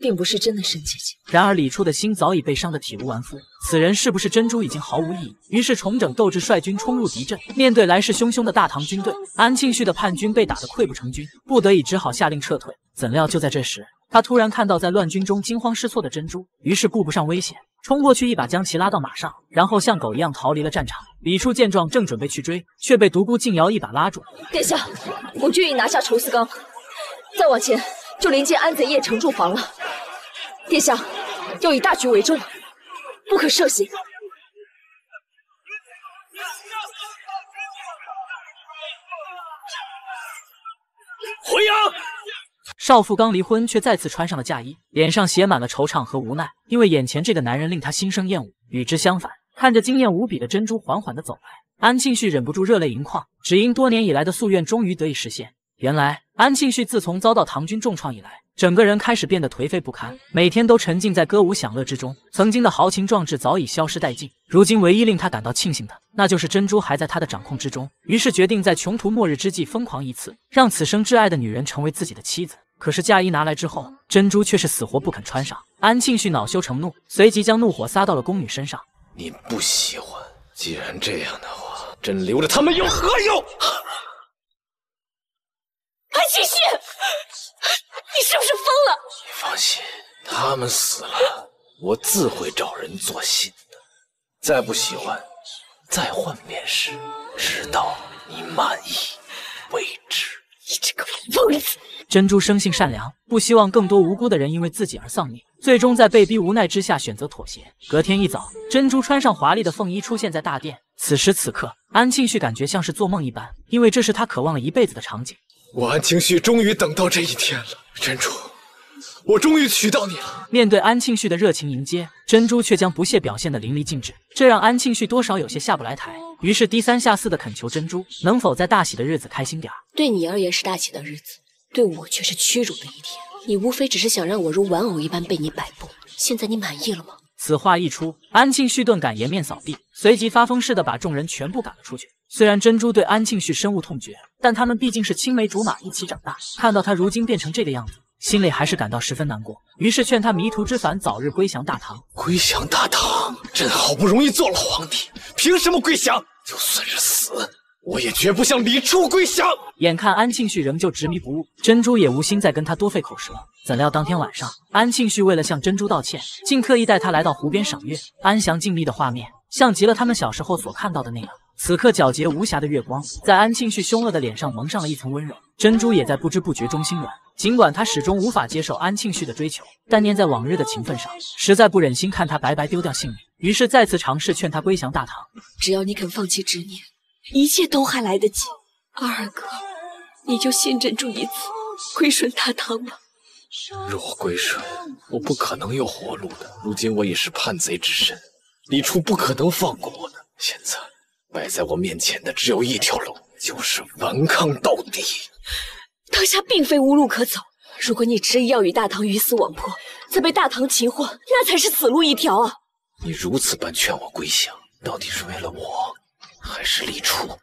并不是真的沈姐姐。然而李处的心早已被伤得体无完肤，此人是不是珍珠已经毫无意义。于是重整斗志，率军冲入敌阵。面对来势汹汹的大唐军队，安庆绪的叛军被打得溃不成军，不得已只好下令撤退。怎料就在这时，他突然看到在乱军中惊慌失措的珍珠，于是顾不上危险，冲过去一把将其拉到马上，然后像狗一样逃离了战场。李处见状，正准备去追，却被独孤静瑶一把拉住。殿下，我军已拿下仇思刚，再往前就临近安贼邺城驻防了。殿下要以大局为重，不可涉险。回阳。少妇刚离婚，却再次穿上了嫁衣，脸上写满了惆怅和无奈，因为眼前这个男人令她心生厌恶。与之相反，看着惊艳无比的珍珠缓缓的走来，安庆绪忍不住热泪盈眶，只因多年以来的夙愿终于得以实现。原来，安庆绪自从遭到唐军重创以来，整个人开始变得颓废不堪，每天都沉浸在歌舞享乐之中，曾经的豪情壮志早已消失殆尽。如今，唯一令他感到庆幸的，那就是珍珠还在他的掌控之中。于是，决定在穷途末日之际疯狂一次，让此生挚爱的女人成为自己的妻子。可是，嫁衣拿来之后，珍珠却是死活不肯穿上。安庆绪恼羞成怒，随即将怒火撒到了宫女身上。你不喜欢，既然这样的话，朕留着他们有何用？安庆绪，[laughs] 你是不是疯了？你放心，他们死了，我自会找人做新的。再不喜欢，再换便是，直到你满意为止。你这个疯子！珍珠生性善良，不希望更多无辜的人因为自己而丧命，最终在被逼无奈之下选择妥协。隔天一早，珍珠穿上华丽的凤衣出现在大殿。此时此刻，安庆绪感觉像是做梦一般，因为这是他渴望了一辈子的场景。我安庆绪终于等到这一天了，珍珠，我终于娶到你了。面对安庆绪的热情迎接，珍珠却将不屑表现得淋漓尽致，这让安庆绪多少有些下不来台。于是低三下四的恳求珍珠，能否在大喜的日子开心点儿？对你而言是大喜的日子，对我却是屈辱的一天。你无非只是想让我如玩偶一般被你摆布，现在你满意了吗？此话一出，安庆绪顿感颜面扫地，随即发疯似的把众人全部赶了出去。虽然珍珠对安庆绪深恶痛绝，但他们毕竟是青梅竹马，一起长大。看到他如今变成这个样子，心里还是感到十分难过。于是劝他迷途知返，早日归降大唐。归降大唐？朕好不容易做了皇帝，凭什么归降？就算是死，我也绝不向李处归降。眼看安庆绪仍旧执迷不悟，珍珠也无心再跟他多费口舌。怎料当天晚上，安庆绪为了向珍珠道歉，竟特意带她来到湖边赏月。安详静谧的画面，像极了他们小时候所看到的那样。此刻皎洁无瑕的月光，在安庆绪凶恶的脸上蒙上了一层温柔。珍珠也在不知不觉中心软。尽管她始终无法接受安庆绪的追求，但念在往日的情分上，实在不忍心看他白白丢掉性命，于是再次尝试劝他归降大唐。只要你肯放弃执念，一切都还来得及。二哥，你就信珍珠一次，归顺大唐吧。若归顺，我不可能有活路的。如今我已是叛贼之身，李处不可能放过我的。现在。摆在我面前的只有一条路，就是顽抗到底。当下并非无路可走，如果你执意要与大唐鱼死网破，再被大唐擒获，那才是死路一条啊！你如此般劝我归降，到底是为了我，还是李初？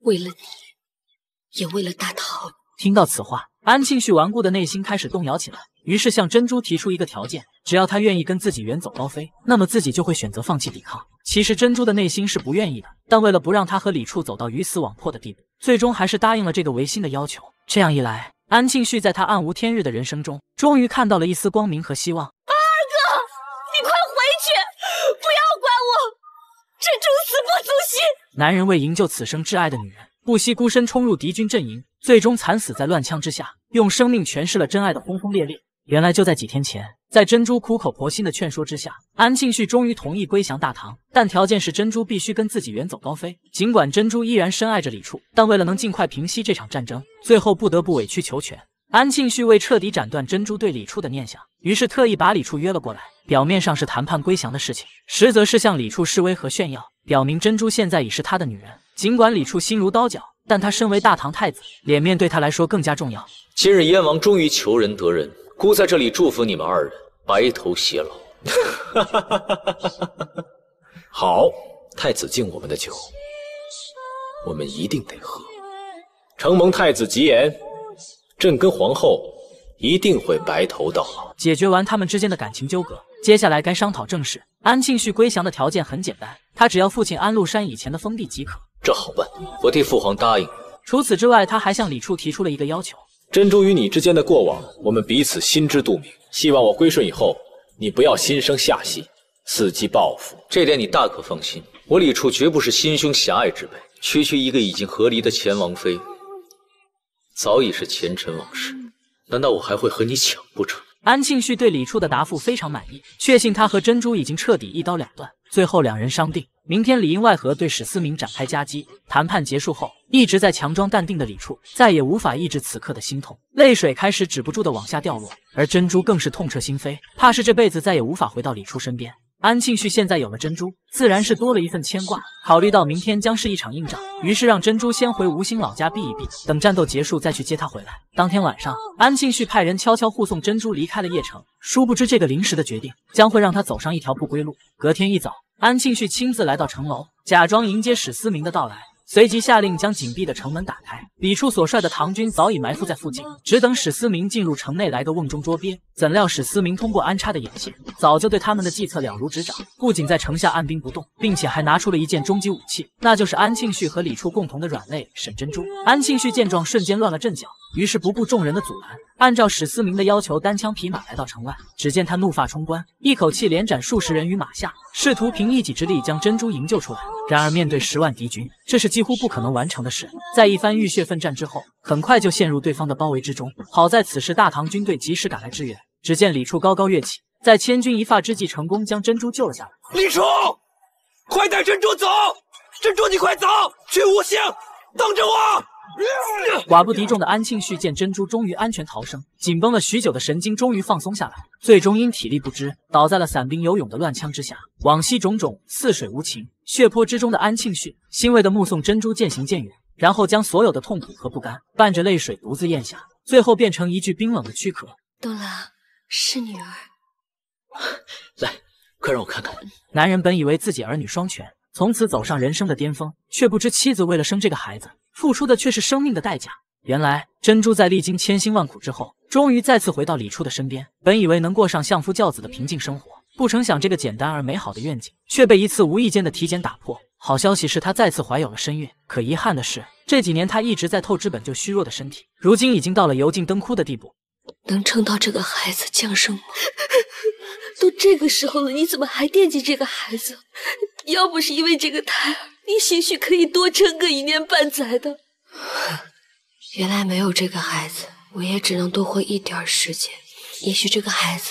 为了你，也为了大唐。听到此话，安庆绪顽固的内心开始动摇起来。于是向珍珠提出一个条件，只要他愿意跟自己远走高飞，那么自己就会选择放弃抵抗。其实珍珠的内心是不愿意的，但为了不让他和李处走到鱼死网破的地步，最终还是答应了这个违心的要求。这样一来，安庆绪在他暗无天日的人生中，终于看到了一丝光明和希望。二哥，你快回去，不要管我，珍珠死不足惜。男人为营救此生挚爱的女人，不惜孤身冲入敌军阵营，最终惨死在乱枪之下，用生命诠释了真爱的轰轰烈烈。原来就在几天前，在珍珠苦口婆心的劝说之下，安庆绪终于同意归降大唐，但条件是珍珠必须跟自己远走高飞。尽管珍珠依然深爱着李处，但为了能尽快平息这场战争，最后不得不委曲求全。安庆绪为彻底斩断珍珠对李处的念想，于是特意把李处约了过来。表面上是谈判归降的事情，实则是向李处示威和炫耀，表明珍珠现在已是他的女人。尽管李处心如刀绞。但他身为大唐太子，脸面对他来说更加重要。今日燕王终于求人得人，孤在这里祝福你们二人白头偕老。[laughs] 好，太子敬我们的酒，我们一定得喝。承蒙太子吉言，朕跟皇后一定会白头到老。解决完他们之间的感情纠葛，接下来该商讨正事。安庆绪归降的条件很简单，他只要父亲安禄山以前的封地即可。这好办，我替父皇答应。除此之外，他还向李处提出了一个要求：珍珠与你之间的过往，我们彼此心知肚明。希望我归顺以后，你不要心生下隙，伺机报复。这点你大可放心，我李处绝不是心胸狭隘之辈。区区一个已经和离的前王妃。早已是前尘往事，难道我还会和你抢不成？安庆绪对李处的答复非常满意，确信他和珍珠已经彻底一刀两断。最后两人商定，明天里应外合对史思明展开夹击。谈判结束后，一直在强装淡定的李处再也无法抑制此刻的心痛，泪水开始止不住的往下掉落，而珍珠更是痛彻心扉，怕是这辈子再也无法回到李处身边。安庆绪现在有了珍珠，自然是多了一份牵挂。考虑到明天将是一场硬仗，于是让珍珠先回吴兴老家避一避，等战斗结束再去接她回来。当天晚上，安庆绪派人悄悄护送珍珠离开了邺城。殊不知，这个临时的决定将会让他走上一条不归路。隔天一早，安庆绪亲自来到城楼，假装迎接史思明的到来。随即下令将紧闭的城门打开。李处所率的唐军早已埋伏在附近，只等史思明进入城内来个瓮中捉鳖。怎料史思明通过安插的眼线，早就对他们的计策了如指掌。不仅在城下按兵不动，并且还拿出了一件终极武器，那就是安庆绪和李处共同的软肋沈珍珠。安庆绪见状，瞬间乱了阵脚，于是不顾众人的阻拦，按照史思明的要求，单枪匹马来到城外。只见他怒发冲冠，一口气连斩数十人于马下，试图凭一己之力将珍珠营救出来。然而面对十万敌军，这是几乎不可能完成的事。在一番浴血奋战之后，很快就陷入对方的包围之中。好在此时大唐军队及时赶来支援。只见李处高高跃起，在千钧一发之际，成功将珍珠救了下来。李处，快带珍珠走！珍珠，你快走，去吴兴，等着我！[laughs] 寡不敌众的安庆绪见珍珠终于安全逃生，紧绷了许久的神经终于放松下来，最终因体力不支，倒在了散兵游勇的乱枪之下。往昔种种，似水无情。血泊之中的安庆绪欣慰的目送珍珠渐行渐远，然后将所有的痛苦和不甘伴着泪水独自咽下，最后变成一具冰冷的躯壳。冬郎。是女儿，[laughs] 来，快让我看看。男人本以为自己儿女双全，从此走上人生的巅峰，却不知妻子为了生这个孩子，付出的却是生命的代价。原来珍珠在历经千辛万苦之后，终于再次回到李处的身边。本以为能过上相夫教子的平静生活，不成想这个简单而美好的愿景，却被一次无意间的体检打破。好消息是她再次怀有了身孕，可遗憾的是，这几年她一直在透支本就虚弱的身体，如今已经到了油尽灯枯的地步。能撑到这个孩子降生吗？[laughs] 都这个时候了，你怎么还惦记这个孩子？要不是因为这个胎儿，你兴许可以多撑个一年半载的。原来没有这个孩子，我也只能多活一点时间。也许这个孩子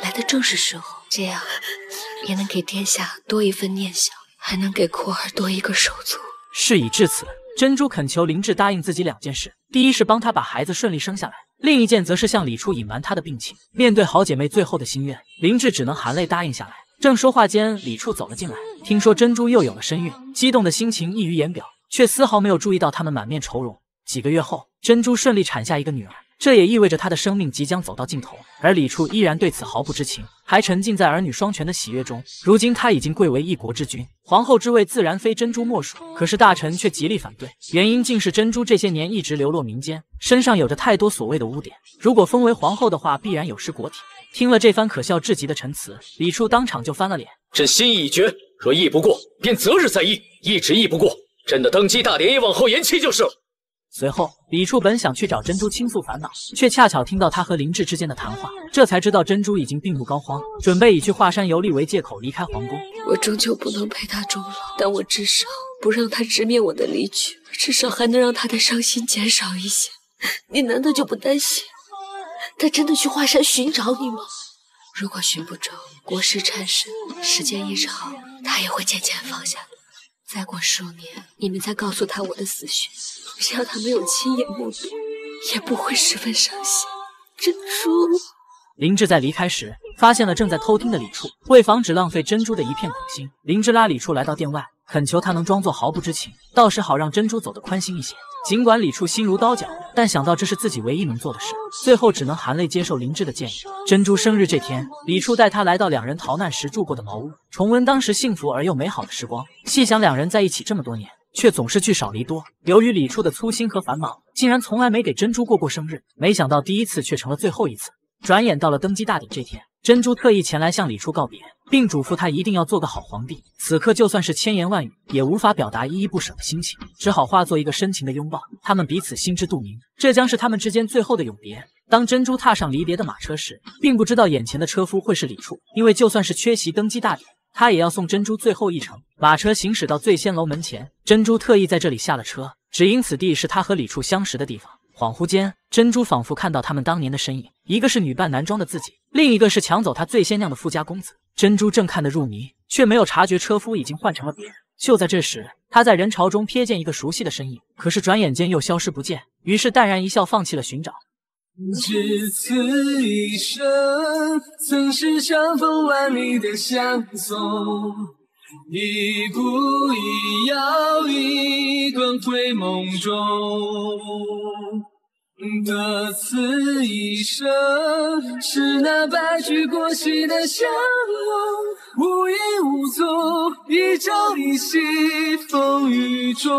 来的正是时候，这样也能给殿下多一份念想，还能给库儿多一个手足。事已至此，珍珠恳求林志答应自己两件事：第一是帮他把孩子顺利生下来。另一件则是向李处隐瞒他的病情。面对好姐妹最后的心愿，林志只能含泪答应下来。正说话间，李处走了进来，听说珍珠又有了身孕，激动的心情溢于言表，却丝毫没有注意到他们满面愁容。几个月后，珍珠顺利产下一个女儿。这也意味着他的生命即将走到尽头，而李处依然对此毫不知情，还沉浸在儿女双全的喜悦中。如今他已经贵为一国之君，皇后之位自然非珍珠莫属。可是大臣却极力反对，原因竟是珍珠这些年一直流落民间，身上有着太多所谓的污点。如果封为皇后的话，必然有失国体。听了这番可笑至极的陈词，李处当场就翻了脸。朕心意已决，若议不过，便择日再议；一直议不过，朕的登基大典也往后延期就是了。随后，李处本想去找珍珠倾诉烦恼，却恰巧听到他和林志之间的谈话，这才知道珍珠已经病入膏肓，准备以去华山游历为借口离开皇宫。我终究不能陪他终老，但我至少不让他直面我的离去，至少还能让他的伤心减少一些。你难道就不担心他真的去华山寻找你吗？如果寻不着，国事缠身，时间一长，他也会渐渐放下。再过数年，你们再告诉他我的死讯。只要他没有亲眼目睹，也不会十分伤心。珍珠，林志在离开时发现了正在偷听的李处，为防止浪费珍珠的一片苦心，林志拉李处来到店外，恳求他能装作毫不知情，到时好让珍珠走得宽心一些。尽管李处心如刀绞，但想到这是自己唯一能做的事，最后只能含泪接受林志的建议。珍珠生日这天，李处带她来到两人逃难时住过的茅屋，重温当时幸福而又美好的时光。细想两人在一起这么多年，却总是聚少离多。由于李处的粗心和繁忙，竟然从来没给珍珠过过生日。没想到第一次却成了最后一次。转眼到了登基大典这天。珍珠特意前来向李处告别，并嘱咐他一定要做个好皇帝。此刻就算是千言万语，也无法表达依依不舍的心情，只好化作一个深情的拥抱。他们彼此心知肚明，这将是他们之间最后的永别。当珍珠踏上离别的马车时，并不知道眼前的车夫会是李处，因为就算是缺席登基大典，他也要送珍珠最后一程。马车行驶到醉仙楼门前，珍珠特意在这里下了车，只因此地是他和李处相识的地方。恍惚间，珍珠仿佛看到他们当年的身影，一个是女扮男装的自己，另一个是抢走她醉仙酿的富家公子。珍珠正看得入迷，却没有察觉车夫已经换成了别人。就在这时，她在人潮中瞥见一个熟悉的身影，可是转眼间又消失不见，于是淡然一笑，放弃了寻找。只此一生，曾是相逢万里的相送，一步一摇一段回梦中。得此一生，是那白驹过隙的相拥，无影无踪，一朝一夕，风雨中。